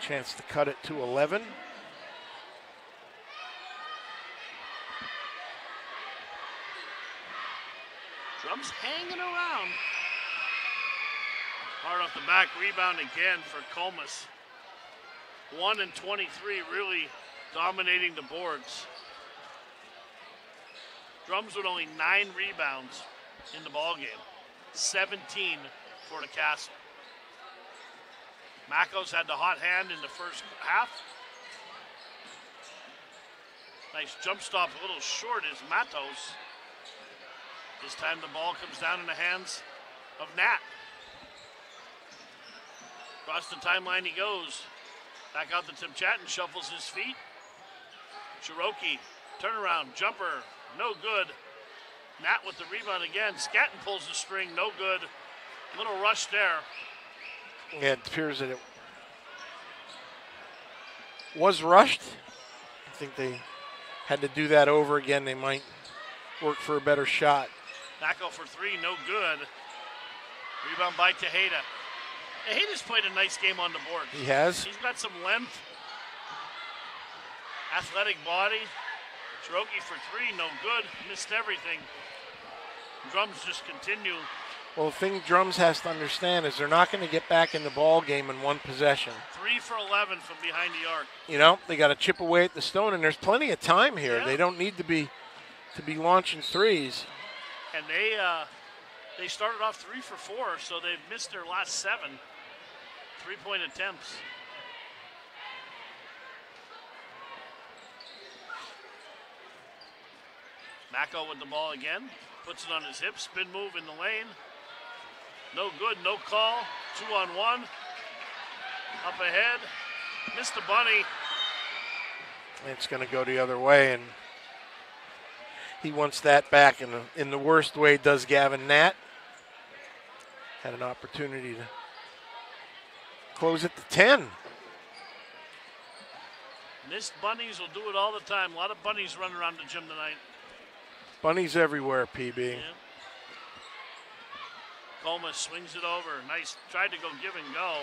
Chance to cut it to 11. Drums hanging around. Hard off the back, rebound again for Comas. 1 and 23, really dominating the boards. Drums with only nine rebounds in the ball game, 17 for the Castle. Macos had the hot hand in the first half. Nice jump stop, a little short is Matos. This time the ball comes down in the hands of Nat. Across the timeline he goes. Back out to Tim Chatton, shuffles his feet. Cherokee, turnaround, jumper, no good. Nat with the rebound again. Scatton pulls the string, no good. Little rush there. It appears that it was rushed. I think they had to do that over again. They might work for a better shot. Mako for three, no good. Rebound by Tejeda. Tejeda's played a nice game on the board. He has. He's got some length, athletic body. Cherokee for three, no good. Missed everything. Drums just continue. Well, the thing Drums has to understand is they're not going to get back in the ball game in one possession. Three for 11 from behind the arc. You know, they got to chip away at the stone, and there's plenty of time here. Yeah. They don't need to be to be launching threes. And they uh, they started off three for four, so they've missed their last seven three point attempts. Mako with the ball again. Puts it on his hip. Spin move in the lane. No good. No call. Two on one. Up ahead. Mr. bunny. It's going to go the other way, and he wants that back in the, in the worst way. Does Gavin Nat? Had an opportunity to close it to 10. Missed bunnies will do it all the time. A lot of bunnies running around the gym tonight. Bunnies everywhere, PB. Yeah. Comas swings it over. Nice. Tried to go give and go.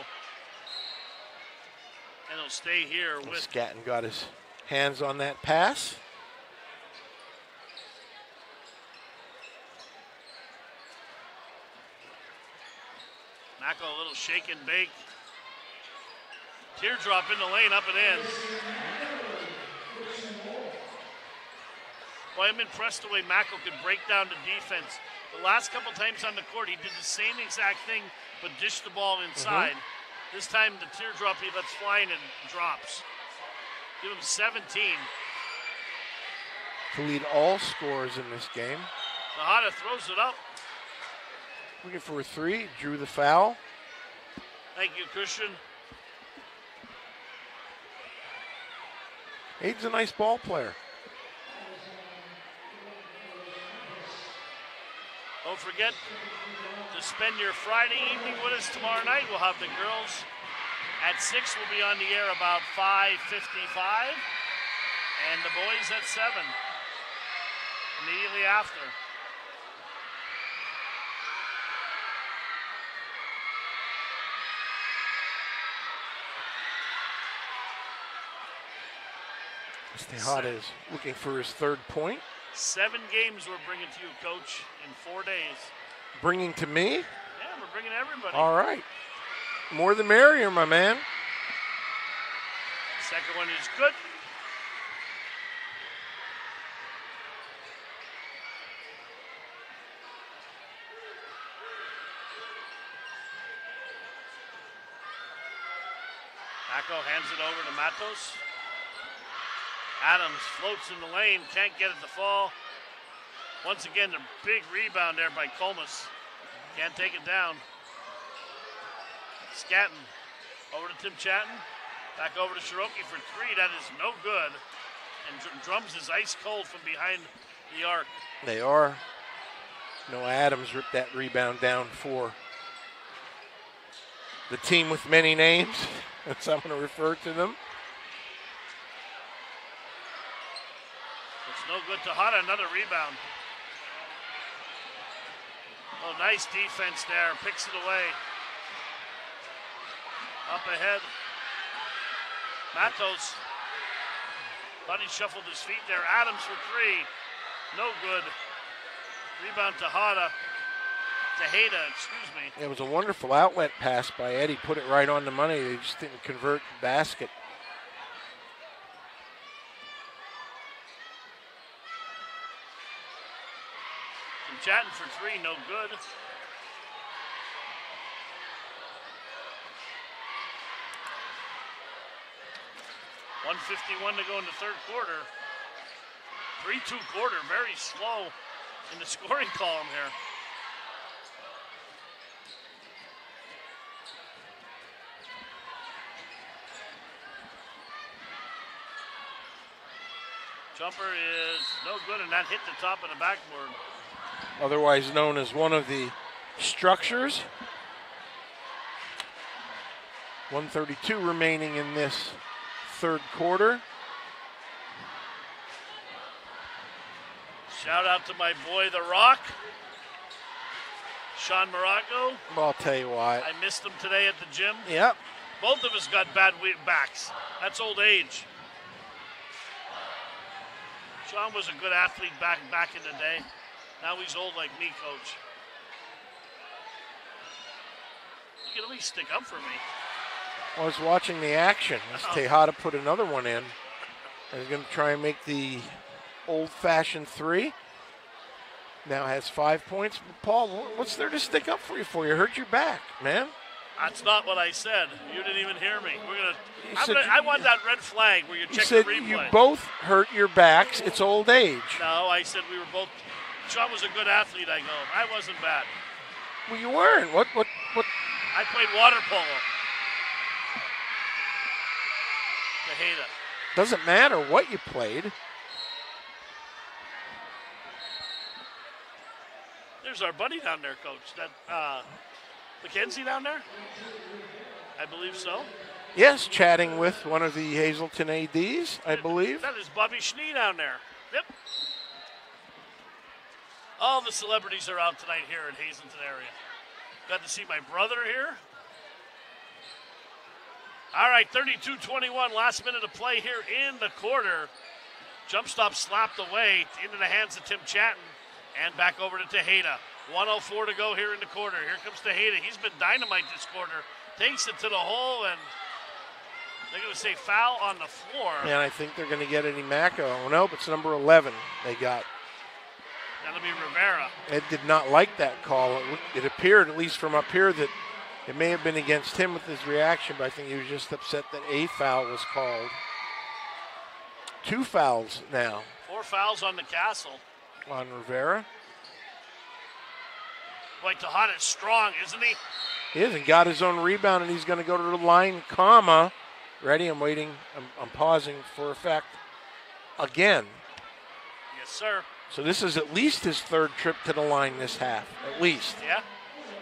And he'll stay here with Scatton got his hands on that pass. Mako a little shake and bake. Teardrop in the lane, up and in. Boy, I'm impressed the way Mako could break down the defense. The last couple times on the court, he did the same exact thing, but dished the ball mm-hmm. inside. This time, the teardrop he lets flying and drops. Give him 17. To lead all scores in this game. Sahada throws it up. Looking for a three, drew the foul. Thank you, Christian. Aiden's a nice ball player. Don't forget to spend your Friday evening with us tomorrow night. We'll have the girls at 6. We'll be on the air about 5.55. And the boys at 7. Immediately after. Tejada is looking for his third point. Seven games we're bringing to you, Coach, in four days. Bringing to me? Yeah, we're bringing everybody. All right. More than merrier, my man. Second one is good. Paco hands it over to Matos. Adams floats in the lane, can't get it to fall. Once again, the big rebound there by Comas. Can't take it down. Scatton over to Tim Chatton. Back over to Shiroki for three. That is no good. And Dr- Drums is ice cold from behind the arc. They are. Noah Adams ripped that rebound down for the team with many names. That's I'm going to refer to them. It's no good to Hana. Another rebound. Oh, nice defense there. Picks it away. Up ahead. Matos. Buddy shuffled his feet there. Adams for three. No good. Rebound to Hada. Excuse me. It was a wonderful outlet pass by Eddie. Put it right on the money. They just didn't convert the basket. Tim Chatton for three, no good. One fifty-one to go in the third quarter. Three-two quarter, very slow in the scoring column here. Jumper is no good, and that hit the top of the backboard. Otherwise known as one of the structures. 132 remaining in this third quarter. Shout out to my boy, The Rock, Sean Morocco. Well, I'll tell you why. I missed him today at the gym. Yep. Both of us got bad backs. That's old age. Sean was a good athlete back back in the day. Now he's old like me, coach. You can at least stick up for me. I was watching the action as oh. Tejada put another one in. He's going to try and make the old-fashioned three. Now has five points. Paul, what's there to stick up for you for? You hurt your back, man. That's not what I said. You didn't even hear me. We're gonna. I'm gonna you- I want that red flag where you You check said the replay. you both hurt your backs. It's old age. No, I said we were both. Sean was a good athlete. I know. I wasn't bad. Well, you weren't. What? What? What? I played water polo. Tejeda. Doesn't matter what you played. There's our buddy down there, coach. That uh, Mackenzie down there. I believe so. Yes, chatting with one of the Hazleton ads, I believe. That is Bobby Schnee down there. Yep. All the celebrities are out tonight here in Hazleton area. Got to see my brother here. All right, 32 21, last minute of play here in the quarter. Jump stop slapped away into the hands of Tim Chatton and back over to Tejeda. 104 to go here in the quarter. Here comes Tejeda. He's been dynamite this quarter. Takes it to the hole, and they're going to say foul on the floor. And I think they're going to get any Mako. Oh, nope, it's number 11 they got. That'll be Rivera. Ed did not like that call. It, it appeared, at least from up here, that it may have been against him with his reaction, but I think he was just upset that a foul was called. Two fouls now Four fouls on the castle. on Rivera. Boy, Tejada's strong, isn't he? He hasn't got his own rebound, and he's going to go to the line, comma. Ready? I'm waiting. I'm, I'm pausing for effect. Again. Yes, sir. So this is at least his third trip to the line this half. At least. Yeah.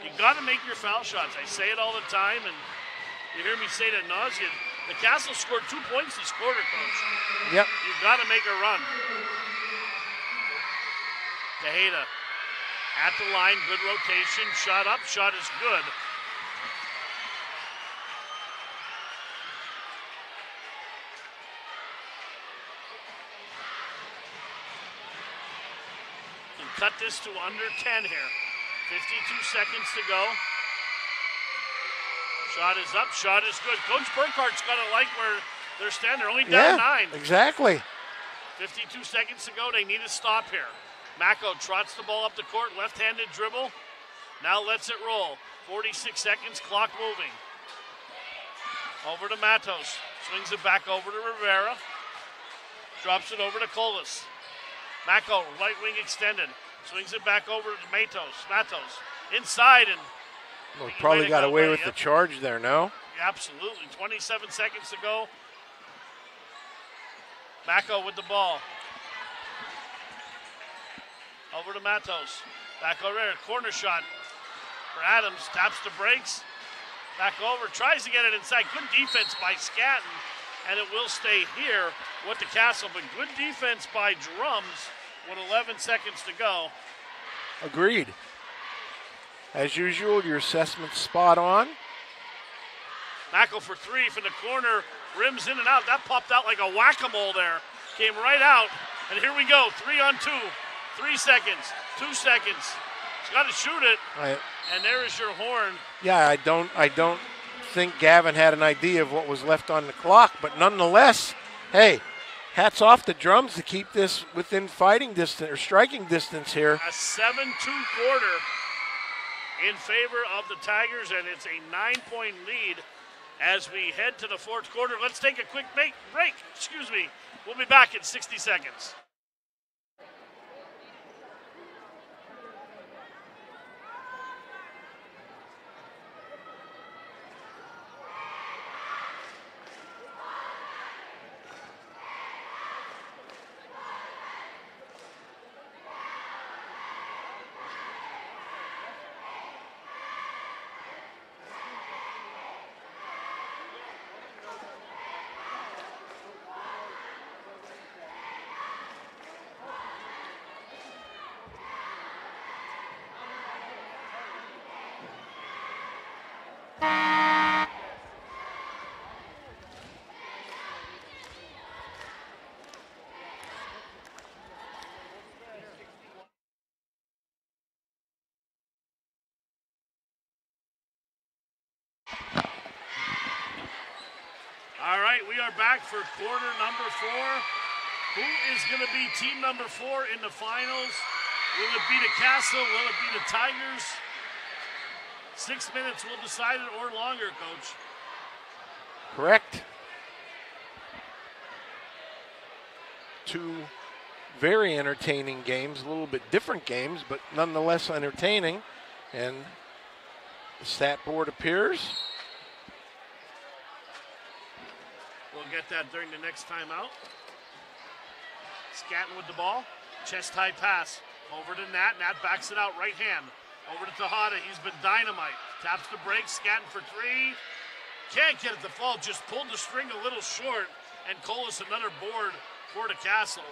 You got to make your foul shots. I say it all the time, and you hear me say it ad nauseum. The Castle scored two points this quarter, coach. Yep. You got to make a run. Tejeda at the line, good rotation, shot up, shot is good. Cut this to under 10 here. 52 seconds to go. Shot is up, shot is good. Coach Burkhart's got to like where they're standing. They're only down yeah. nine. Exactly. 52 seconds to go. They need a stop here. Mako trots the ball up the court, left-handed dribble. Now lets it roll. 46 seconds, clock moving. Over to Matos. Swings it back over to Rivera. Drops it over to Colas. Mako, right wing extended. Swings it back over to Matos. Matos. Inside and Well, probably got away with yep. the charge there, no? Absolutely. 27 seconds to go. Mako with the ball. Over to Matos. Back over there. Corner shot for Adams. Taps the brakes. Back over. Tries to get it inside. Good defense by Scatton. And it will stay here with the Castle. But good defense by Drums with 11 seconds to go. Agreed. As usual, your assessment's spot on. Mako for three from the corner, rims in and out. That popped out like a whack-a-mole there. Came right out, and here we go. Three on two, three seconds, two seconds. He's got to shoot it, I, and there is your horn. yeah, I don't, I don't think Gavin had an idea of what was left on the clock, but nonetheless, hey, hats off the drums to keep this within fighting distance or striking distance here. A 7-2 quarter in favor of the Tigers, and it's a nine-point lead as we head to the fourth quarter. Let's take a quick break. break. Excuse me. We'll be back in 60 seconds. All right, we are back for quarter number four. Who is going to be team number four in the finals? Will it be the Castle? Will it be the Tigers? Six minutes will decide it or longer, coach. Correct. Two very entertaining games, a little bit different games, but nonetheless entertaining. And the stat board appears. We'll get that during the next timeout. Scatton with the ball. Chest high pass. Over to Nat. Nat backs it out right hand. Over to Tejada. He's been dynamite. Taps the break. Scatton for three. Can't get it to fall. Just pulled the string a little short. And Colas another board for the Castle.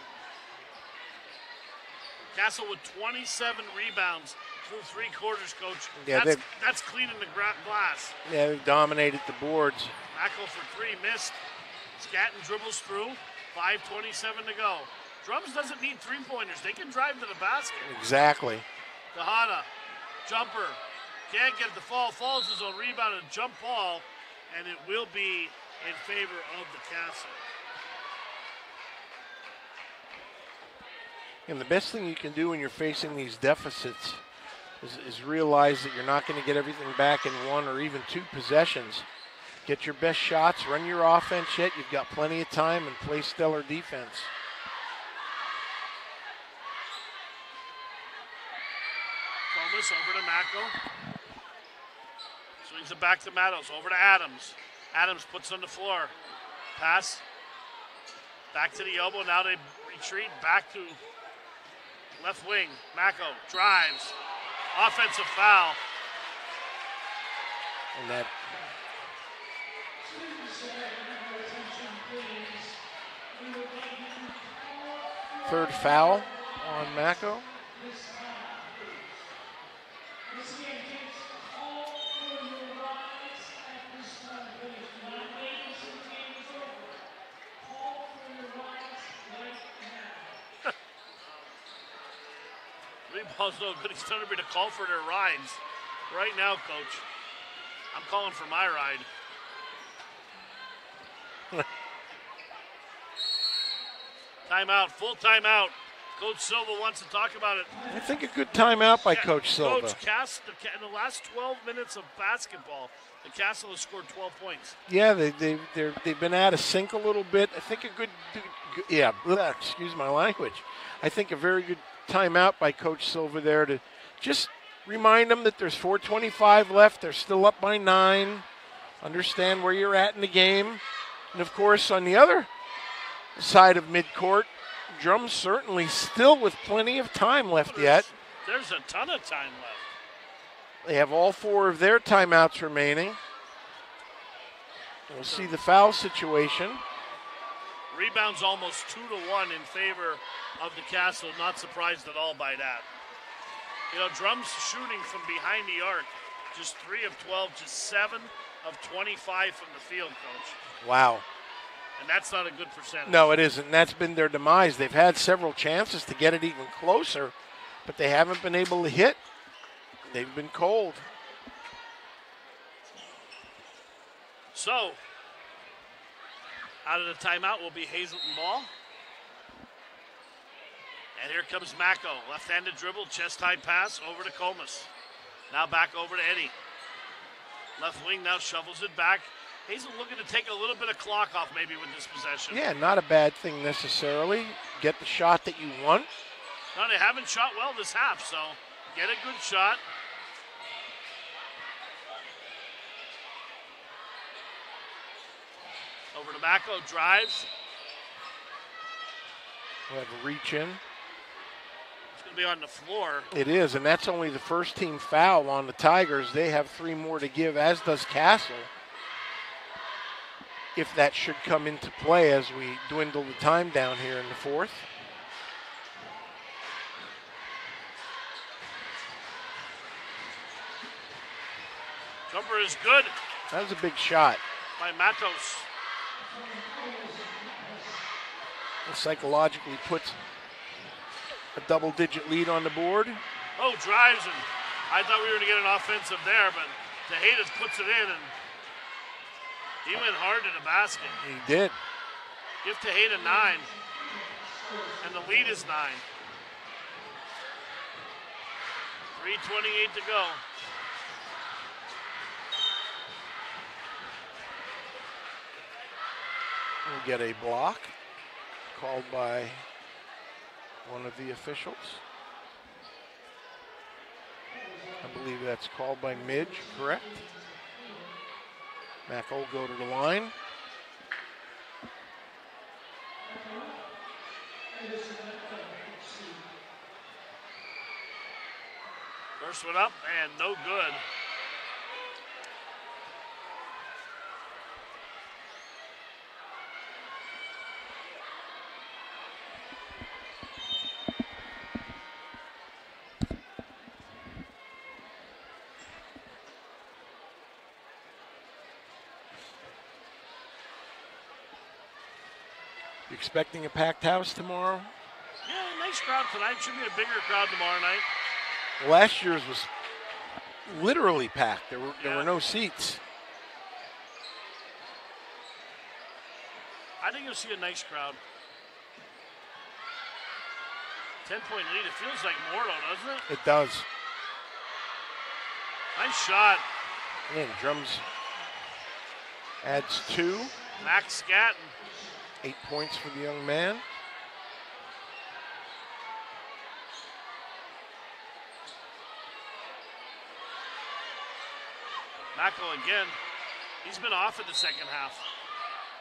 Castle with 27 rebounds through three quarters, coach. Yeah, that's, that's cleaning the glass. Yeah, they've dominated the boards. Mako for three, missed. Scatton dribbles through. 5.27 to go. Drums doesn't need three pointers. They can drive to the basket. Exactly. Tejada, jumper. Can't get it to fall. Falls his own rebound and jump ball, and it will be in favor of the Castle. And the best thing you can do when you're facing these deficits is, is realize that you're not going to get everything back in one or even two possessions. Get your best shots, run your offense yet. You've got plenty of time and play stellar defense. Thomas over to Mako. Swings it back to Matos. Over to Adams. Adams puts on the floor. Pass. Back to the elbow. Now they retreat back to left wing. Mako drives. Offensive foul. And that third foul on Mako. Three balls no good. He's telling me to call for their rides. Right now, coach. I'm calling for my ride. timeout, full timeout. Coach Silva wants to talk about it. I think a good timeout by Yeah, Coach Silva. Coach Cass, in the last 12 minutes of basketball, the Castle has scored 12 points. Yeah, they they they're, they've been out of sync a little bit. I think a good, yeah. Excuse my language. I think a very good timeout by Coach Silva there to just remind them that there's 4:25 left. They're still up by nine. Understand where you're at in the game, and of course on the other side of midcourt, Drums certainly still with plenty of time left yet. There's a ton of time left. They have all four of their timeouts remaining. We'll see the foul situation. Rebounds almost two to one in favor of the Castle. Not surprised at all by that. You know, Drums shooting from behind the arc, just three of 12, just seven of 25 from the field, coach. Wow. And that's not a good percentage. No, it isn't. That's been their demise. They've had several chances to get it even closer, but they haven't been able to hit. They've been cold. So, out of the timeout will be Hazleton ball. And here comes Mako. Left handed dribble, chest high pass over to Comas. Now back over to Eddie. Left wing now shovels it back. Hazel looking to take a little bit of clock off maybe with this possession. Yeah, not a bad thing necessarily. Get the shot that you want. No, they haven't shot well this half, so get a good shot. Over to Mako, drives. We'll have a reach in. It's going to be on the floor. It is, and that's only the first team foul on the Tigers. They have three more to give, as does Castle. If that should come into play as we dwindle the time down here in the fourth. Jumper is good That was a big shot. by Matos. It psychologically puts a double digit lead on the board. Oh, drives, and I thought we were going to get an offensive there, but Tejadas puts it in, and he went hard to the basket. He did. Give Tejada nine, and the lead is nine. 3.28 to go. We'll get a block called by one of the officials. I believe that's called by Midge, correct? Mack will go to the line. First one up, and no good. Expecting a packed house tomorrow? Yeah, nice crowd tonight. Should be a bigger crowd tomorrow night. Last year's was literally packed. There were there Yeah. were no seats. I think you'll see a nice crowd. 10 point lead. It feels like more though, doesn't it? It does. Nice shot. Again, drums adds two, Max Scatton. Eight points for the young man. Mako again. He's been off in the second half.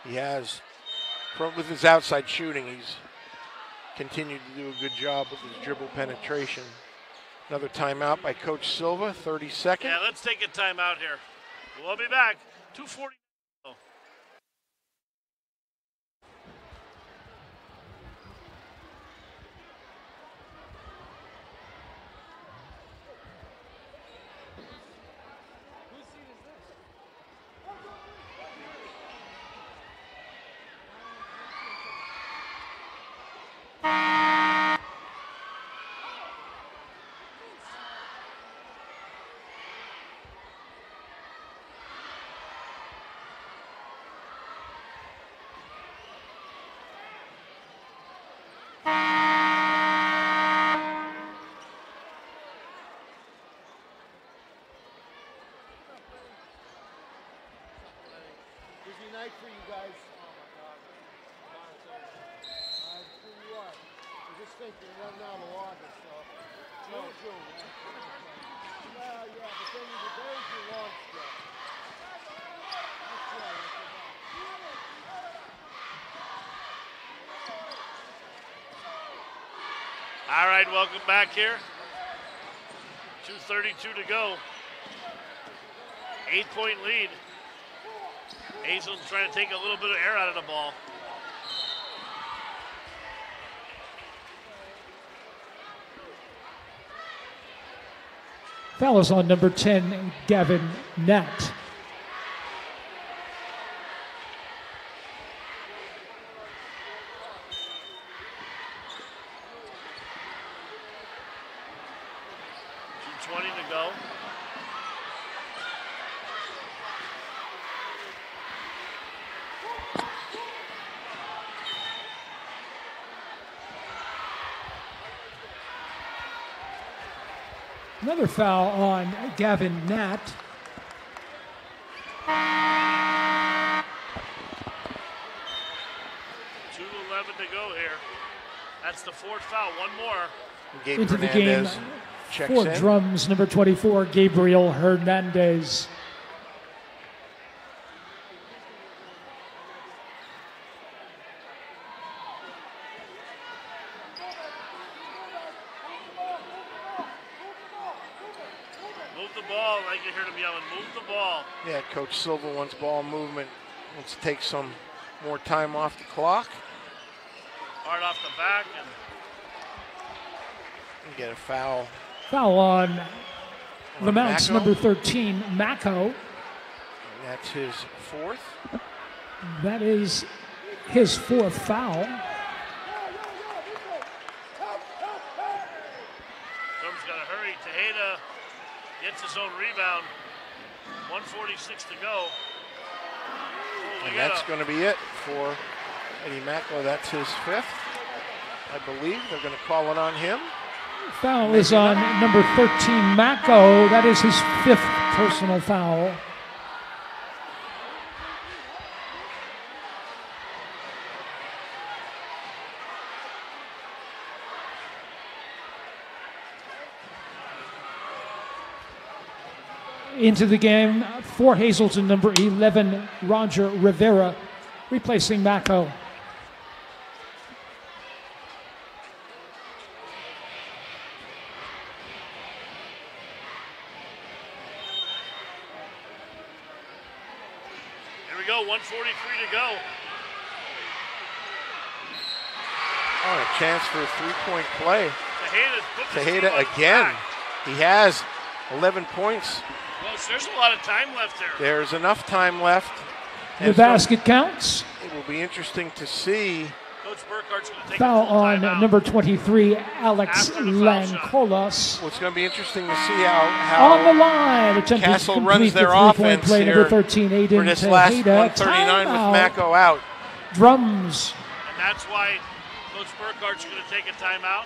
He has, from- with his outside shooting, he's continued to do a good job with his dribble penetration. Another timeout by Coach Silva, 30 seconds. Yeah, let's take a timeout here. We'll be back. 240. Busy night for you guys. Oh my God. Come on, it's over. I tell you what, I just think you're of August, so. No, June. Well, yeah, but then the days you long still. That's right. All right, welcome back here. 2.32 to go. Eight point lead. Hazel's trying to take a little bit of air out of the ball. Foul is on number 10, Gavin Nat. Two twenty to go. Another foul on Gavin Nat. Two eleven to go here. That's the fourth foul. One more. Gabe Into the game checks for in. drums, number 24, Gabriel Hernandez. Move the ball. I can hear them yelling. Move the ball. Yeah, Coach Silva wants ball movement. Wants to take some more time off the clock Hard off the back and and get a foul. Foul on the On Mounts, number 13, Mako. And that's his fourth. That is his fourth foul. Drum's got to hurry. Tejeda gets his own rebound. 146 to go. And that's going to be it for Eddie Mako. That's his fifth. I believe they're going to call it on him. Foul is on number 13, Mako. That is his fifth personal foul. Into the game for Hazleton, number 11, Roger Rivera, replacing Mako. Here we go. 143 to go. Oh, a chance for a three-point play. Tejeda puts his team Tejeda again. track. He has 11 points. Well, there's a lot of time left there. There's enough time left. The And so basket counts. It will be interesting to see. Coach Burkhardt's going to take Foul a full on timeout. number 23, Alex After the foul shot. Lancolas. Well, it's going to be interesting to see how, how On the line, attempting Castle to runs complete their the three-point offense play. here Number 13, for Aiden this last Tejeda. 139 with Timeout. Mako out. Drums. And that's why Coach Burkhardt's going to take a timeout.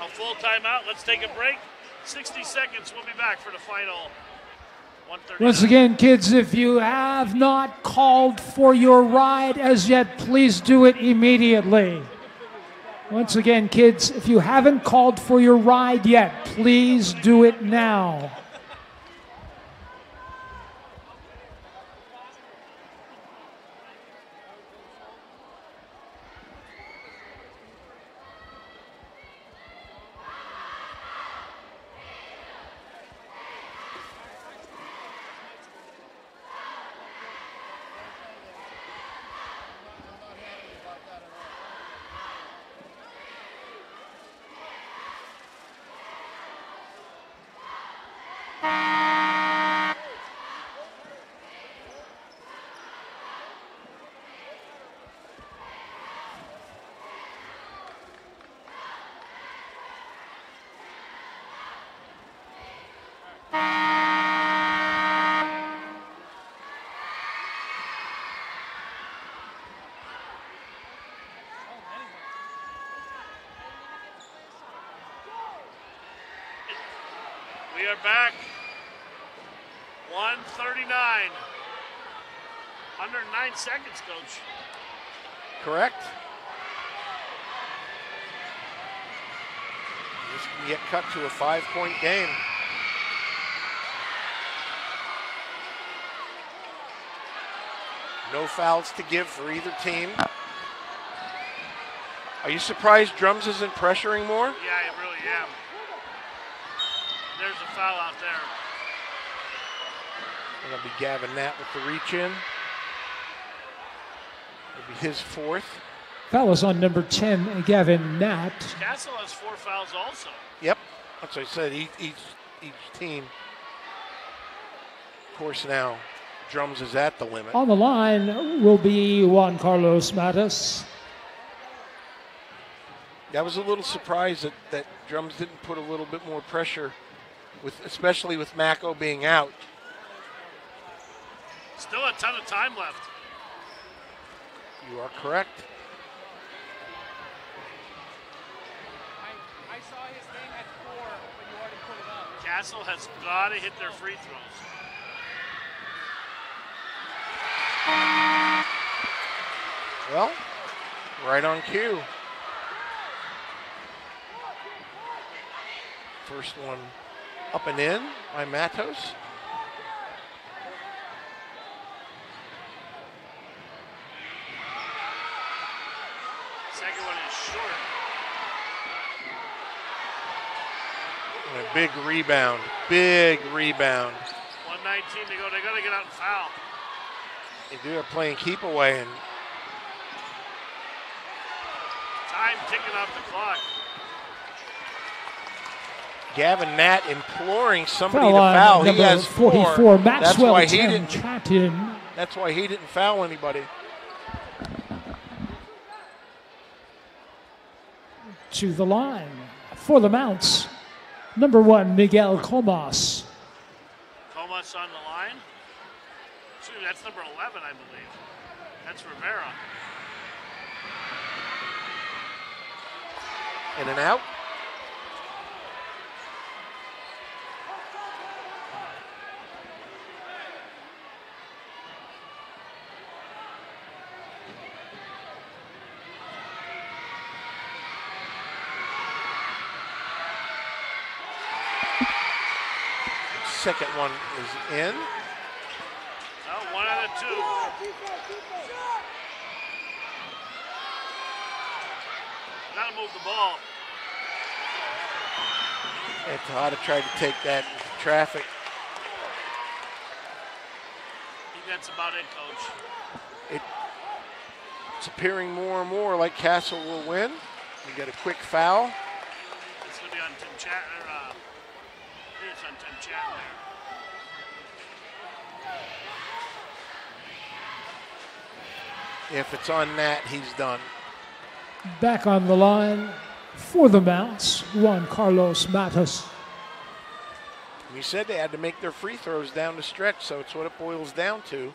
A full timeout. Let's take a break. 60 seconds. We'll be back for the final 139. Once again, kids, if you have not called for your ride as yet, please do it immediately. Once again, kids, if you haven't called for your ride yet, please do it now. Are back. 139. Under nine seconds, coach. Correct? This can get cut to a five point game. No fouls to give for either team. Are you surprised Drums isn't pressuring more? Yeah, I really am. There's a foul out there. It'll be Gavin Nat with the reach in. It'll be his fourth. Foul is on number 10, Gavin Nat. Castle has four fouls also. Yep, that's what I said. Each, each, each team. Of course, now Drums is at the limit. On the line will be Juan Carlos Matos. I was a little surprised that, that Drums didn't put a little bit more pressure, with especially with Mako being out. Still a ton of time left. You are correct. I saw his name at four when you already put it up. Castle has got to hit their free throws. Well, right on cue. First one up and in by Matos. Second one is short. And a big rebound. Big rebound. 119 to go. They got to get out and foul. They do They're playing keep away and Time ticking off the clock. Gavin Nat imploring somebody Foul to on foul. He has 44, four. That's Maxwell why he didn't. Chatton. That's why he didn't foul anybody. to the line for the Mounts. Number one, Miguel Comas. Comas on the line. Excuse that's number 11, I believe. That's Rivera. In and out. Second one is in. Oh, one out of two. Gotta move the ball. And Tejada tried to take that traffic. I think that's about it, coach. It, it's appearing more and more like Castle will win. We get a quick foul. It's gonna be on Tim Chat uh, or it's on Tim Chat there. If it's on that, he's done. Back on the line for the Mounts, Juan Carlos Matos. We said they had to make their free throws down the stretch, so it's what it boils down to.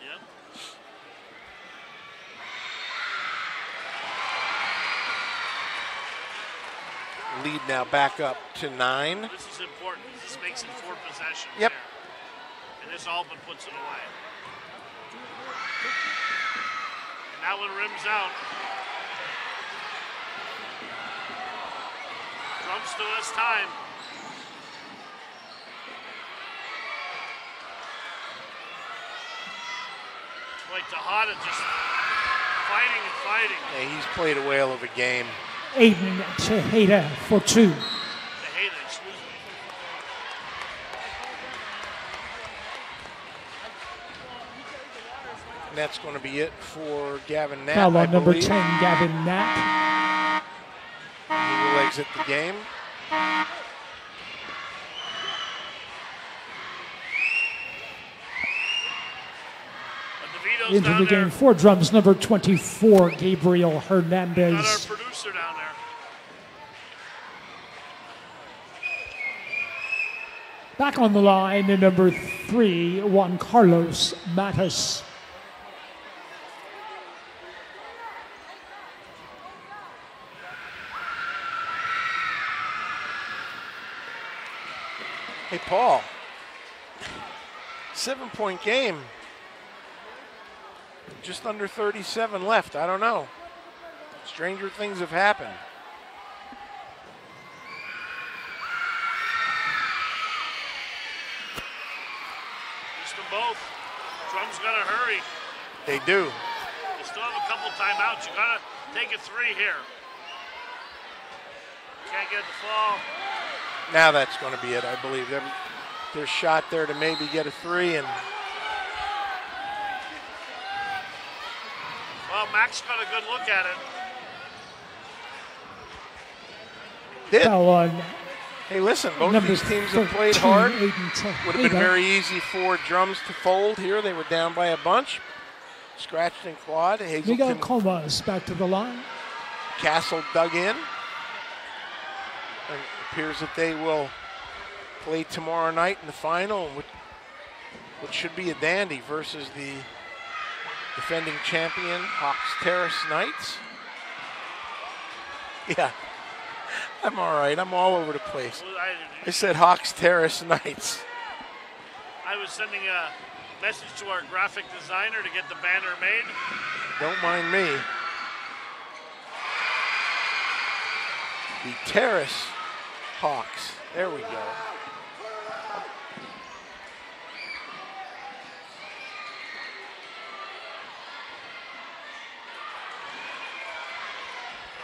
Lead now back up to nine. This is important. This makes it four possessions. Yep. Here. And this all but puts it away. And that one rims out. Trump still has time. Boy, Tejada just fighting and fighting. Yeah, he's played a whale of a game. Aiden Tejeda for two. Tejada, excuse me. And that's going to be it for Gavin Nat. Foul I on number believe. 10, Gavin Nat. He will exit the game. Into the there. game for drums, number 24, Gabriel Got our Hernandez. producer down there. Back on the line, number three, Juan Carlos Matos. Hey, Paul. Seven point game. just under 37 left. I don't know. Stranger things have happened. Both. Drum's got to hurry. They do. You still have a couple timeouts. You got to take a three here. Can't get the fall. Now that's going to be it, I believe. Their, their shot there to maybe get a three, and Well, Max got a good look at it. did. Foul on Hey, listen, both number these teams have played hard. Would have been very easy for drums to fold here. They were down by a bunch. Scratched and clawed. Miguel Hazleton Comas back to the line. Castle dug in. It appears that they will play tomorrow night in the final, which, which should be a dandy versus the defending champion Hawks Terrace Knights. Yeah, I'm all right. I'm all over the place. Well, I, I said Hawks Terrace Knights. I was sending a message to our graphic designer to get the banner made. Don't mind me. The Terrace Hawks. There we go.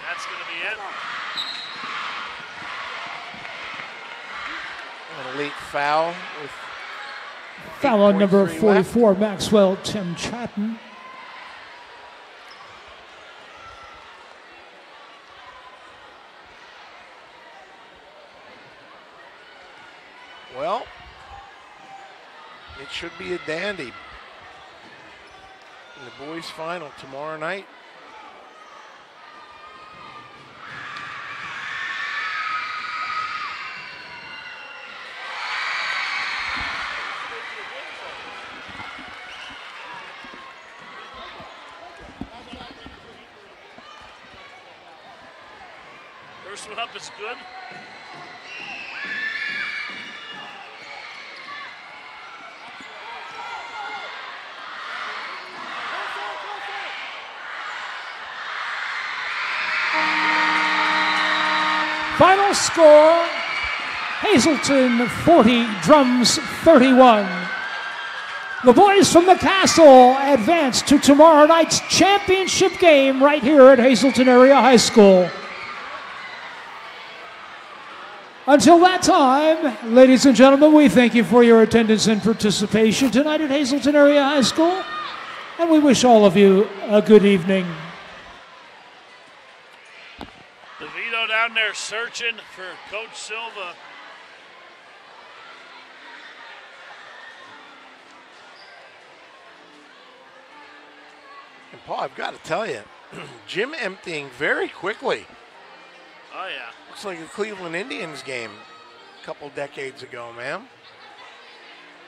That's going to be it. And a late foul with Foul on number 8.3 left. 44, Maxwell Tim Chatton. Well, it should be a dandy. In the boys' final tomorrow night. First one up is good. Final score Hazleton 40, Drums 31. The boys from the castle advance to tomorrow night's championship game right here at Hazleton Area High School. Until that time, ladies and gentlemen, we thank you for your attendance and participation tonight at Hazleton Area High School, and we wish all of you a good evening. DeVito down there searching for Coach Silva. And Paul, I've got to tell you, Gym emptying very quickly. Oh, yeah. Looks like a Cleveland Indians game a couple decades ago, ma'am.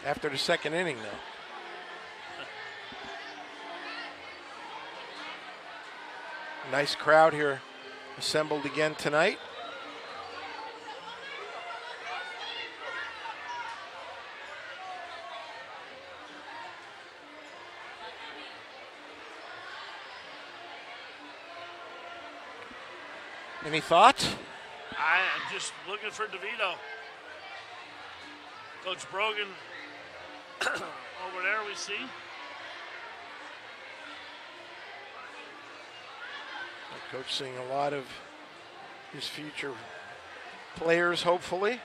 After the second inning, though. Nice crowd here assembled again tonight. Any thoughts? I am just looking for DeVito. Coach Brogan over there, we see. Coach seeing a lot of his future players, hopefully.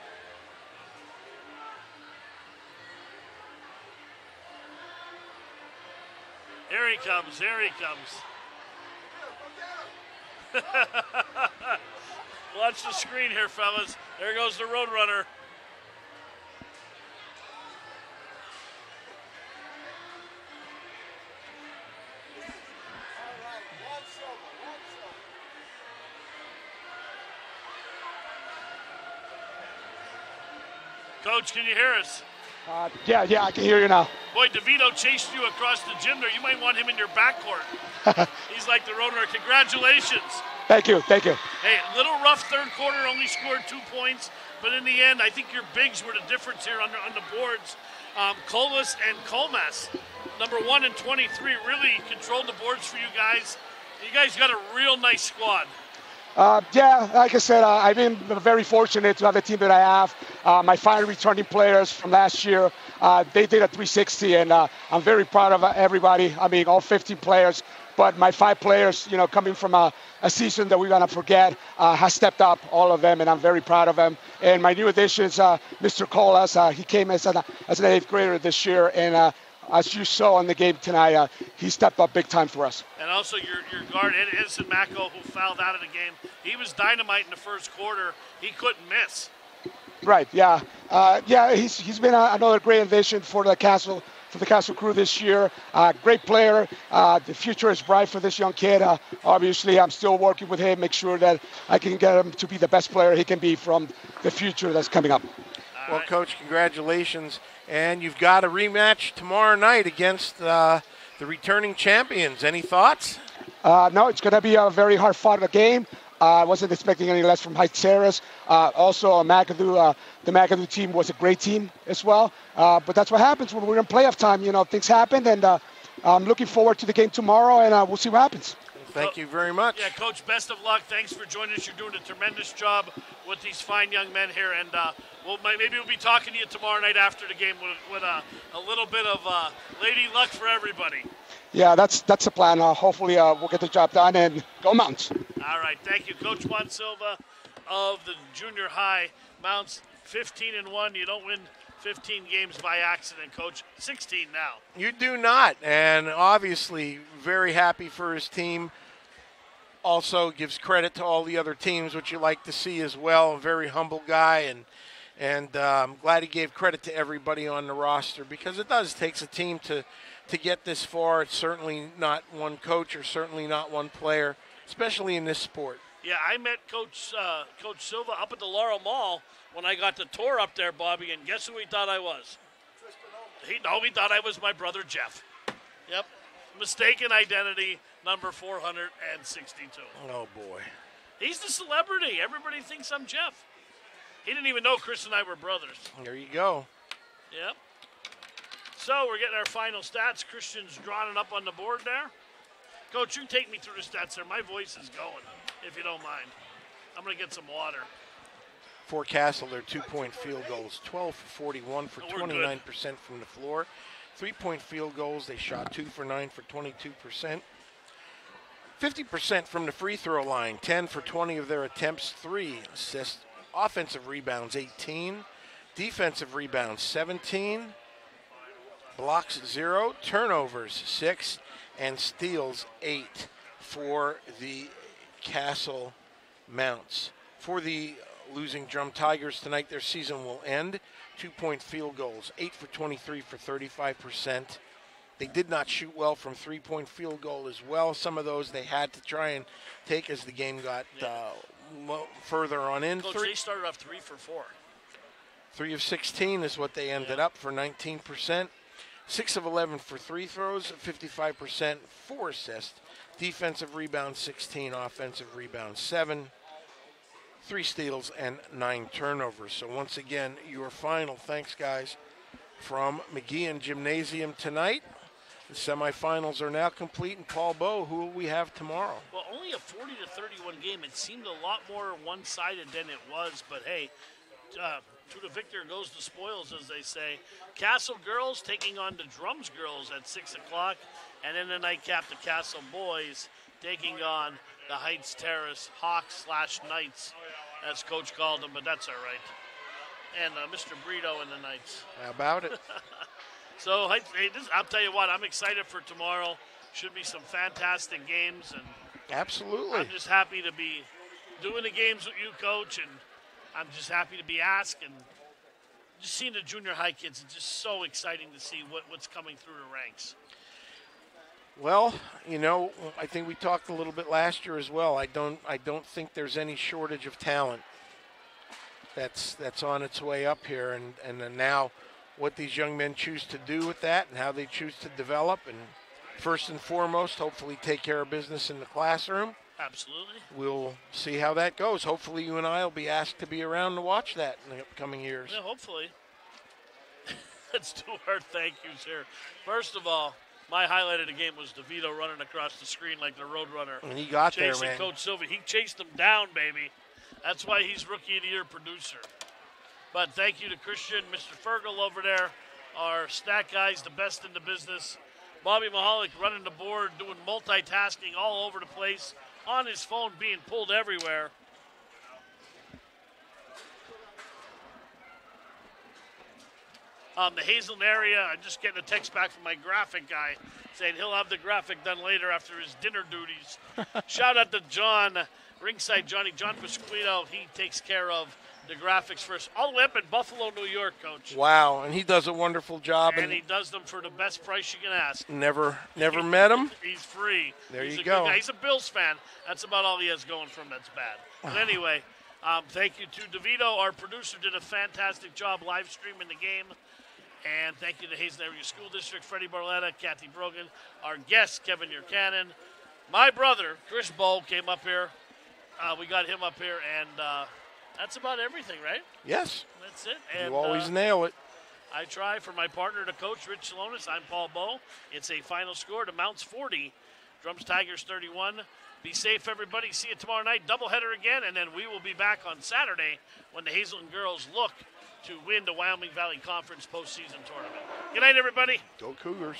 Here he comes. Here he comes. Watch the screen here, fellas. There goes the Roadrunner. Coach, can you hear us? Uh, yeah, yeah, I can hear you now. Boy, DeVito chased you across the gym there. You might want him in your backcourt. He's like the Roadrunner. Congratulations. Thank you, thank you. Hey, a little rough third quarter, only scored two points, but in the end, I think your bigs were the difference here on the, on the boards. Um, Colas and Comas, number one and 23, really controlled the boards for you guys. You guys got a real nice squad. Uh, yeah, like I said, uh, I've been very fortunate to have the team that I have. Uh, my five returning players from last year, uh, they did a 360, and uh, I'm very proud of uh, everybody. I mean, all 15 players, but my five players, you know, coming from a, a season that we're gonna forget, uh, has stepped up, all of them, and I'm very proud of them. And my new additions, Mr. Colas, he came as an, as an eighth grader this year, and as you saw in the game tonight, uh, he stepped up big time for us. And also your, your guard, Ed- Edison Mako, who fouled out of the game. He was dynamite in the first quarter. He couldn't miss. Right. Yeah. Uh, yeah. He's he's been a, another great addition for the castle for the castle crew this year. Uh, great player. Uh, the future is bright for this young kid. Uh, obviously, I'm still working with him, make sure that I can get him to be the best player he can be from the future that's coming up. Well, Coach, congratulations. And you've got a rematch tomorrow night against uh, the returning champions. Any thoughts? Uh, no, it's going to be a very hard fought game. Uh, I wasn't expecting any less from Heights. Uh, also, uh, uh, the McAdoo team was a great team as well. Uh, but that's what happens when we're in playoff time. You know, things happen, and uh, I'm looking forward to the game tomorrow, and uh, we'll see what happens. Thank you very much. Yeah, Coach, best of luck. Thanks for joining us. You're doing a tremendous job with these fine young men here. And uh, we'll, maybe we'll be talking to you tomorrow night after the game with, with uh, a little bit of uh, lady luck for everybody. Yeah, that's that's the plan. Uh, hopefully, uh, we'll get the job done and go Mounts. All right, thank you, Coach Juan Silva of the junior high. Mounts 15 and one. You don't win 15 games by accident, Coach. 16 now. You do not, and obviously very happy for his team. Also gives credit to all the other teams, which you like to see as well. A very humble guy, and and uh, I'm glad he gave credit to everybody on the roster because it does takes a team to to get this far. It's certainly not one coach or certainly not one player, especially in this sport. Yeah, I met Coach uh, Coach Silva up at the Laurel Mall when I got the tour up there, Bobby, and guess who he thought I was? He no, he thought I was my brother Jeff. Yep, mistaken identity, number 462. Oh boy. He's the celebrity. Everybody thinks I'm Jeff. He didn't even know Chris and I were brothers. There you go. Yep. So we're getting our final stats. Christian's drawing it up on the board there. Coach, you take me through the stats there. My voice is going, if you don't mind. I'm going to get some water. For Castle, their two point field goals 12 for 41 for Oh, we're good. 29% from the floor. Three point field goals, they shot two for nine for 22%. 50% from the free throw line, 10 for 20 of their attempts, three assists. Offensive rebounds, 18. Defensive rebounds, 17. Blocks, zero. Turnovers, six. And steals, eight for the Castle Mounts. For the losing Drum Tigers tonight, their season will end. Two point field goals, 8 for 23 for 35%. They did not shoot well from three point field goal as well. Some of those they had to try and take as the game got uh, lo- further on in. Coach, Three, they started off three for four. three of 16 is what they ended up for 19%. Six of 11 for three throws, 55%, four assists. Defensive rebound 16. Offensive rebound seven. Three steals and nine turnovers. So once again, your final thanks, guys, from McGeehan Gymnasium tonight. The semifinals are now complete, and Paul Bow, who will we have tomorrow? Well, only a 40 to 31 game. It seemed a lot more one sided than it was, but hey, uh, to the victor goes the spoils, as they say. Castle girls taking on the drums girls at 6 o'clock, and then the nightcap, the Castle boys taking on the Heights Terrace Hawks slash Knights, as coach called them, but that's all right. And uh, Mr. Brito and the Knights. How about it? So hey, hey, this, I'll tell you what, I'm excited for tomorrow. Should be some fantastic games, and Absolutely. I'm just happy to be doing the games with you, coach, and I'm just happy to be asked and just seeing the junior high kids. It's just so exciting to see what, what's coming through the ranks. Well, you know, I think we talked a little bit last year as well. I don't I don't think there's any shortage of talent that's that's on its way up here and and now what these young men choose to do with that and how they choose to develop and first and foremost hopefully take care of business in the classroom. Absolutely. We'll see how that goes. Hopefully you and I will be asked to be around to watch that in the upcoming years. Yeah, hopefully. let's do our thank yous here. First of all, my highlight of the game was DeVito running across the screen like the Roadrunner. And he got there, chasing man. Coach Silva. He chased him down, baby. That's why he's Rookie of the Year producer. But thank you to Christian, Mr. Fergal over there, our stat guys, the best in the business. Bobby Mahalik running the board, doing multitasking all over the place, on his phone, being pulled everywhere. Um, the Hazleton area, I'm just getting a text back from my graphic guy saying he'll have the graphic done later after his dinner duties. Shout out to John, ringside Johnny, John Pasquino. He takes care of the graphics first, all the way up in Buffalo, New York, coach. Wow, and he does a wonderful job. And he does them for the best price you can ask. never, never met him. He's free. There He's you a go. He's a Bills fan. That's about all he has going for him. That's bad. But anyway, um, thank you to DeVito, our producer, did a fantastic job live streaming the game. And thank you to Hazen Area School District, Freddie Barletta, Kathy Brogan, our guest, Kevin Urkanen. My brother, Chris Bowl, came up here. Uh, we got him up here, and uh, that's about everything, right? Yes, That's it. And, you always uh, nail it. I try for my partner, to coach, Rich Salonis. I'm Paul Bow. It's a final score to Mounts 40, Drums Tigers 31. Be safe, everybody. See you tomorrow night. Doubleheader again, and then we will be back on Saturday when the Hazleton girls look to win the Wyoming Valley Conference postseason tournament. Good night, everybody. Go Cougars.